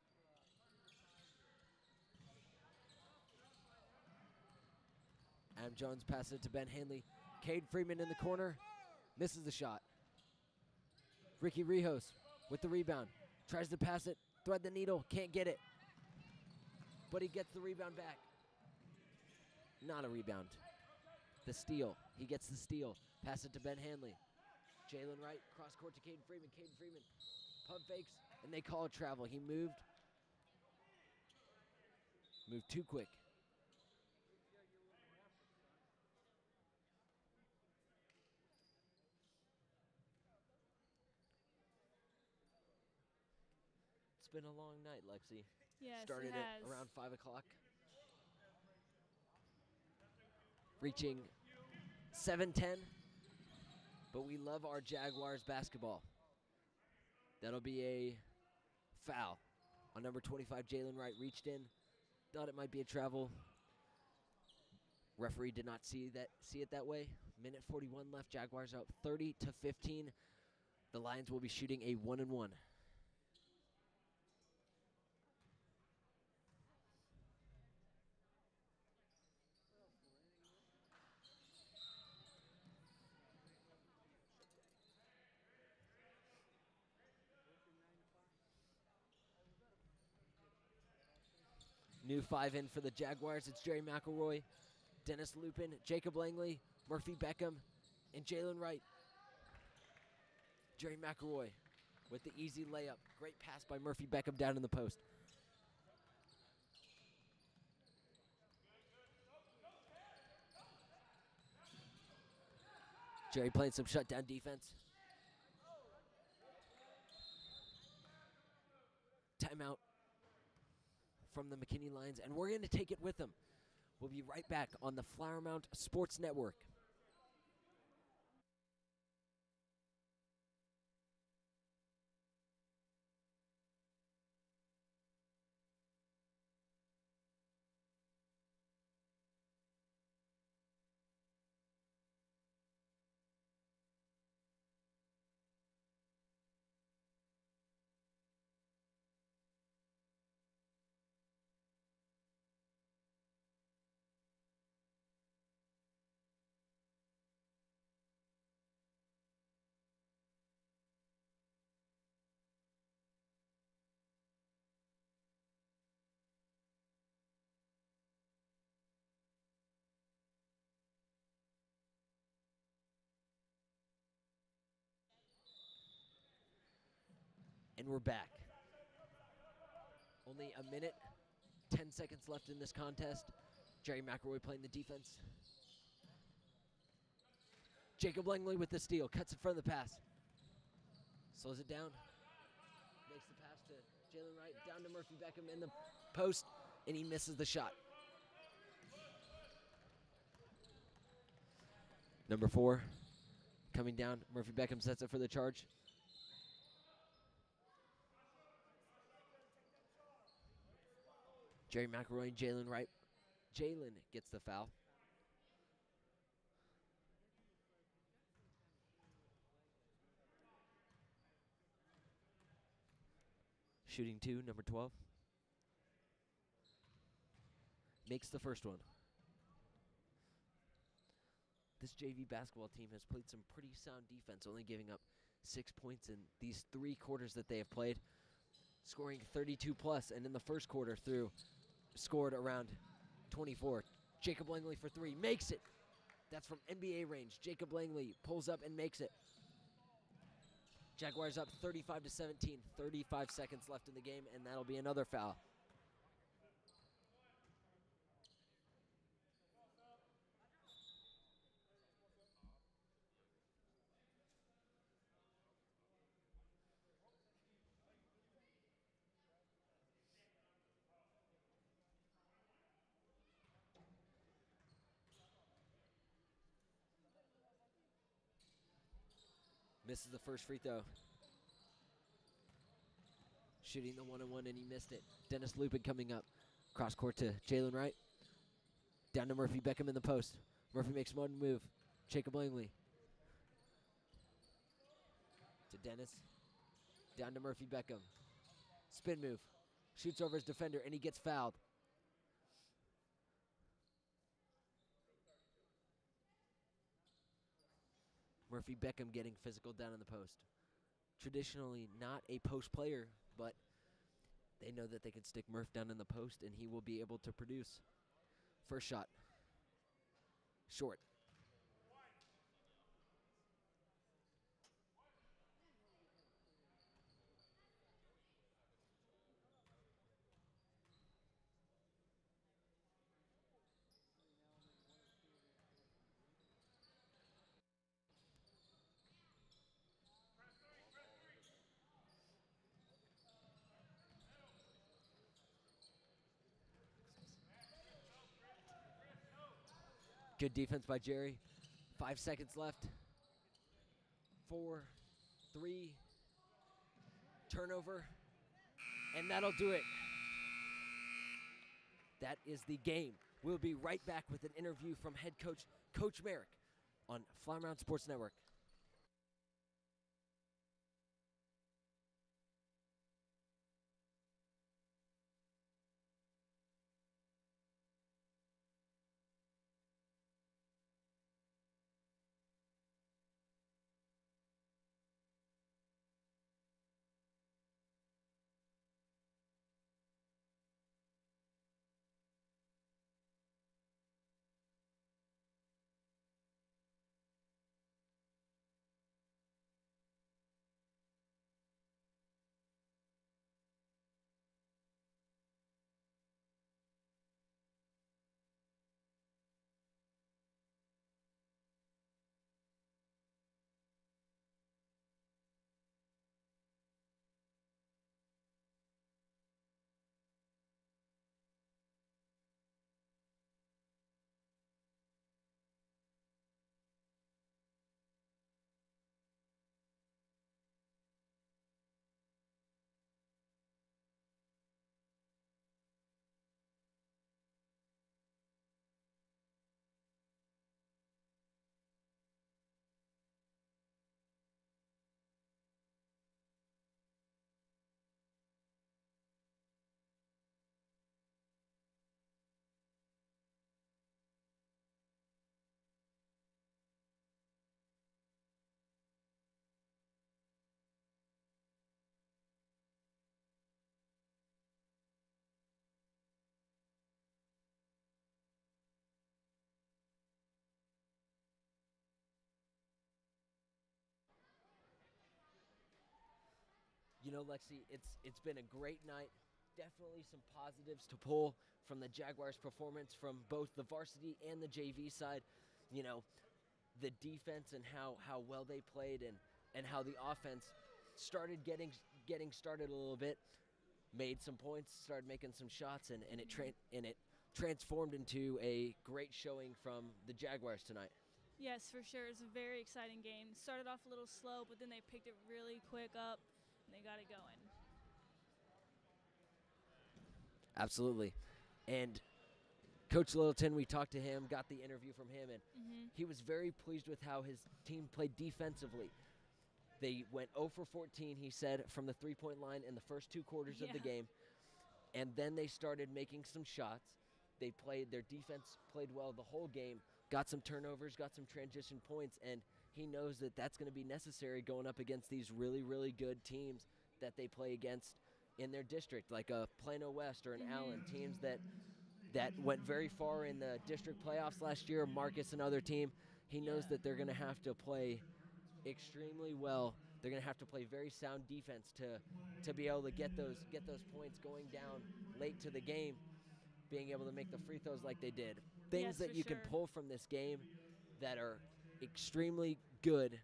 Well, he's a lifeguard swimming instructor. too. Adam Jones passes it to Ben Hanley. Cade Freeman in the corner. Misses the shot. Ricky Rehos with the rebound. Tries to pass it. Thread the needle. Can't get it. But he gets the rebound back. Not a rebound. The steal. He gets the steal. Pass it to Ben Hanley. Jalen Wright. Cross court to Caden Freeman. Caden Freeman. Pump fakes. And they call a travel. He moved. Moved too quick. Been a long night, Lexi. Yes, Started at around 5 o'clock. Reaching 7:10. But we love our Jaguars basketball. That'll be a foul on number 25. Jalen Wright reached in, thought it might be a travel. Referee did not see that see it that way. Minute 41 left. Jaguars up 30 to 15. The Lions will be shooting a one and one. New five in for the Jaguars. It's Jerry McElroy, Dennis Lupin, Jacob Langley, Murphy Beckham, and Jalen Wright. Jerry McElroy with the easy layup. Great pass by Murphy Beckham down in the post. Jerry playing some shutdown defense. Timeout from the McKinney Lions, and we're going to take it with them. We'll be right back on the Flower Mound Sports Network. And we're back. Only a minute, 10 seconds left in this contest. Jerry McElroy playing the defense. Jacob Langley with the steal, cuts in front of the pass. Slows it down. Makes the pass to Jalen Wright, down to Murphy Beckham in the post, and he misses the shot. Number four, coming down. Murphy Beckham sets it for the charge. Jerry McElroy and Jalen Wright. Jalen gets the foul. Shooting two, number 12. Makes the first one. This JV basketball team has played some pretty sound defense, only giving up six points in these three quarters that they have played, scoring 32 plus, and in the first quarter through scored around 24. Jacob Langley for three, makes it. That's from NBA range. Jacob Langley pulls up and makes it. Jaguars up 35 to 17. 35 seconds left in the game, and that'll be another foul. Misses the first free throw. Shooting the one on one, and he missed it. Dennis Lupin coming up. Cross court to Jalen Wright. Down to Murphy Beckham in the post. Murphy makes one move. Jacob Langley. To Dennis. Down to Murphy Beckham. Spin move. Shoots over his defender, and he gets fouled. Murphy Beckham getting physical down in the post. Traditionally not a post player, but they know that they can stick Murph down in the post and he will be able to produce. First shot. Short. Good defense by Jerry. Five seconds left. Four, three, turnover, and that'll do it. That is the game. We'll be right back with an interview from head coach Coach Merrick on Flower Mound Sports Network. You know, Lexi, it's it's been a great night. Definitely some positives to pull from the Jaguars' performance from both the varsity and the JV side. You know, the defense and how how well they played and and how the offense started getting getting started a little bit, made some points, started making some shots, and and it tra- and it transformed into a great showing from the Jaguars tonight. Yes, for sure. It's a very exciting game. Started off a little slow, but then they picked it really quick up and they got it going. Absolutely. And Coach Littleton, we talked to him, got the interview from him, and hmm he was very pleased with how his team played defensively. They went 0 for 14, he said, from the three point line in the first two quarters of the game. And then they started making some shots. They played, their defense played well the whole game, got some turnovers, got some transition points, and he knows that that's going to be necessary going up against these really, really good teams that they play against in their district, like a Plano West or an. Allen, teams that that went very far in the district playoffs last year. Marcus, another team, he knows that they're going to have to play extremely well. They're going to have to play very sound defense to to be able to get those get those points going down late to the game, being able to make the free throws like they did. Things Yes, that you can pull from this game that are extremely good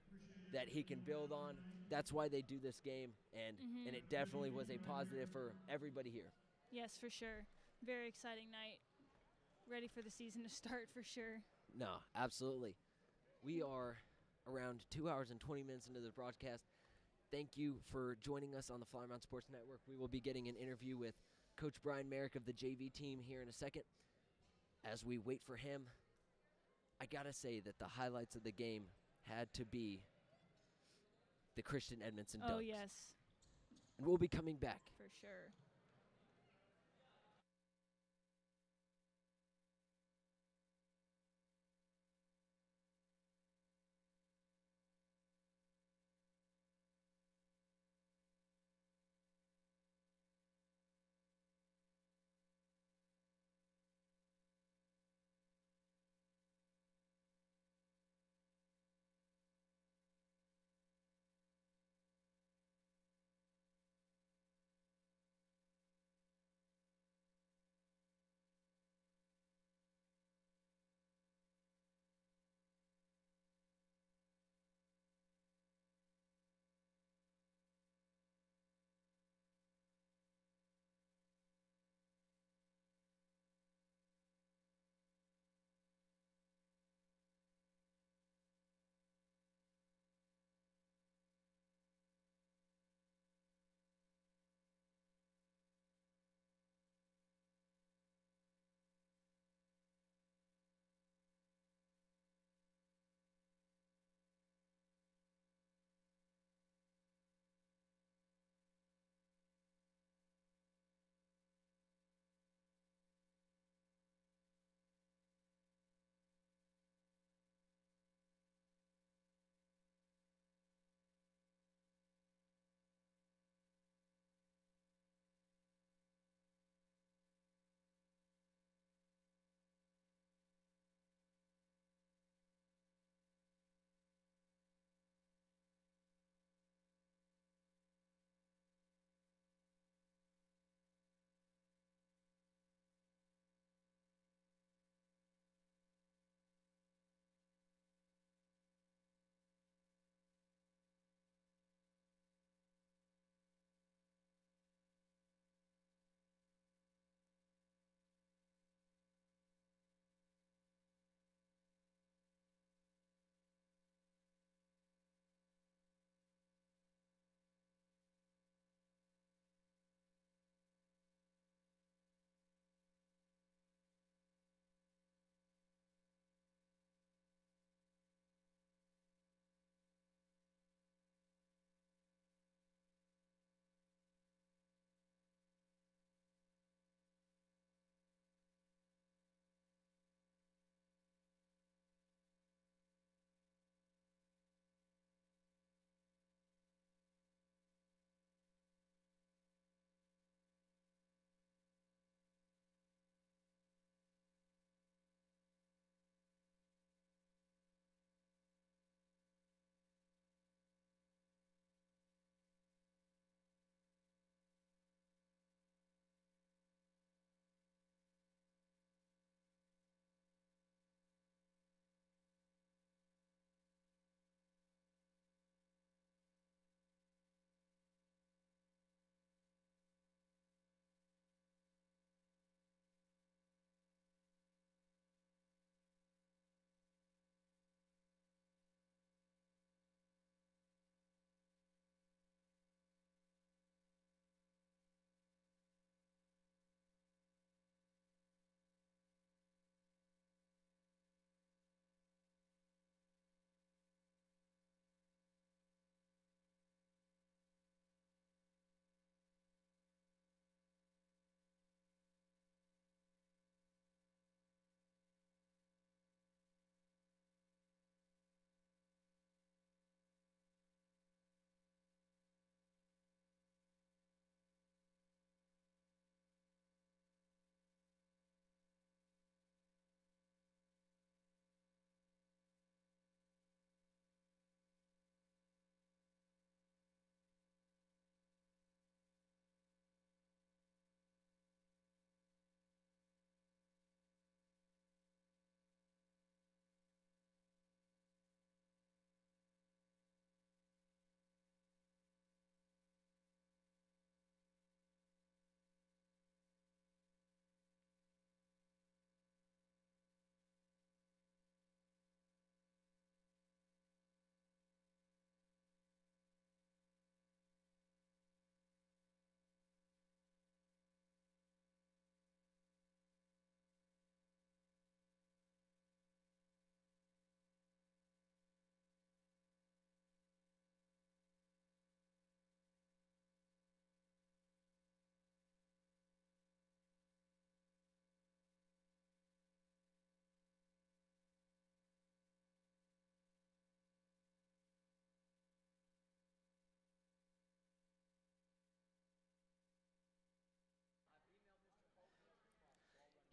that he can build on. That's why they do this game and Mhm. and it definitely was a positive for everybody here. Yes, for sure. Very exciting night. Ready for the season to start for sure. No, absolutely. We are around two hours and 20 minutes into the broadcast. Thank you for joining us on the Flower Mound Sports Network. We will be getting an interview with Coach Brian Merrick of the JV team here in a second. As we wait for him, I got to say that the highlights of the game had to be the Christian Edmondson Oh, yes, And we'll be coming back. for sure.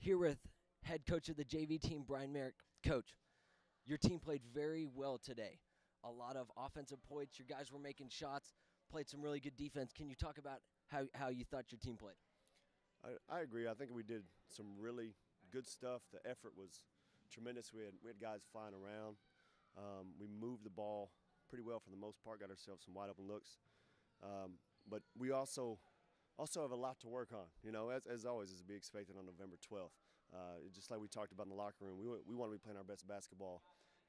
Here with head coach of the JV team, Brian Merrick. Coach, your team played very well today. A lot of offensive points. Your guys were making shots, played some really good defense. Can you talk about how, how you thought your team played? I, I agree. I think we did some really good stuff. The effort was tremendous. We had, we had guys flying around. Um, we moved the ball pretty well for the most part. Got ourselves some wide open looks. Um, but we also also have a lot to work on. You know, as, as always, is to be expected on November 12th. Uh, just like we talked about in the locker room, we, we want to be playing our best basketball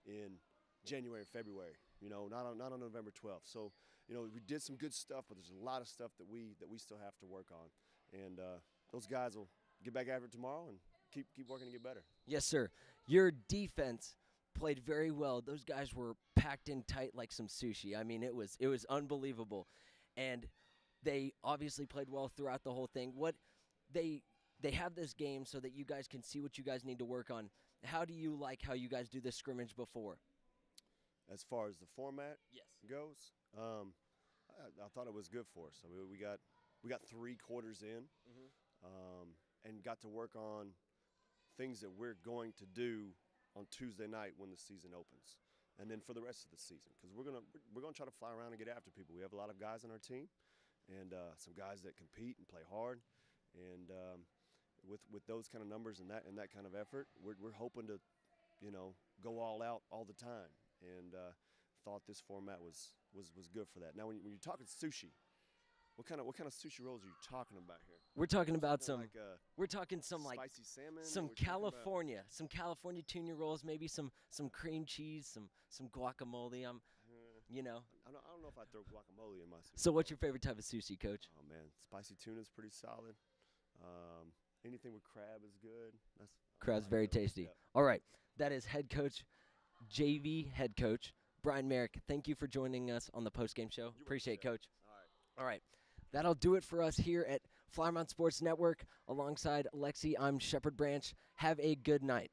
in January February. You know, not on not on November 12th. So, you know, we did some good stuff, but there's a lot of stuff that we that we still have to work on. And uh, those guys will get back after it tomorrow and keep keep working to get better. Yes, sir. Your defense played very well. Those guys were packed in tight like some sushi. I mean, it was it was unbelievable, and they obviously played well throughout the whole thing. What they they have this game so that you guys can see what you guys need to work on. How do you like how you guys do this scrimmage before? As far as the format Yes. goes, um, I, I thought it was good for us. I mean, we got we got three quarters in, Mhm. um, and got to work on things that we're going to do on Tuesday night when the season opens, and then for the rest of the season, because we're gonna we're gonna try to fly around and get after people. We have a lot of guys on our team, and uh, some guys that compete and play hard, and um, with with those kind of numbers and that and that kind of effort, we're we're hoping to, you know, go all out all the time, and uh, thought this format was was was good for that. Now, when, when you're talking sushi, what kind of what kind of sushi rolls are you talking about here? We're talking about some. Like uh, we're talking some like spicy salmon, some What you talking about? California, some California tuna rolls, maybe some some cream cheese, some some guacamole. I'm, Uh, you know. Know if I throw guacamole in my sushi. So, what's your favorite type of sushi, Coach? Oh man, spicy tuna is pretty solid. Um, anything with crab is good. That's Crab's very tasty. Yeah. All right, that is head coach, JV head coach Brian Merrick. Thank you for joining us on the post game show. welcome, Appreciate, it, Coach. All right. All right, that'll do it for us here at Flower Mound Sports Network. Alongside Lexi, I'm Shepherd Branch. Have a good night.